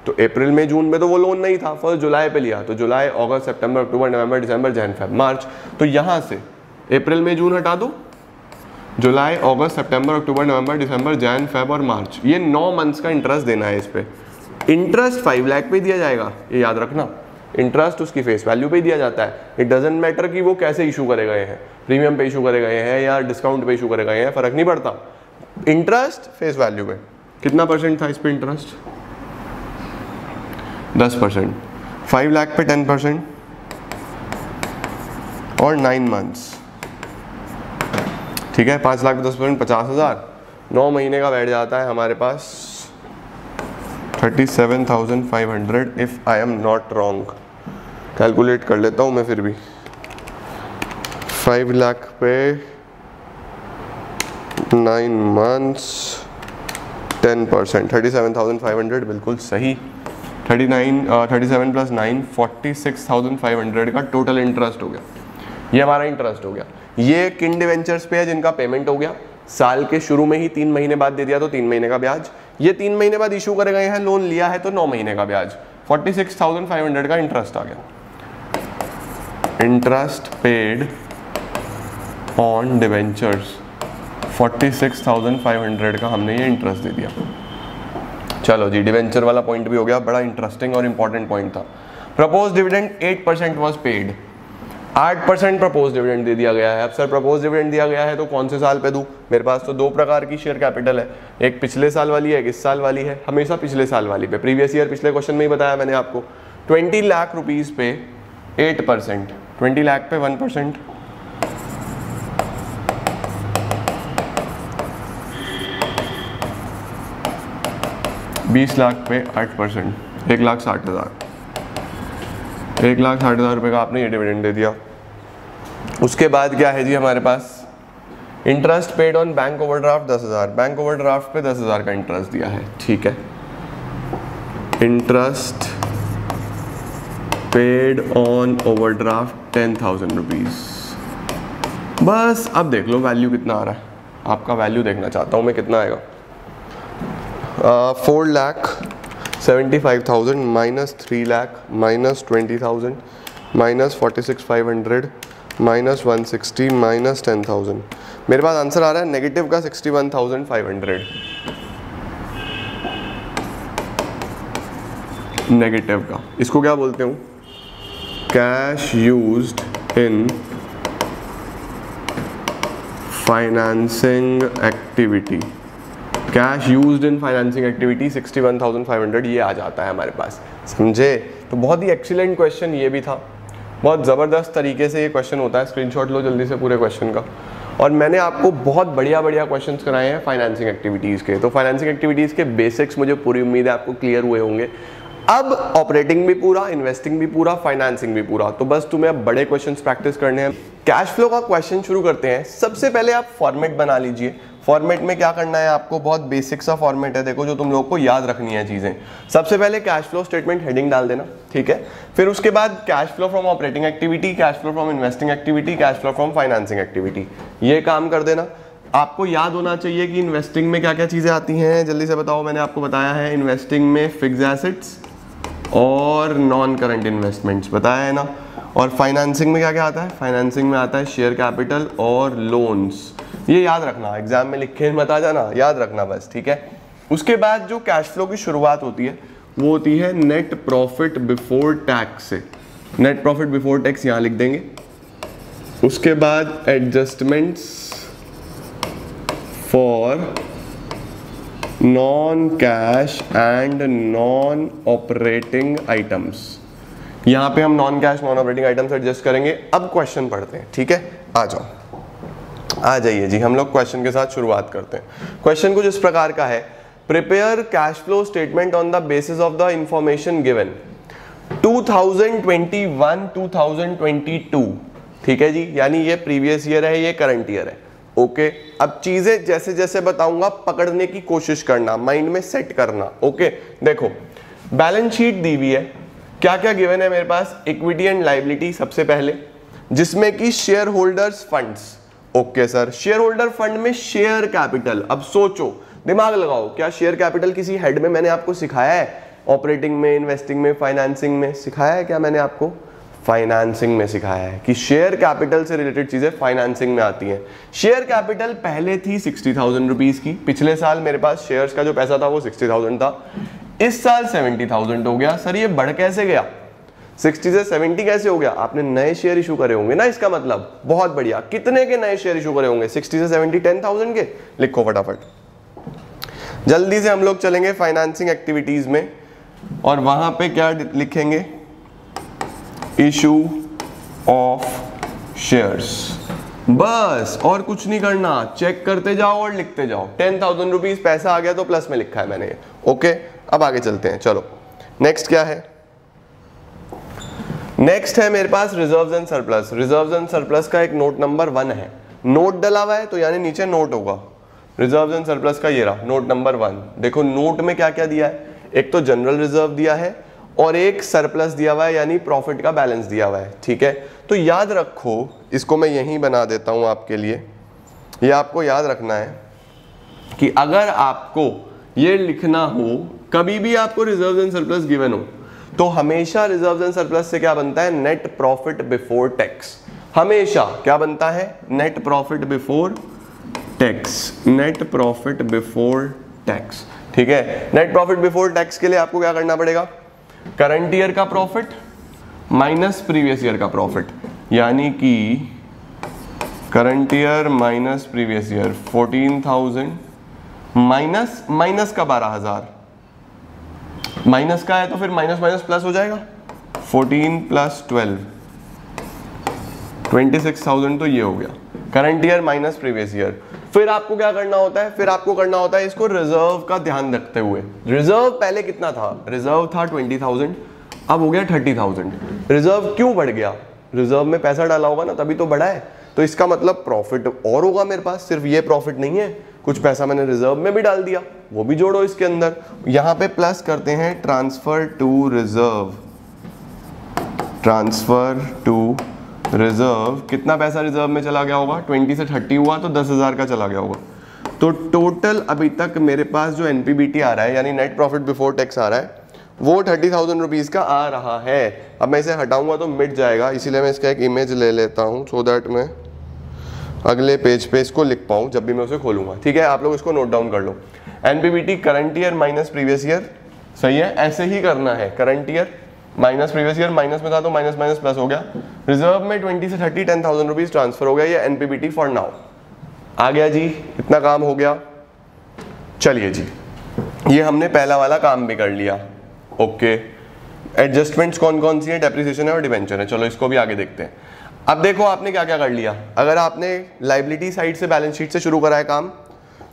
तो अप्रैल में जून में तो वो लोन नहीं था फ़र्स्ट जुलाई पे लिया तो जुलाई अगस्त सितंबर अक्टूबर नवंबर दिसंबर जैन फेब मार्च तो यहाँ से अप्रैल में जून हटा दो जुलाई अगस्त सितंबर अक्टूबर नवंबर दिसंबर जैन फेब और मार्च ये नौ मंथ्स का इंटरेस्ट देना है इस पर इंटरेस्ट फाइव लाख पे दिया जाएगा, ये याद रखना इंटरेस्ट उसकी फेस वैल्यू पे दिया जाता है। इट डजेंट मैटर कि वो कैसे इशू करे गए हैं प्रीमियम पे इशू करे गए हैं या डिस्काउंट पे इशू करे गए हैं, फ़र्क नहीं पड़ता। इंटरेस्ट फेस वैल्यू पे, कितना परसेंट था इस पे इंटरेस्ट दस परसेंट। फाइव लाख पे टेन परसेंट। और नाइन मंथ्स। ठीक है, पाँच लाख पे दस परसेंट, पचास हज़ार। नौ महीने का बैठ जाता है हमारे पास। Thirty seven thousand five hundred if I am not wrong calculate कर लेता हूँ मैं फिर भी। फाइव लाख पे nine months, ten percent. Thirty seven thousand five hundred बिल्कुल सही। Thirty nine thirty seven plus nine forty six thousand five hundred का टोटल इंटरेस्ट हो गया। ये हमारा इंटरेस्ट हो गया। ये किन डिवेंचर्स पे है जिनका पेमेंट हो गया। साल के शुरू में ही तीन महीने बाद दे दिया तो तीन महीने का ब्याज। ये तीन महीने बाद इशू करे गए हैं लोन लिया है तो नौ महीने का ब्याज। Forty six thousand five hundred का इंटरेस्ट आ गया। इंटरेस्ट पेड ऑन डिवेंचर्स 46,500 का हमने ये इंटरेस्ट दे दिया। चलो जी डिवेंचर वाला पॉइंट भी हो गया, बड़ा इंटरेस्टिंग और इंपॉर्टेंट पॉइंट था। Propose dividend 8 percent was paid आठ परसेंट प्रपोज डिविडेंड दे दिया गया है। अब सर प्रपोज डिविडेंड दिया गया है तो कौन से साल पे दूँ? मेरे पास तो दो प्रकार की शेयर कैपिटल है। एक पिछले साल वाली है, एक इस साल वाली है। हमेशा पिछले साल वाली पे। प्रीवियस ईयर पिछले क्वेश्चन में ही बताया मैंने आपको। ट्वेंटी लाख रुपीज़ पे एट परसेंट ट्वेंटी लाख पे वन परसेंट बीस लाख पे आठ परसेंट। एक लाख साठ हज़ार। एक लाख साठ हज़ार रुपये का आपने ये डिविडेंड दे दिया। उसके बाद क्या है जी हमारे पास? Interest paid on bank overdraft दस हज़ार। बैंक ओवरड्राफ्ट पे दस हज़ार का इंटरेस्ट दिया है। ठीक है? Interest paid on overdraft ten thousand rupees बस, अब देख लो वैल्यू कितना आ रहा है। आपका वैल्यू देखना चाहता हूँ मैं कितना आएगा। Four lakh seventy five thousand minus three lakh minus twenty thousand minus forty six five hundred minus one sixty minus ten thousand मेरे पास आंसर आ रहा है नेगेटिव का sixty one thousand five hundred negative का। इसको क्या बोलते हूँ cash use in financing activity cash used in financing activity 61,500 ये आ जाता है हमारे पास। समझे? तो बहुत ही एक्सीलेंट क्वेश्चन ये भी था। बहुत ज़बरदस्त तरीके से ये क्वेश्चन होता है। स्क्रीनशॉट लो जल्दी से पूरे क्वेश्चन का। और मैंने आपको बहुत बढ़िया बढ़िया क्वेश्चंस कराए हैं फाइनेंसिंग एक्टिविटीज़ के। तो फाइनेंसिंग एक्टिविटीज़ के बेसिक्स मुझे पूरी उम्मीद है आपको क्लियर हुए होंगे। अब ऑपरेटिंग भी पूरा इन्वेस्टिंग भी पूरा फाइनेंसिंग भी पूरा। तो बस तुम्हें अब बड़े क्वेश्चंस प्रैक्टिस करने हैं। कैश फ्लो का क्वेश्चन शुरू करते हैं। सबसे पहले आप फॉर्मेट बना लीजिए। फॉर्मेट में क्या करना है आपको? बहुत बेसिक सा फॉर्मेट है। देखो, जो तुम लोग को याद रखनी है चीज़ें। सबसे पहले कैश फ्लो स्टेटमेंट हेडिंग डाल देना, ठीक है? फिर उसके बाद cash flow from operating activity cash flow from investing activity cash flow from financing activity ये काम कर देना। आपको याद होना चाहिए कि इन्वेस्टिंग में क्या क्या चीज़ें आती हैं। जल्दी से बताओ, मैंने आपको बताया है इन्वेस्टिंग में फिक्स एसेट्स और नॉन करंट इन्वेस्टमेंट्स बताया है ना? और फाइनेंसिंग में क्या क्या आता है? फाइनेंसिंग में आता है शेयर कैपिटल और लोन्स ये याद रखना एग्ज़ाम में लिखे मत आ जाना, याद रखना बस, ठीक है? उसके बाद जो कैश फ्लो की शुरुआत होती है, वो होती है नेट प्रॉफिट बिफोर टैक्स से। नेट प्रॉफिट बिफोर टैक्स यहाँ लिख देंगे। उसके बाद adjustments for non cash and non operating items यहाँ पे हम non cash non operating items adjust करेंगे। अब क्वेश्चन पढ़ते हैं, ठीक है? आ जाओ। आ जाइए जी, हम लोग क्वेश्चन के साथ शुरुआत करते हैं। क्वेश्चन कुछ इस प्रकार का है। Prepare cash flow statement on the basis of the information given 2021 2022 ठीक है जी? यानी ये प्रीवियस ईयर है, ये करंट ईयर है। Okay okay. अब चीज़ें जैसे जैसे बताऊँगा, पकड़ने की कोशिश करना माइंड में सेट करना। Okay okay. देखो बैलेंस शीट दी हुई है। क्या क्या गिवन है मेरे पास? इक्विटी एंड लाइबिलिटी सबसे पहले। जिसमें कि shareholders funds okay sir shareholder fund में शेयर कैपिटल अब सोचो, दिमाग लगाओ, क्या शेयर कैपिटल किसी हेड में मैंने आपको सिखाया है? ऑपरेटिंग में इन्वेस्टिंग में फाइनेंसिंग में सिखाया है क्या मैंने आपको? फाइनेंसिंग में सिखाया है कि शेयर कैपिटल से रिलेटेड चीज़ें फाइनेंसिंग में आती हैं। शेयर कैपिटल पहले थी सिक्सटी थाउज़ेंड रुपीज़ की। पिछले साल मेरे पास शेयर्स का जो पैसा था वो सिक्सटी थाउज़ेंड था। इस साल सेवेंटी थाउज़ेंड हो गया। सर ये बढ़ कैसे गया? 60 से 70 कैसे हो गया? आपने नए शेयर इशू करे होंगे ना इसका मतलब। बहुत बढ़िया। कितने के नए शेयर इशू करे होंगे? 60 से 70 10,000 के? लिखो फटाफट। जल्दी से हम लोग चलेंगे फाइनेंसिंग एक्टिविटीज़ में। और वहाँ पे क्या लिखेंगे? इशू ऑफ़ शेयर्स बस और कुछ नहीं करना। चेक करते जाओ और लिखते जाओ। टेन थाउज़ेंड रुपीज़ पैसा आ गया तो प्लस में लिखा है मैंने ओके अब आगे चलते हैं, चलो। नेक्स्ट क्या है? नेक्स्ट है मेरे पास reserve and surplus reserve and surplus का एक नोट नंबर वन है। नोट डला हुआ है तो यानी नीचे नोट होगा। रिज़र्व एंड सरप्लस का ये रहा नोट नंबर वन देखो नोट में क्या क्या दिया है? एक तो जनरल रिज़र्व दिया है और एक सरप्लस दिया हुआ है, यानी प्रॉफिट का बैलेंस दिया हुआ है, ठीक है? तो याद रखो, इसको मैं यहीं बना देता हूँ आपके लिए। ये आपको याद रखना है कि अगर आपको ये लिखना हो कभी भी आपको रिज़र्व एंड सरप्लस गिवन हो तो हमेशा रिज़र्व एंड सरप्लस से क्या बनता है? नेट प्रॉफिट बिफोर टैक्स हमेशा क्या बनता है? Net profit before tax net profit before tax ठीक है? नेट प्रॉफिट बिफोर टैक्स के लिए आपको क्या करना पड़ेगा? करंट ईयर का प्रॉफिट माइनस प्रीवियस ईयर का प्रॉफिट यानी कि current year minus previous year fourteen thousand minus minus का बारह हज़ार? माइनस का है तो फिर माइनस माइनस प्लस हो जाएगा। Fourteen plus twelve. Twenty six thousand तो ये हो गया। Current year minus previous year. फिर आपको क्या करना होता है? फिर आपको करना होता है इसको रिज़र्व का ध्यान रखते हुए। रिज़र्व पहले कितना था? रिज़र्व था ट्वेंटी थाउज़ेंड। अब हो गया थर्टी थाउज़ेंड। रिज़र्व क्यों बढ़ गया? रिज़र्व में पैसा डाला होगा ना, तभी तो बढ़ा है। तो इसका मतलब प्रॉफिट और होगा मेरे पास। सिर्फ़ ये प्रॉफिट नहीं है। कुछ पैसा मैंने रिज़र्व में भी डाल दिया, वो भी जोड़ो इसके अंदर। यहाँ पे प्लस करते हैं transfer to reserve transfer to reserve कितना पैसा रिज़र्व में चला गया होगा? 20 से 30 हुआ तो दस हज़ार का चला गया होगा। तो टोटल अभी तक मेरे पास जो एनपीबीटी आ रहा है, यानी नेट प्रॉफिट बिफोर टैक्स आ रहा है, वो थर्टी थाउज़ेंड रुपीज़ का आ रहा है। अब मैं इसे हटाऊँगा तो मिट जाएगा, इसीलिए मैं इसका एक इमेज ले लेता हूँ सो दैट मैं अगले पेज पे इसको लिख पाऊँ, जब भी मैं उसे खोलूँगा। ठीक है? आप लोग इसको नोट डाउन कर लो। NPBT current year minus previous year सही है? ऐसे ही करना है। Current year minus previous year minus में था तो माइनस माइनस प्लस हो गया। रिज़र्व में ट्वेंटी से thirty ten thousand rupees transfer हो गया ये एनपीबीटी फॉर नाउ आ गया जी। इतना काम हो गया। चलिए जी। ये हमने पहला वाला काम भी कर लिया। ओके एडजस्टमेंट्स कौन कौन सी है? डेप्रिसिएशन है और डिवेंचर है। चलो, इसको भी आगे देखते हैं। अब देखो आपने क्या क्या कर लिया। अगर आपने लाइबिलिटी साइड से बैलेंस शीट से शुरू करा है काम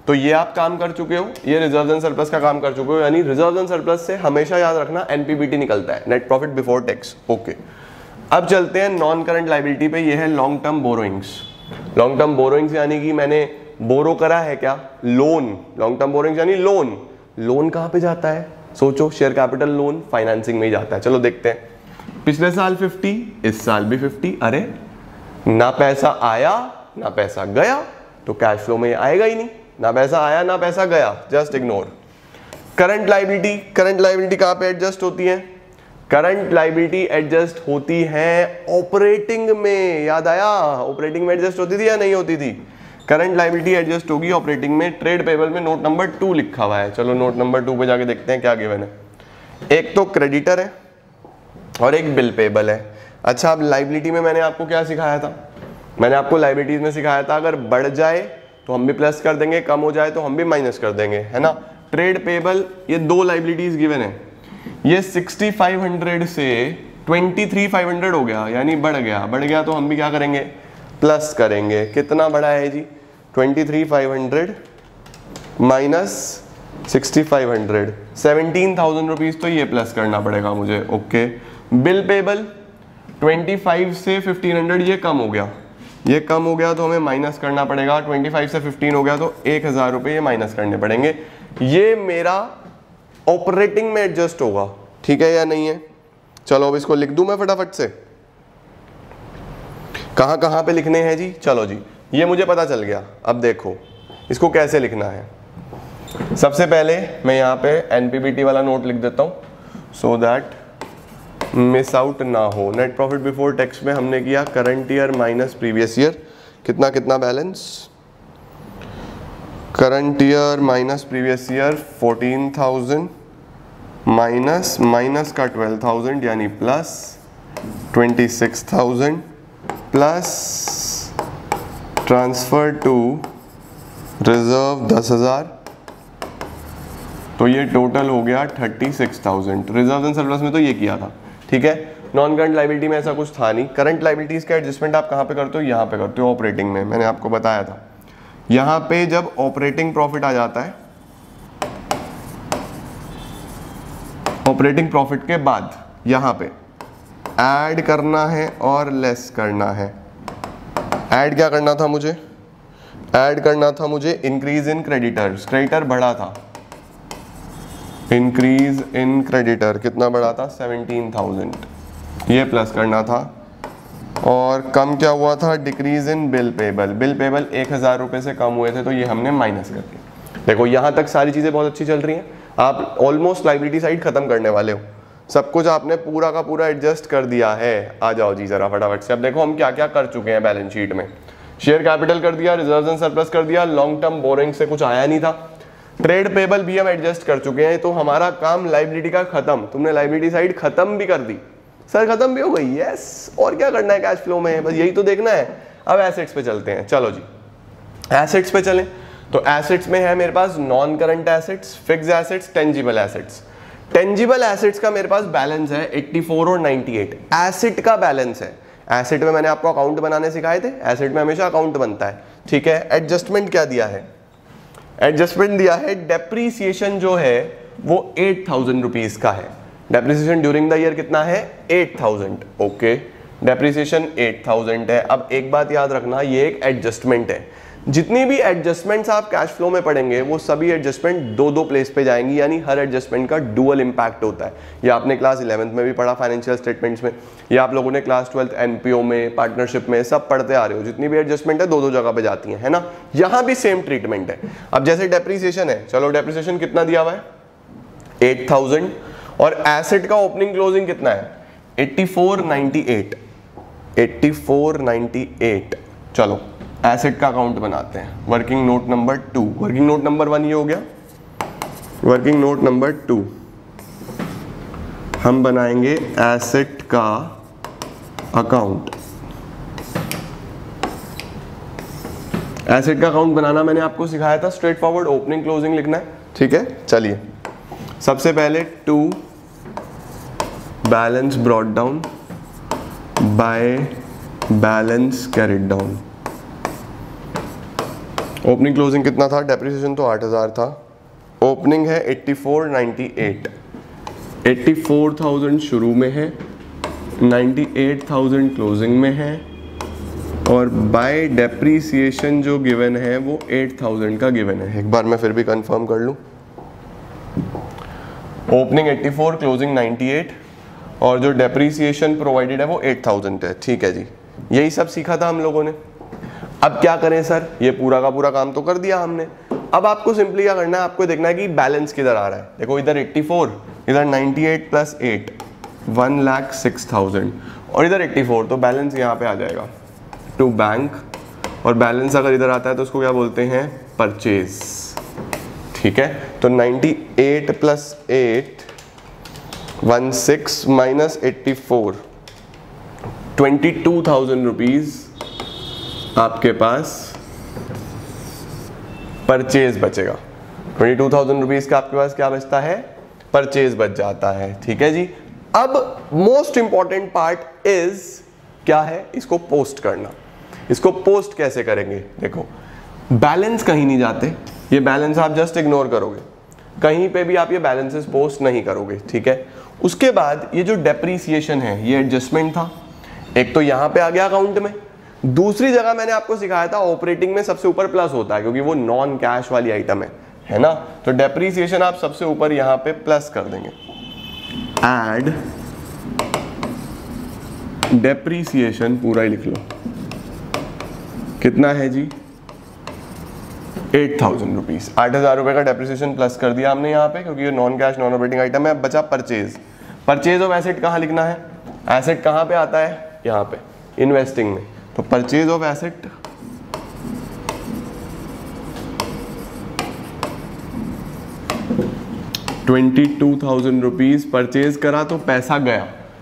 तो ये आप काम कर चुके हो, ये रिज़र्व एंड सरप्लस का काम कर चुके हो, यानी रिज़र्व एंड सरप्लस से हमेशा याद रखना एनपीबीटी निकलता है net profit before tax okay अब चलते हैं नॉन करंट लाइबिलिटी पे, ये है long term borrowings long term borrowings यानी कि मैंने बोरो करा है क्या? लोन लॉन्ग टर्म बोरोइंग्स यानी लोन लोन कहाँ पे जाता है? सोचो शेयर कैपिटल लोन फाइनेंसिंग में ही जाता है। चलो देखते हैं। पिछले साल 50 इस साल भी 50 अरे, ना पैसा आया, ना पैसा गया तो कैश फ्लो में आएगा ही नहीं। ना पैसा आया, ना पैसा गया just ignore current liability current liability कहाँ पे एडजस्ट होती है? करंट लाइबिलिटी एडजस्ट होती है ऑपरेटिंग में। याद आया? ऑपरेटिंग में एडजस्ट होती थी या नहीं होती थी? करंट लाइबिलिटी एडजस्ट होगी ऑपरेटिंग में। ट्रेड पेबल में नोट नंबर टू लिखा हुआ है। चलो नोट नंबर टू पे जाके देखते हैं क्या गिवन है। एक तो क्रेडिटर है। और एक बिल पेबल है। अच्छा अब लाइबिलिटी में मैंने आपको क्या सिखाया था? मैंने आपको लाइबिलिटीज में सिखाया था, अगर बढ़ जाए तो हम भी प्लस कर देंगे, कम हो जाए तो हम भी माइनस कर देंगे, है ना? ट्रेड पेबल ये दो लाइबिलिटीज गिवन है। ये 6500 से 23500 हो गया, यानी बढ़ गया। बढ़ गया तो हम भी क्या करेंगे? प्लस करेंगे। कितना बढ़ा है जी? 23500 माइनस 6500 17000 रुपीस तो ये प्लस करना पड़ेगा मुझे ओके बिल पेबल 25 से 1500 ये कम हो गया। ये कम हो गया तो हमें माइनस करना पड़ेगा। 25 से 15 हो गया तो एक हज़ार रुपये ये माइनस करने पड़ेंगे। ये मेरा ऑपरेटिंग में एडजस्ट होगा। ठीक है या नहीं है? चलो अब इसको लिख दूँ मैं फटाफट से। कहाँ कहाँ पे लिखने हैं जी? चलो जी, ये मुझे पता चल गया। अब देखो, इसको कैसे लिखना है? सबसे पहले मैं यहाँ पे एनपीबीटी वाला नोट लिख देता हूँ सो दैट मिस आउट ना हो। नेट प्रॉफिट बिफोर टैक्स में हमने किया current year minus previous year कितना कितना balance current year minus previous year fourteen thousand minus minus का ट्वेल्व थाउज़ेंड यानी plus twenty six thousand plus transfer to reserve दस हज़ार। तो ये टोटल हो गया thirty six thousand reserve and surplus में तो ये किया था। ठीक है? नॉन करंट लाइबिलिटी में ऐसा कुछ था नहीं। करंट लाइबिलिटीज का एडजस्टमेंट आप कहाँ पे करते हो? यहाँ पे करते हो ऑपरेटिंग में। मैंने आपको बताया था। यहाँ पे जब ऑपरेटिंग प्रॉफिट आ जाता है ऑपरेटिंग प्रॉफिट के बाद यहाँ पे ऐड करना है और लेस करना है। ऐड क्या करना था मुझे? ऐड करना था मुझे इंक्रीज इन क्रेडिटर्स क्रेडिटर बढ़ा था। इंक्रीज इन क्रेडिटर कितना बढ़ा था? सेवनटीन थाउज़ेंड ये प्लस करना था। और कम क्या हुआ था? Decrease in bill payable bill payable एक हज़ार रुपये से कम हुए थे तो ये हमने माइनस कर दिया। देखो, यहाँ तक सारी चीज़ें बहुत अच्छी चल रही हैं। आप ऑलमोस्ट लाइबिलिटी साइड ख़त्म करने वाले हो। सब कुछ आपने पूरा का पूरा एडजस्ट कर दिया है। आ जाओ जी ज़रा फटाफट से। अब देखो, हम क्या क्या कर चुके हैं बैलेंस शीट में। शेयर कैपिटल कर दिया रिज़र्व एंड सरप्लस कर दिया। लॉन्ग टर्म बोरिंग से कुछ आया नहीं था। ट्रेड पेबल भी हम एडजस्ट कर चुके हैं तो हमारा काम लाइबिलिटी का खत्म। तुमने लाइबिलिटी साइड खत्म भी कर दी। सर खत्म भी हो गई? यस और क्या करना है कैश फ्लो में? बस यही तो देखना है। अब एसेट्स पे चलते हैं। चलो जी। एसेट्स पे चलें। तो एसेट्स में है मेरे पास non current assets fixed assets tangible assets tangible assets का मेरे पास बैलेंस है 84 और 98 एसिड का बैलेंस है। एसिड में मैंने आपको अकाउंट बनाने सिखाए थे। एसिड में हमेशा अकाउंट बनता है। ठीक है? एडजस्टमेंट क्या दिया है? एडजस्टमेंट दिया है डेप्रीसिएशन जो है, वो एट थाउज़ेंड रुपीज़ का है। डेप्रीसिएशन ड्यूरिंग द ईयर कितना है? Eight thousand okay depreciation eight thousand है। अब एक बात याद रखना, ये एक एडजस्टमेंट है। जितनी भी एडजस्टमेंट्स आप कैश फ्लो में पढ़ेंगे, वो सभी एडजस्टमेंट दो दो प्लेस पे जाएँगी, यानी हर एडजस्टमेंट का डुअल इंपैक्ट होता है। ये आपने क्लास इलेवंथ में भी पढ़ा फाइनेंशियल स्टेटमेंट्स में, या आप लोगों ने क्लास ट्वेल्थ एनपीओ में पार्टनरशिप में सब पढ़ते आ रहे हो। जितनी भी एडजस्टमेंट है दो दो जगह पे जाती है है ना? यहाँ भी सेम ट्रीटमेंट है। अब जैसे डेप्रीसिएशन है, चलो डेप्रीसिएशन कितना दिया हुआ है? एट और एसेट का ओपनिंग क्लोजिंग कितना है? Eighty four ninety eight eighty four ninety eight चलो। एसेट का अकाउंट बनाते हैं। Working note number two working note number one ये हो गया। वर्किंग नोट नंबर टू हम बनाएँगे एसेट का अकाउंट एसेट का अकाउंट बनाना मैंने आपको सिखाया था। स्ट्रेट फॉरवर्ड ओपनिंग क्लोजिंग लिखना है। ठीक है? चलिए। सबसे पहले to balance brought down by balance carried down opening closing कितना था? डेप्रिसिएशन तो 8000 था। ओपनिंग है 8498 84,000 शुरू में है 98,000 क्लोजिंग में है और बाय डेप्रीसिएशन जो गिवन है वो 8,000 का गिवन है। एक बार मैं फिर भी कंफर्म कर लूँ। ओपनिंग 84 क्लोजिंग 98 और जो डेप्रीसिएशन प्रोवाइडेड है वो 8000 है। ठीक है जी। यही सब सीखा था हम लोगों ने। अब क्या करें सर? ये पूरा का पूरा काम तो कर दिया हमने। अब आपको सिंपली क्या करना है? आपको देखना है कि बैलेंस किधर आ रहा है। देखो, इधर 84 इधर 98 plus eight one lakh six thousand और इधर 84 तो बैलेंस यहाँ पे आ जाएगा। टू बैंक और बैलेंस अगर इधर आता है तो उसको क्या बोलते हैं? परचेज ठीक है? तो 98 plus eight one six minus eighty four twenty two thousand rupees आपके पास परचेज बचेगा। ट्वेंटी टू थाउज़ेंड रुपीज़ का आपके पास क्या बचता है? परचेज बच जाता है। ठीक है जी? अब मोस्ट इंपॉर्टेंट पार्ट इज़ क्या है? इसको पोस्ट करना। इसको पोस्ट कैसे करेंगे? देखो बैलेंस कहीं नहीं जाते। ये बैलेंस आप जस्ट इग्नोर करोगे। कहीं पे भी आप ये बैलेंसेस पोस्ट नहीं करोगे। ठीक है? उसके बाद ये जो डेप्रीसिएशन है, ये एडजस्टमेंट था। एक तो यहाँ पे आ गया अकाउंट में। दूसरी जगह मैंने आपको सिखाया था ऑपरेटिंग में सबसे ऊपर प्लस होता है, क्योंकि वो नॉन कैश वाली आइटम है। है ना? तो डेप्रीसिएशन आप सबसे ऊपर यहाँ पे प्लस कर देंगे। एड डेप्रीसिएशन पूरा ही लिख लो। कितना है जी? एट थाउज़ेंड रुपीज़ आठ हज़ार रुपए का डेप्रिसिएशन प्लस कर दिया हमने यहाँ पे, क्योंकि ये non cash non operating item है। बचा परचेज परचेज ऑफ़ एसेट कहाँ लिखना है? एसेट कहाँ पे आता है? यहाँ पे। इन्वेस्टिंग में। तो purchase of asset twenty two thousand rupees purchase करा तो पैसा गया।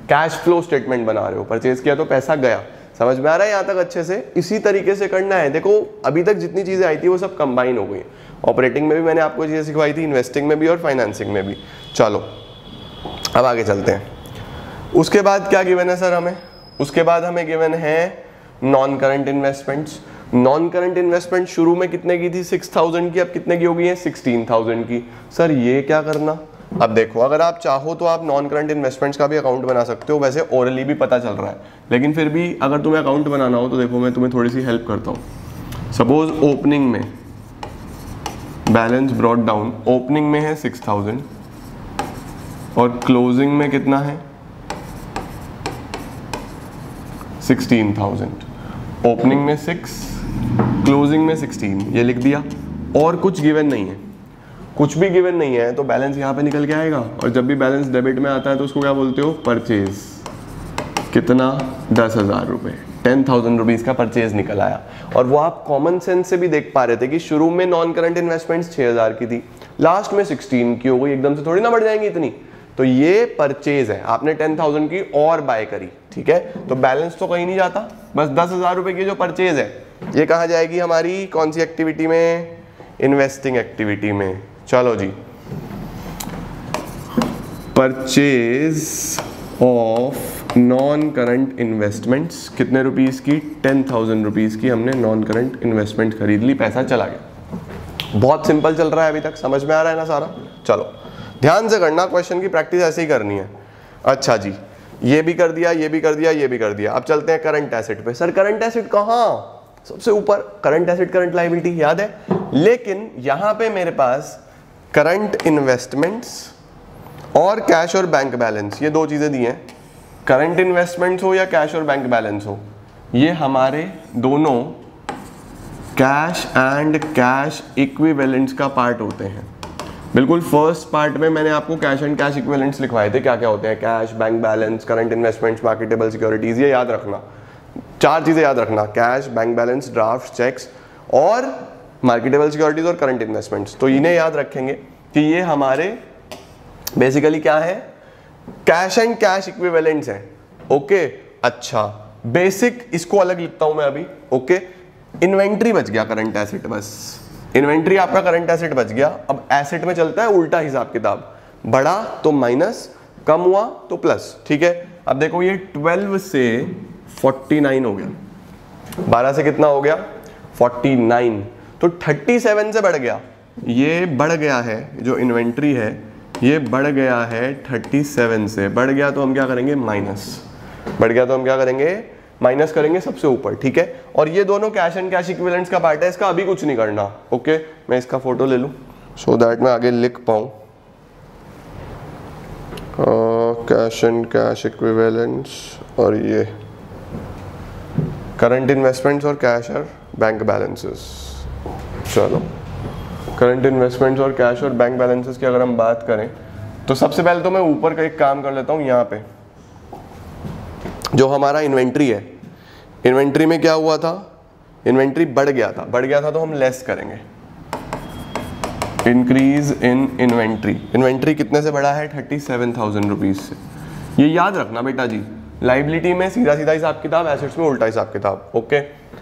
कैश फ्लो स्टेटमेंट बना रहे हो। परचेज किया तो पैसा गया। समझ में आ रहा है यहाँ तक अच्छे से? इसी तरीके से करना है। देखो, अभी तक जितनी चीज़ें आई थी वो सब कंबाइन हो गई। ऑपरेटिंग में भी मैंने आपको चीज़ें सिखवाई थी इन्वेस्टिंग में भी और फाइनेंसिंग में भी। चलो, अब आगे चलते हैं। उसके बाद क्या गिवन है सर हमें? उसके बाद हमें गिवन है non current investments non current investment शुरू में कितने की थी? सिक्स थाउज़ेंड की। अब कितने की हो गई है? सिक्सटीन थाउज़ेंड की। सर, ये क्या करना? अब देखो, अगर आप चाहो तो आप नॉन करंट इन्वेस्टमेंट्स का भी अकाउंट बना सकते हो। वैसे ओरली भी पता चल रहा है। लेकिन फिर भी अगर तुम्हें अकाउंट बनाना हो तो देखो, मैं तुम्हें थोड़ी सी हेल्प करता हूँ। सपोज़ ओपनिंग में बैलेंस ब्रॉड डाउन ओपनिंग में है सिक्स थाउज़ेंड और क्लोजिंग में कितना है? सिक्सटीन थाउज़ेंड ओपनिंग में सिक्स क्लोजिंग में सिक्सटीन ये लिख दिया। और कुछ गिवन नहीं है। कुछ भी गिवन नहीं है तो बैलेंस यहाँ पे निकल के आएगा। और जब भी बैलेंस डेबिट में आता है तो उसको क्या बोलते हो? परचेज कितना? दस हज़ार रुपये टेन थाउज़ेंड रुपीज़ का परचेज निकल आया। और वो आप कॉमन सेंस से भी देख पा रहे थे कि शुरू में नॉन करंट इन्वेस्टमेंट्स छः हज़ार की थी। लास्ट में 16 की हो गई एकदम से थोड़ी ना बढ़ जाएँगी इतनी। तो ये परचेज है। आपने 10,000 की और बाय करी। ठीक है? तो बैलेंस तो कहीं नहीं जाता। बस दस हज़ार रुपए की जो परचेज है, ये कहा जाएगी हमारी? कौन सी एक्टिविटी में? इन्वेस्टिंग एक्टिविटी में। चलो जी। Purchase of non current investments कितने रुपीस की? टेन थाउज़ेंड रुपीज़ की हमने नॉन करंट इन्वेस्टमेंट खरीद ली। पैसा चला गया। बहुत सिंपल चल रहा है अभी तक। समझ में आ रहा है ना सारा? चलो। ध्यान से करना। क्वेश्चन की प्रैक्टिस ऐसे ही करनी है। अच्छा जी। ये भी कर दिया, ये भी कर दिया, ये भी कर दिया। अब चलते हैं करंट एसेट पे। सर करंट एसेट कहाँ? सबसे ऊपर करंट एसेट करंट लाइबिलिटी याद है? लेकिन यहाँ पे मेरे पास करंट इन्वेस्टमेंट्स और कैश और बैंक बैलेंस ये दो चीज़ें दी हैं। करंट इन्वेस्टमेंट्स हो या कैश और बैंक बैलेंस हो, ये हमारे दोनों कैश एंड कैश इक्विवेलेंट्स का पार्ट होते हैं। बिल्कुल फ़र्स्ट पार्ट में मैंने आपको कैश एंड कैश इक्विवेलेंट्स लिखवाए थे। क्या क्या होते हैं? Cash bank balance current investments marketable securities ये याद रखना। चार चीज़ें याद रखना। Cash bank balance draft cheques और मार्केटेबल सिक्योरिटीज और करंट इन्वेस्टमेंट्स तो इन्हें याद रखेंगे कि ये हमारे बेसिकली क्या है? कैश एंड कैश इक्विवेलेंट्स है। ओके अच्छा। बेसिक इसको अलग लिखता हूँ मैं अभी। ओके इन्वेंट्री बच गया करंट एसेट बस। इन्वेंट्री आपका करंट एसेट बच गया, अब एसेट में चलता है उल्टा हिसाब किताब। बढ़ा तो माइनस, कम हुआ तो प्लस, ठीक है? अब देखो ये 12 से 49 हो गया। 12 से कितना हो गया? 49 तो 37 से बढ़ गया। ये बढ़ गया है, जो इन्वेंट्री है, ये बढ़ गया है 37 से। बढ़ गया तो हम क्या करेंगे? माइनस। बढ़ गया तो हम क्या करेंगे? माइनस करेंगे सबसे ऊपर, ठीक है? और ये दोनों कैश एंड कैश इक्विवेलेंट्स का पार्ट है, इसका अभी कुछ नहीं करना ओके मैं इसका फ़ोटो ले लूँ। सो दैट मैं आगे लिख पाऊँ। कैश एंड कैश इक्विवेलेंट्स और ये। करंट इन्वेस्टमेंट्स और कैश और बैंक बैलेंसेस चलो। करंट इन्वेस्टमेंट्स और कैश और बैंक बैलेंसेस की अगर हम बात करें तो सबसे पहले तो मैं ऊपर का एक काम कर लेता हूँ यहाँ पे। जो हमारा इन्वेंट्री है, इन्वेंट्री में क्या हुआ था? इन्वेंट्री बढ़ गया था। बढ़ गया था तो हम लेस करेंगे। इंक्रीज इन इन्वेंट्री इन्वेंट्री कितने से बढ़ा है? थर्टी सेवन थाउज़ेंड रुपीज़ से। ये याद रखना बेटा जी। लाइबिलिटी में सीधा सीधा हिसाब किताब एसेट्स में उल्टा हिसाब किताब। ओके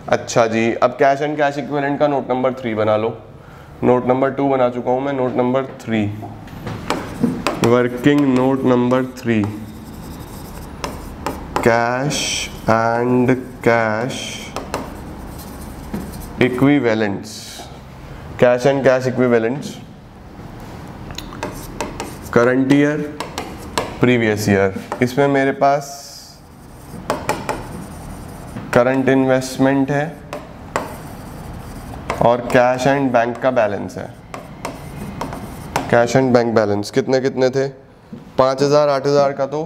अच्छा जी। अब कैश एंड कैश इक्विवेलेंट का नोट नंबर थ्री बना लो। नोट नंबर टू बना चुका हूँ मैं। Note number three working note number three cash and cash equivalents cash and cash equivalents current year previous year इसमें मेरे पास करंट इन्वेस्टमेंट है और कैश एंड बैंक का बैलेंस है। कैश एंड बैंक बैलेंस कितने कितने थे? पाँच हज़ार, आठ हज़ार का तो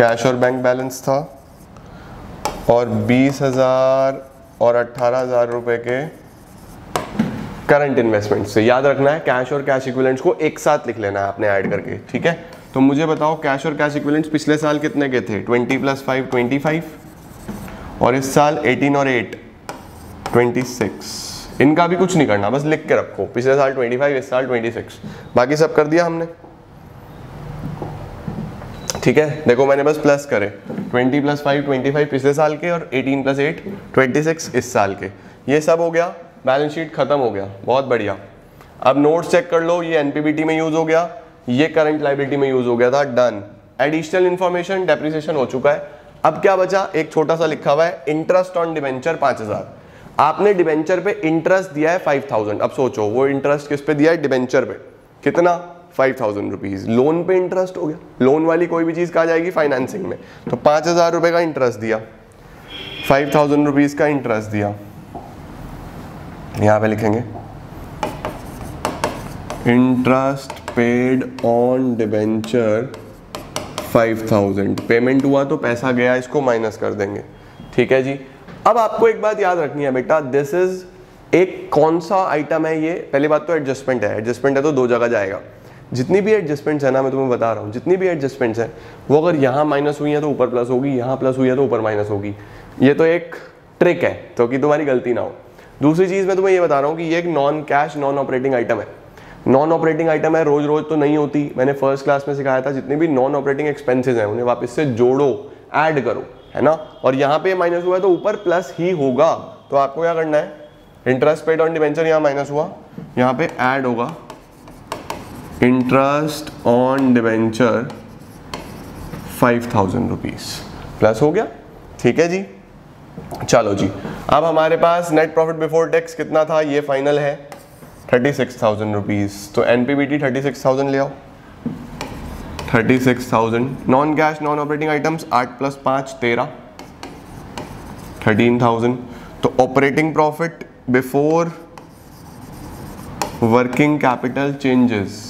कैश और बैंक बैलेंस था और बीस हज़ार और अट्ठारह हज़ार रुपये के करंट इन्वेस्टमेंट से। याद रखना है कैश और कैश इक्विलेंट्स को एक साथ लिख लेना है आपने ऐड करके, ठीक है? तो मुझे बताओ कैश और कैश इक्विलेंट्स पिछले साल कितने के थे? Twenty plus five twenty five और इस साल एटीन और एट 26 इनका भी कुछ नहीं करना, बस लिख के रखो। पिछले साल 25 इस साल 26 बाकी सब कर दिया हमने? ठीक है? देखो, मैंने बस प्लस करे। 20 प्लस फाइव ट्वेंटी पिछले साल के और 18 प्लस एट ट्वेंटी इस साल के। ये सब हो गया। बैलेंस शीट खत्म हो गया। बहुत बढ़िया। अब नोट्स चेक कर लो। ये एनपीबीटी में यूज़ हो गया। ये करंट लाइबिलिटी में यूज़ हो गया था। डन एडिशनल इन्फॉर्मेशन डेप्रिसिएशन हो चुका है। अब क्या बचा? एक छोटा सा लिखा हुआ है। इंटरेस्ट ऑन डिवेंचर पाँच हज़ार। आपने डिबेंचर पे इंटरेस्ट दिया है फाइव थाउज़ेंड अब सोचो, वो इंटरेस्ट किस पे दिया है? डिवेंचर पे। कितना? फाइव थाउज़ेंड रुपीज़ लोन पे इंटरेस्ट हो गया। लोन वाली कोई भी चीज़ कहा जाएगी? फाइनेंसिंग में। तो पाँच हज़ार रुपए का इंटरेस्ट दिया। फाइव थाउज़ेंड रुपीज़ का इंटरेस्ट दिया। यहाँ पे लिखेंगे। Interest paid on debenture five thousand payment हुआ तो पैसा गया, इसको माइनस कर देंगे। ठीक है जी? अब आपको एक बात याद रखनी है बेटा। दिस इज़ एक कौन सा आइटम है ये? पहली बात तो एडजस्टमेंट है। एडजस्टमेंट है तो दो जगह जाएगा। जितनी भी एडजस्टमेंट्स है ना, मैं तुम्हें बता रहा हूँ, जितनी भी एडजस्टमेंट्स हैं, वो अगर यहाँ माइनस हुई है तो ऊपर प्लस होगी, यहाँ प्लस हुई है तो ऊपर माइनस होगी। ये तो एक ट्रिक है तो कि तुम्हारी गलती ना हो। दूसरी चीज़ मैं तुम्हें ये बता रहा हूँ कि ये एक non cash non operating item है। नॉन ऑपरेटिंग आइटम है रोज रोज तो नहीं होती। मैंने फ़र्स्ट क्लास में सिखाया था, जितने भी नॉन ऑपरेटिंग एक्सपेंसेस हैं, उन्हें वापस से जोड़ो ऐड करो, है ना? और यहाँ पे माइनस हुआ है तो ऊपर प्लस ही होगा। तो आपको क्या करना है? इंटरेस्ट पेड ऑन डिवेंचर यहाँ माइनस हुआ। यहाँ पे ऐड होगा। Interest on debenture five thousand rupees plus हो गया? ठीक है जी। चलो जी, अब हमारे पास नेट प्रॉफिट बिफोर टैक्स कितना था? ये फाइनल है। थर्टी सिक्स थाउज़ेंड रुपीज़ तो N P B T thirty six thousand ले आओ। Thirty six thousand. Non cash non operating items आठ प्लस पाँच तेरह। Thirteen thousand. तो operating profit before working capital changes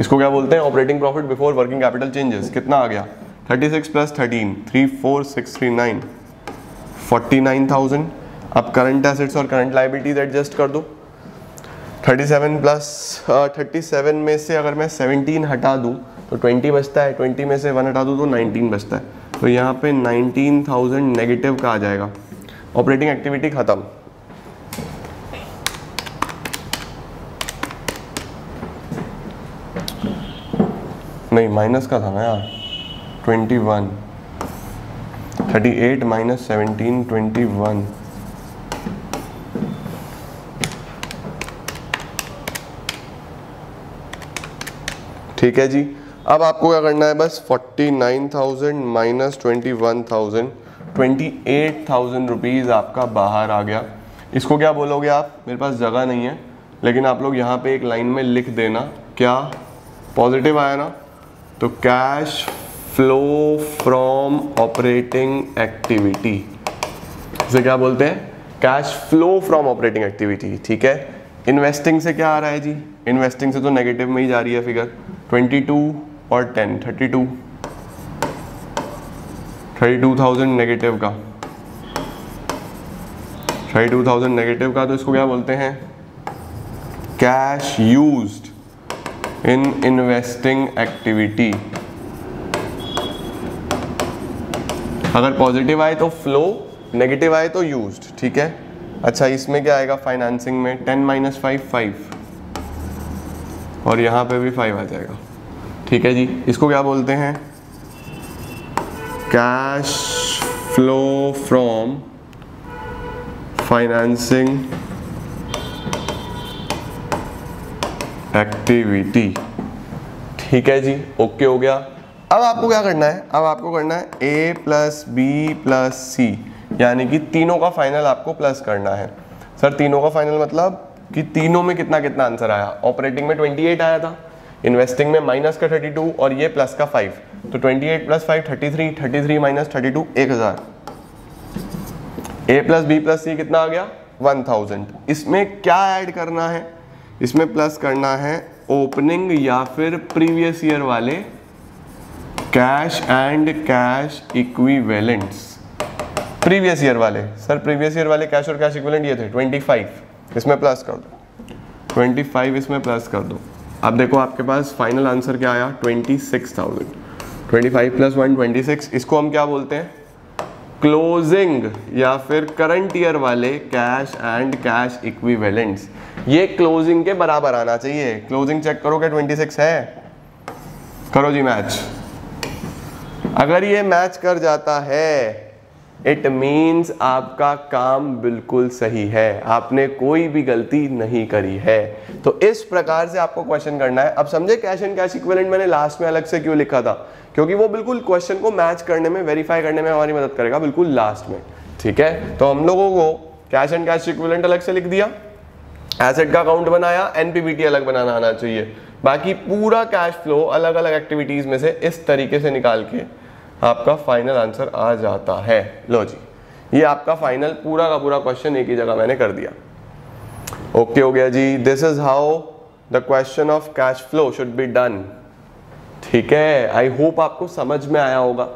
इसको क्या बोलते हैं? Operating profit before working capital changes कितना आ गया? Thirty six plus thirteen three four six three nine forty nine thousand अब करंट एसेट्स और करंट लाइबिलिटीज एडजस्ट कर दो. 37 प्लस थर्टी सेवन में से अगर मैं 17 हटा दूँ तो 20 बचता है. 20 में से वन हटा दूँ तो 19 बचता है. तो यहाँ पे 19,000 नेगेटिव का आ जाएगा? ऑपरेटिंग एक्टिविटी ख़त्म. नहीं माइनस का था ना यार। 21 38 माइनस सेवनटीन ट्वेंटी वन ठीक है जी। अब आपको क्या करना है बस? Forty nine thousand minus twenty one thousand twenty eight thousand rupees आपका बाहर आ गया। इसको क्या बोलोगे आप? मेरे पास जगह नहीं है, लेकिन आप लोग यहाँ पे एक लाइन में लिख देना। क्या? पॉजिटिव आया ना तो cash flow from operating activity इसे क्या बोलते हैं? Cash flow from operating activity ठीक है? इन्वेस्टिंग से क्या आ रहा है जी? इन्वेस्टिंग से तो नेगेटिव में ही जा रही है फिगर 22 और 10 32 32,000 नेगेटिव का. 32,000 नेगेटिव का तो इसको क्या बोलते हैं? Cash used in investing activity अगर पॉजिटिव आए तो फ्लो नेगेटिव आए तो यूज्ड ठीक है? अच्छा इसमें क्या आएगा? फाइनेंसिंग में टेन माइनस फाइव फाइव और यहाँ पे भी फाइव आ जाएगा। ठीक है जी? इसको क्या बोलते हैं? Cash flow from financing activity ठीक है जी ओके हो गया। अब आपको क्या करना है? अब आपको करना है A plus B plus C यानी कि तीनों का फाइनल आपको प्लस करना है। सर, तीनों का फाइनल मतलब कि तीनों में कितना कितना आंसर आया? ऑपरेटिंग में 28 आया था इन्वेस्टिंग में माइनस का 32 और ये प्लस का 5 तो 28 plus five thirty three thirty three minus thirty two एक हज़ार। A plus B plus C कितना आ गया? 1000 इसमें क्या ऐड करना है? इसमें प्लस करना है ओपनिंग या फिर प्रीवियस ईयर वाले cash and cash equivalents previous year वाले सर प्रीवियस ईयर वाले कैश और कैश इक्विवेलेंट ये थे 25 इसमें प्लस कर दो। 25 इसमें प्लस कर दो। अब देखो आपके पास फाइनल आंसर क्या आया? Twenty six thousand twenty five plus one twenty six इसको हम क्या बोलते हैं? क्लोजिंग या फिर करंट ईयर वाले कैश एंड कैश इक्विवेलेंट्स ये क्लोजिंग के बराबर आना चाहिए। क्लोजिंग चेक करो क्या ट्वेंटी सिक्स है। करो जी मैच अगर ये मैच कर जाता है इट मीन्स आपका काम बिल्कुल सही है। आपने कोई भी गलती नहीं करी है। तो इस प्रकार से आपको क्वेश्चन करना है। अब समझे कैश एंड कैश इक्विवेलेंट मैंने लास्ट में अलग से क्यों लिखा था? क्योंकि वो बिल्कुल क्वेश्चन को मैच करने में वेरीफाई करने में हमारी मदद करेगा बिल्कुल लास्ट में। ठीक है? तो हम लोगों को कैश एंड कैश इक्विवेलेंट अलग से लिख दिया। एसेट का अकाउंट बनाया एनपीबीटी अलग बनाना आना चाहिए। बाकी पूरा कैश फ्लो अलग अलग एक्टिविटीज़ में से इस तरीके से निकाल के आपका फाइनल आंसर आ जाता है। लो जी। ये आपका फाइनल पूरा का पूरा क्वेश्चन एक ही जगह मैंने कर दिया। ओके okay, हो गया जी। This is how the question of cash flow should be done ठीक है? आई होप आपको समझ में आया होगा।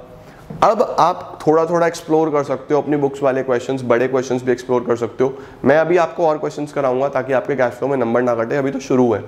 अब आप थोड़ा थोड़ा एक्सप्लोर कर सकते हो, अपनी बुक्स वाले क्वेश्चंस बड़े क्वेश्चंस भी एक्सप्लोर कर सकते हो। मैं अभी आपको और क्वेश्चंस कराऊँगा ताकि आपके कैश फ्लो में नंबर ना कटे। अभी तो शुरू है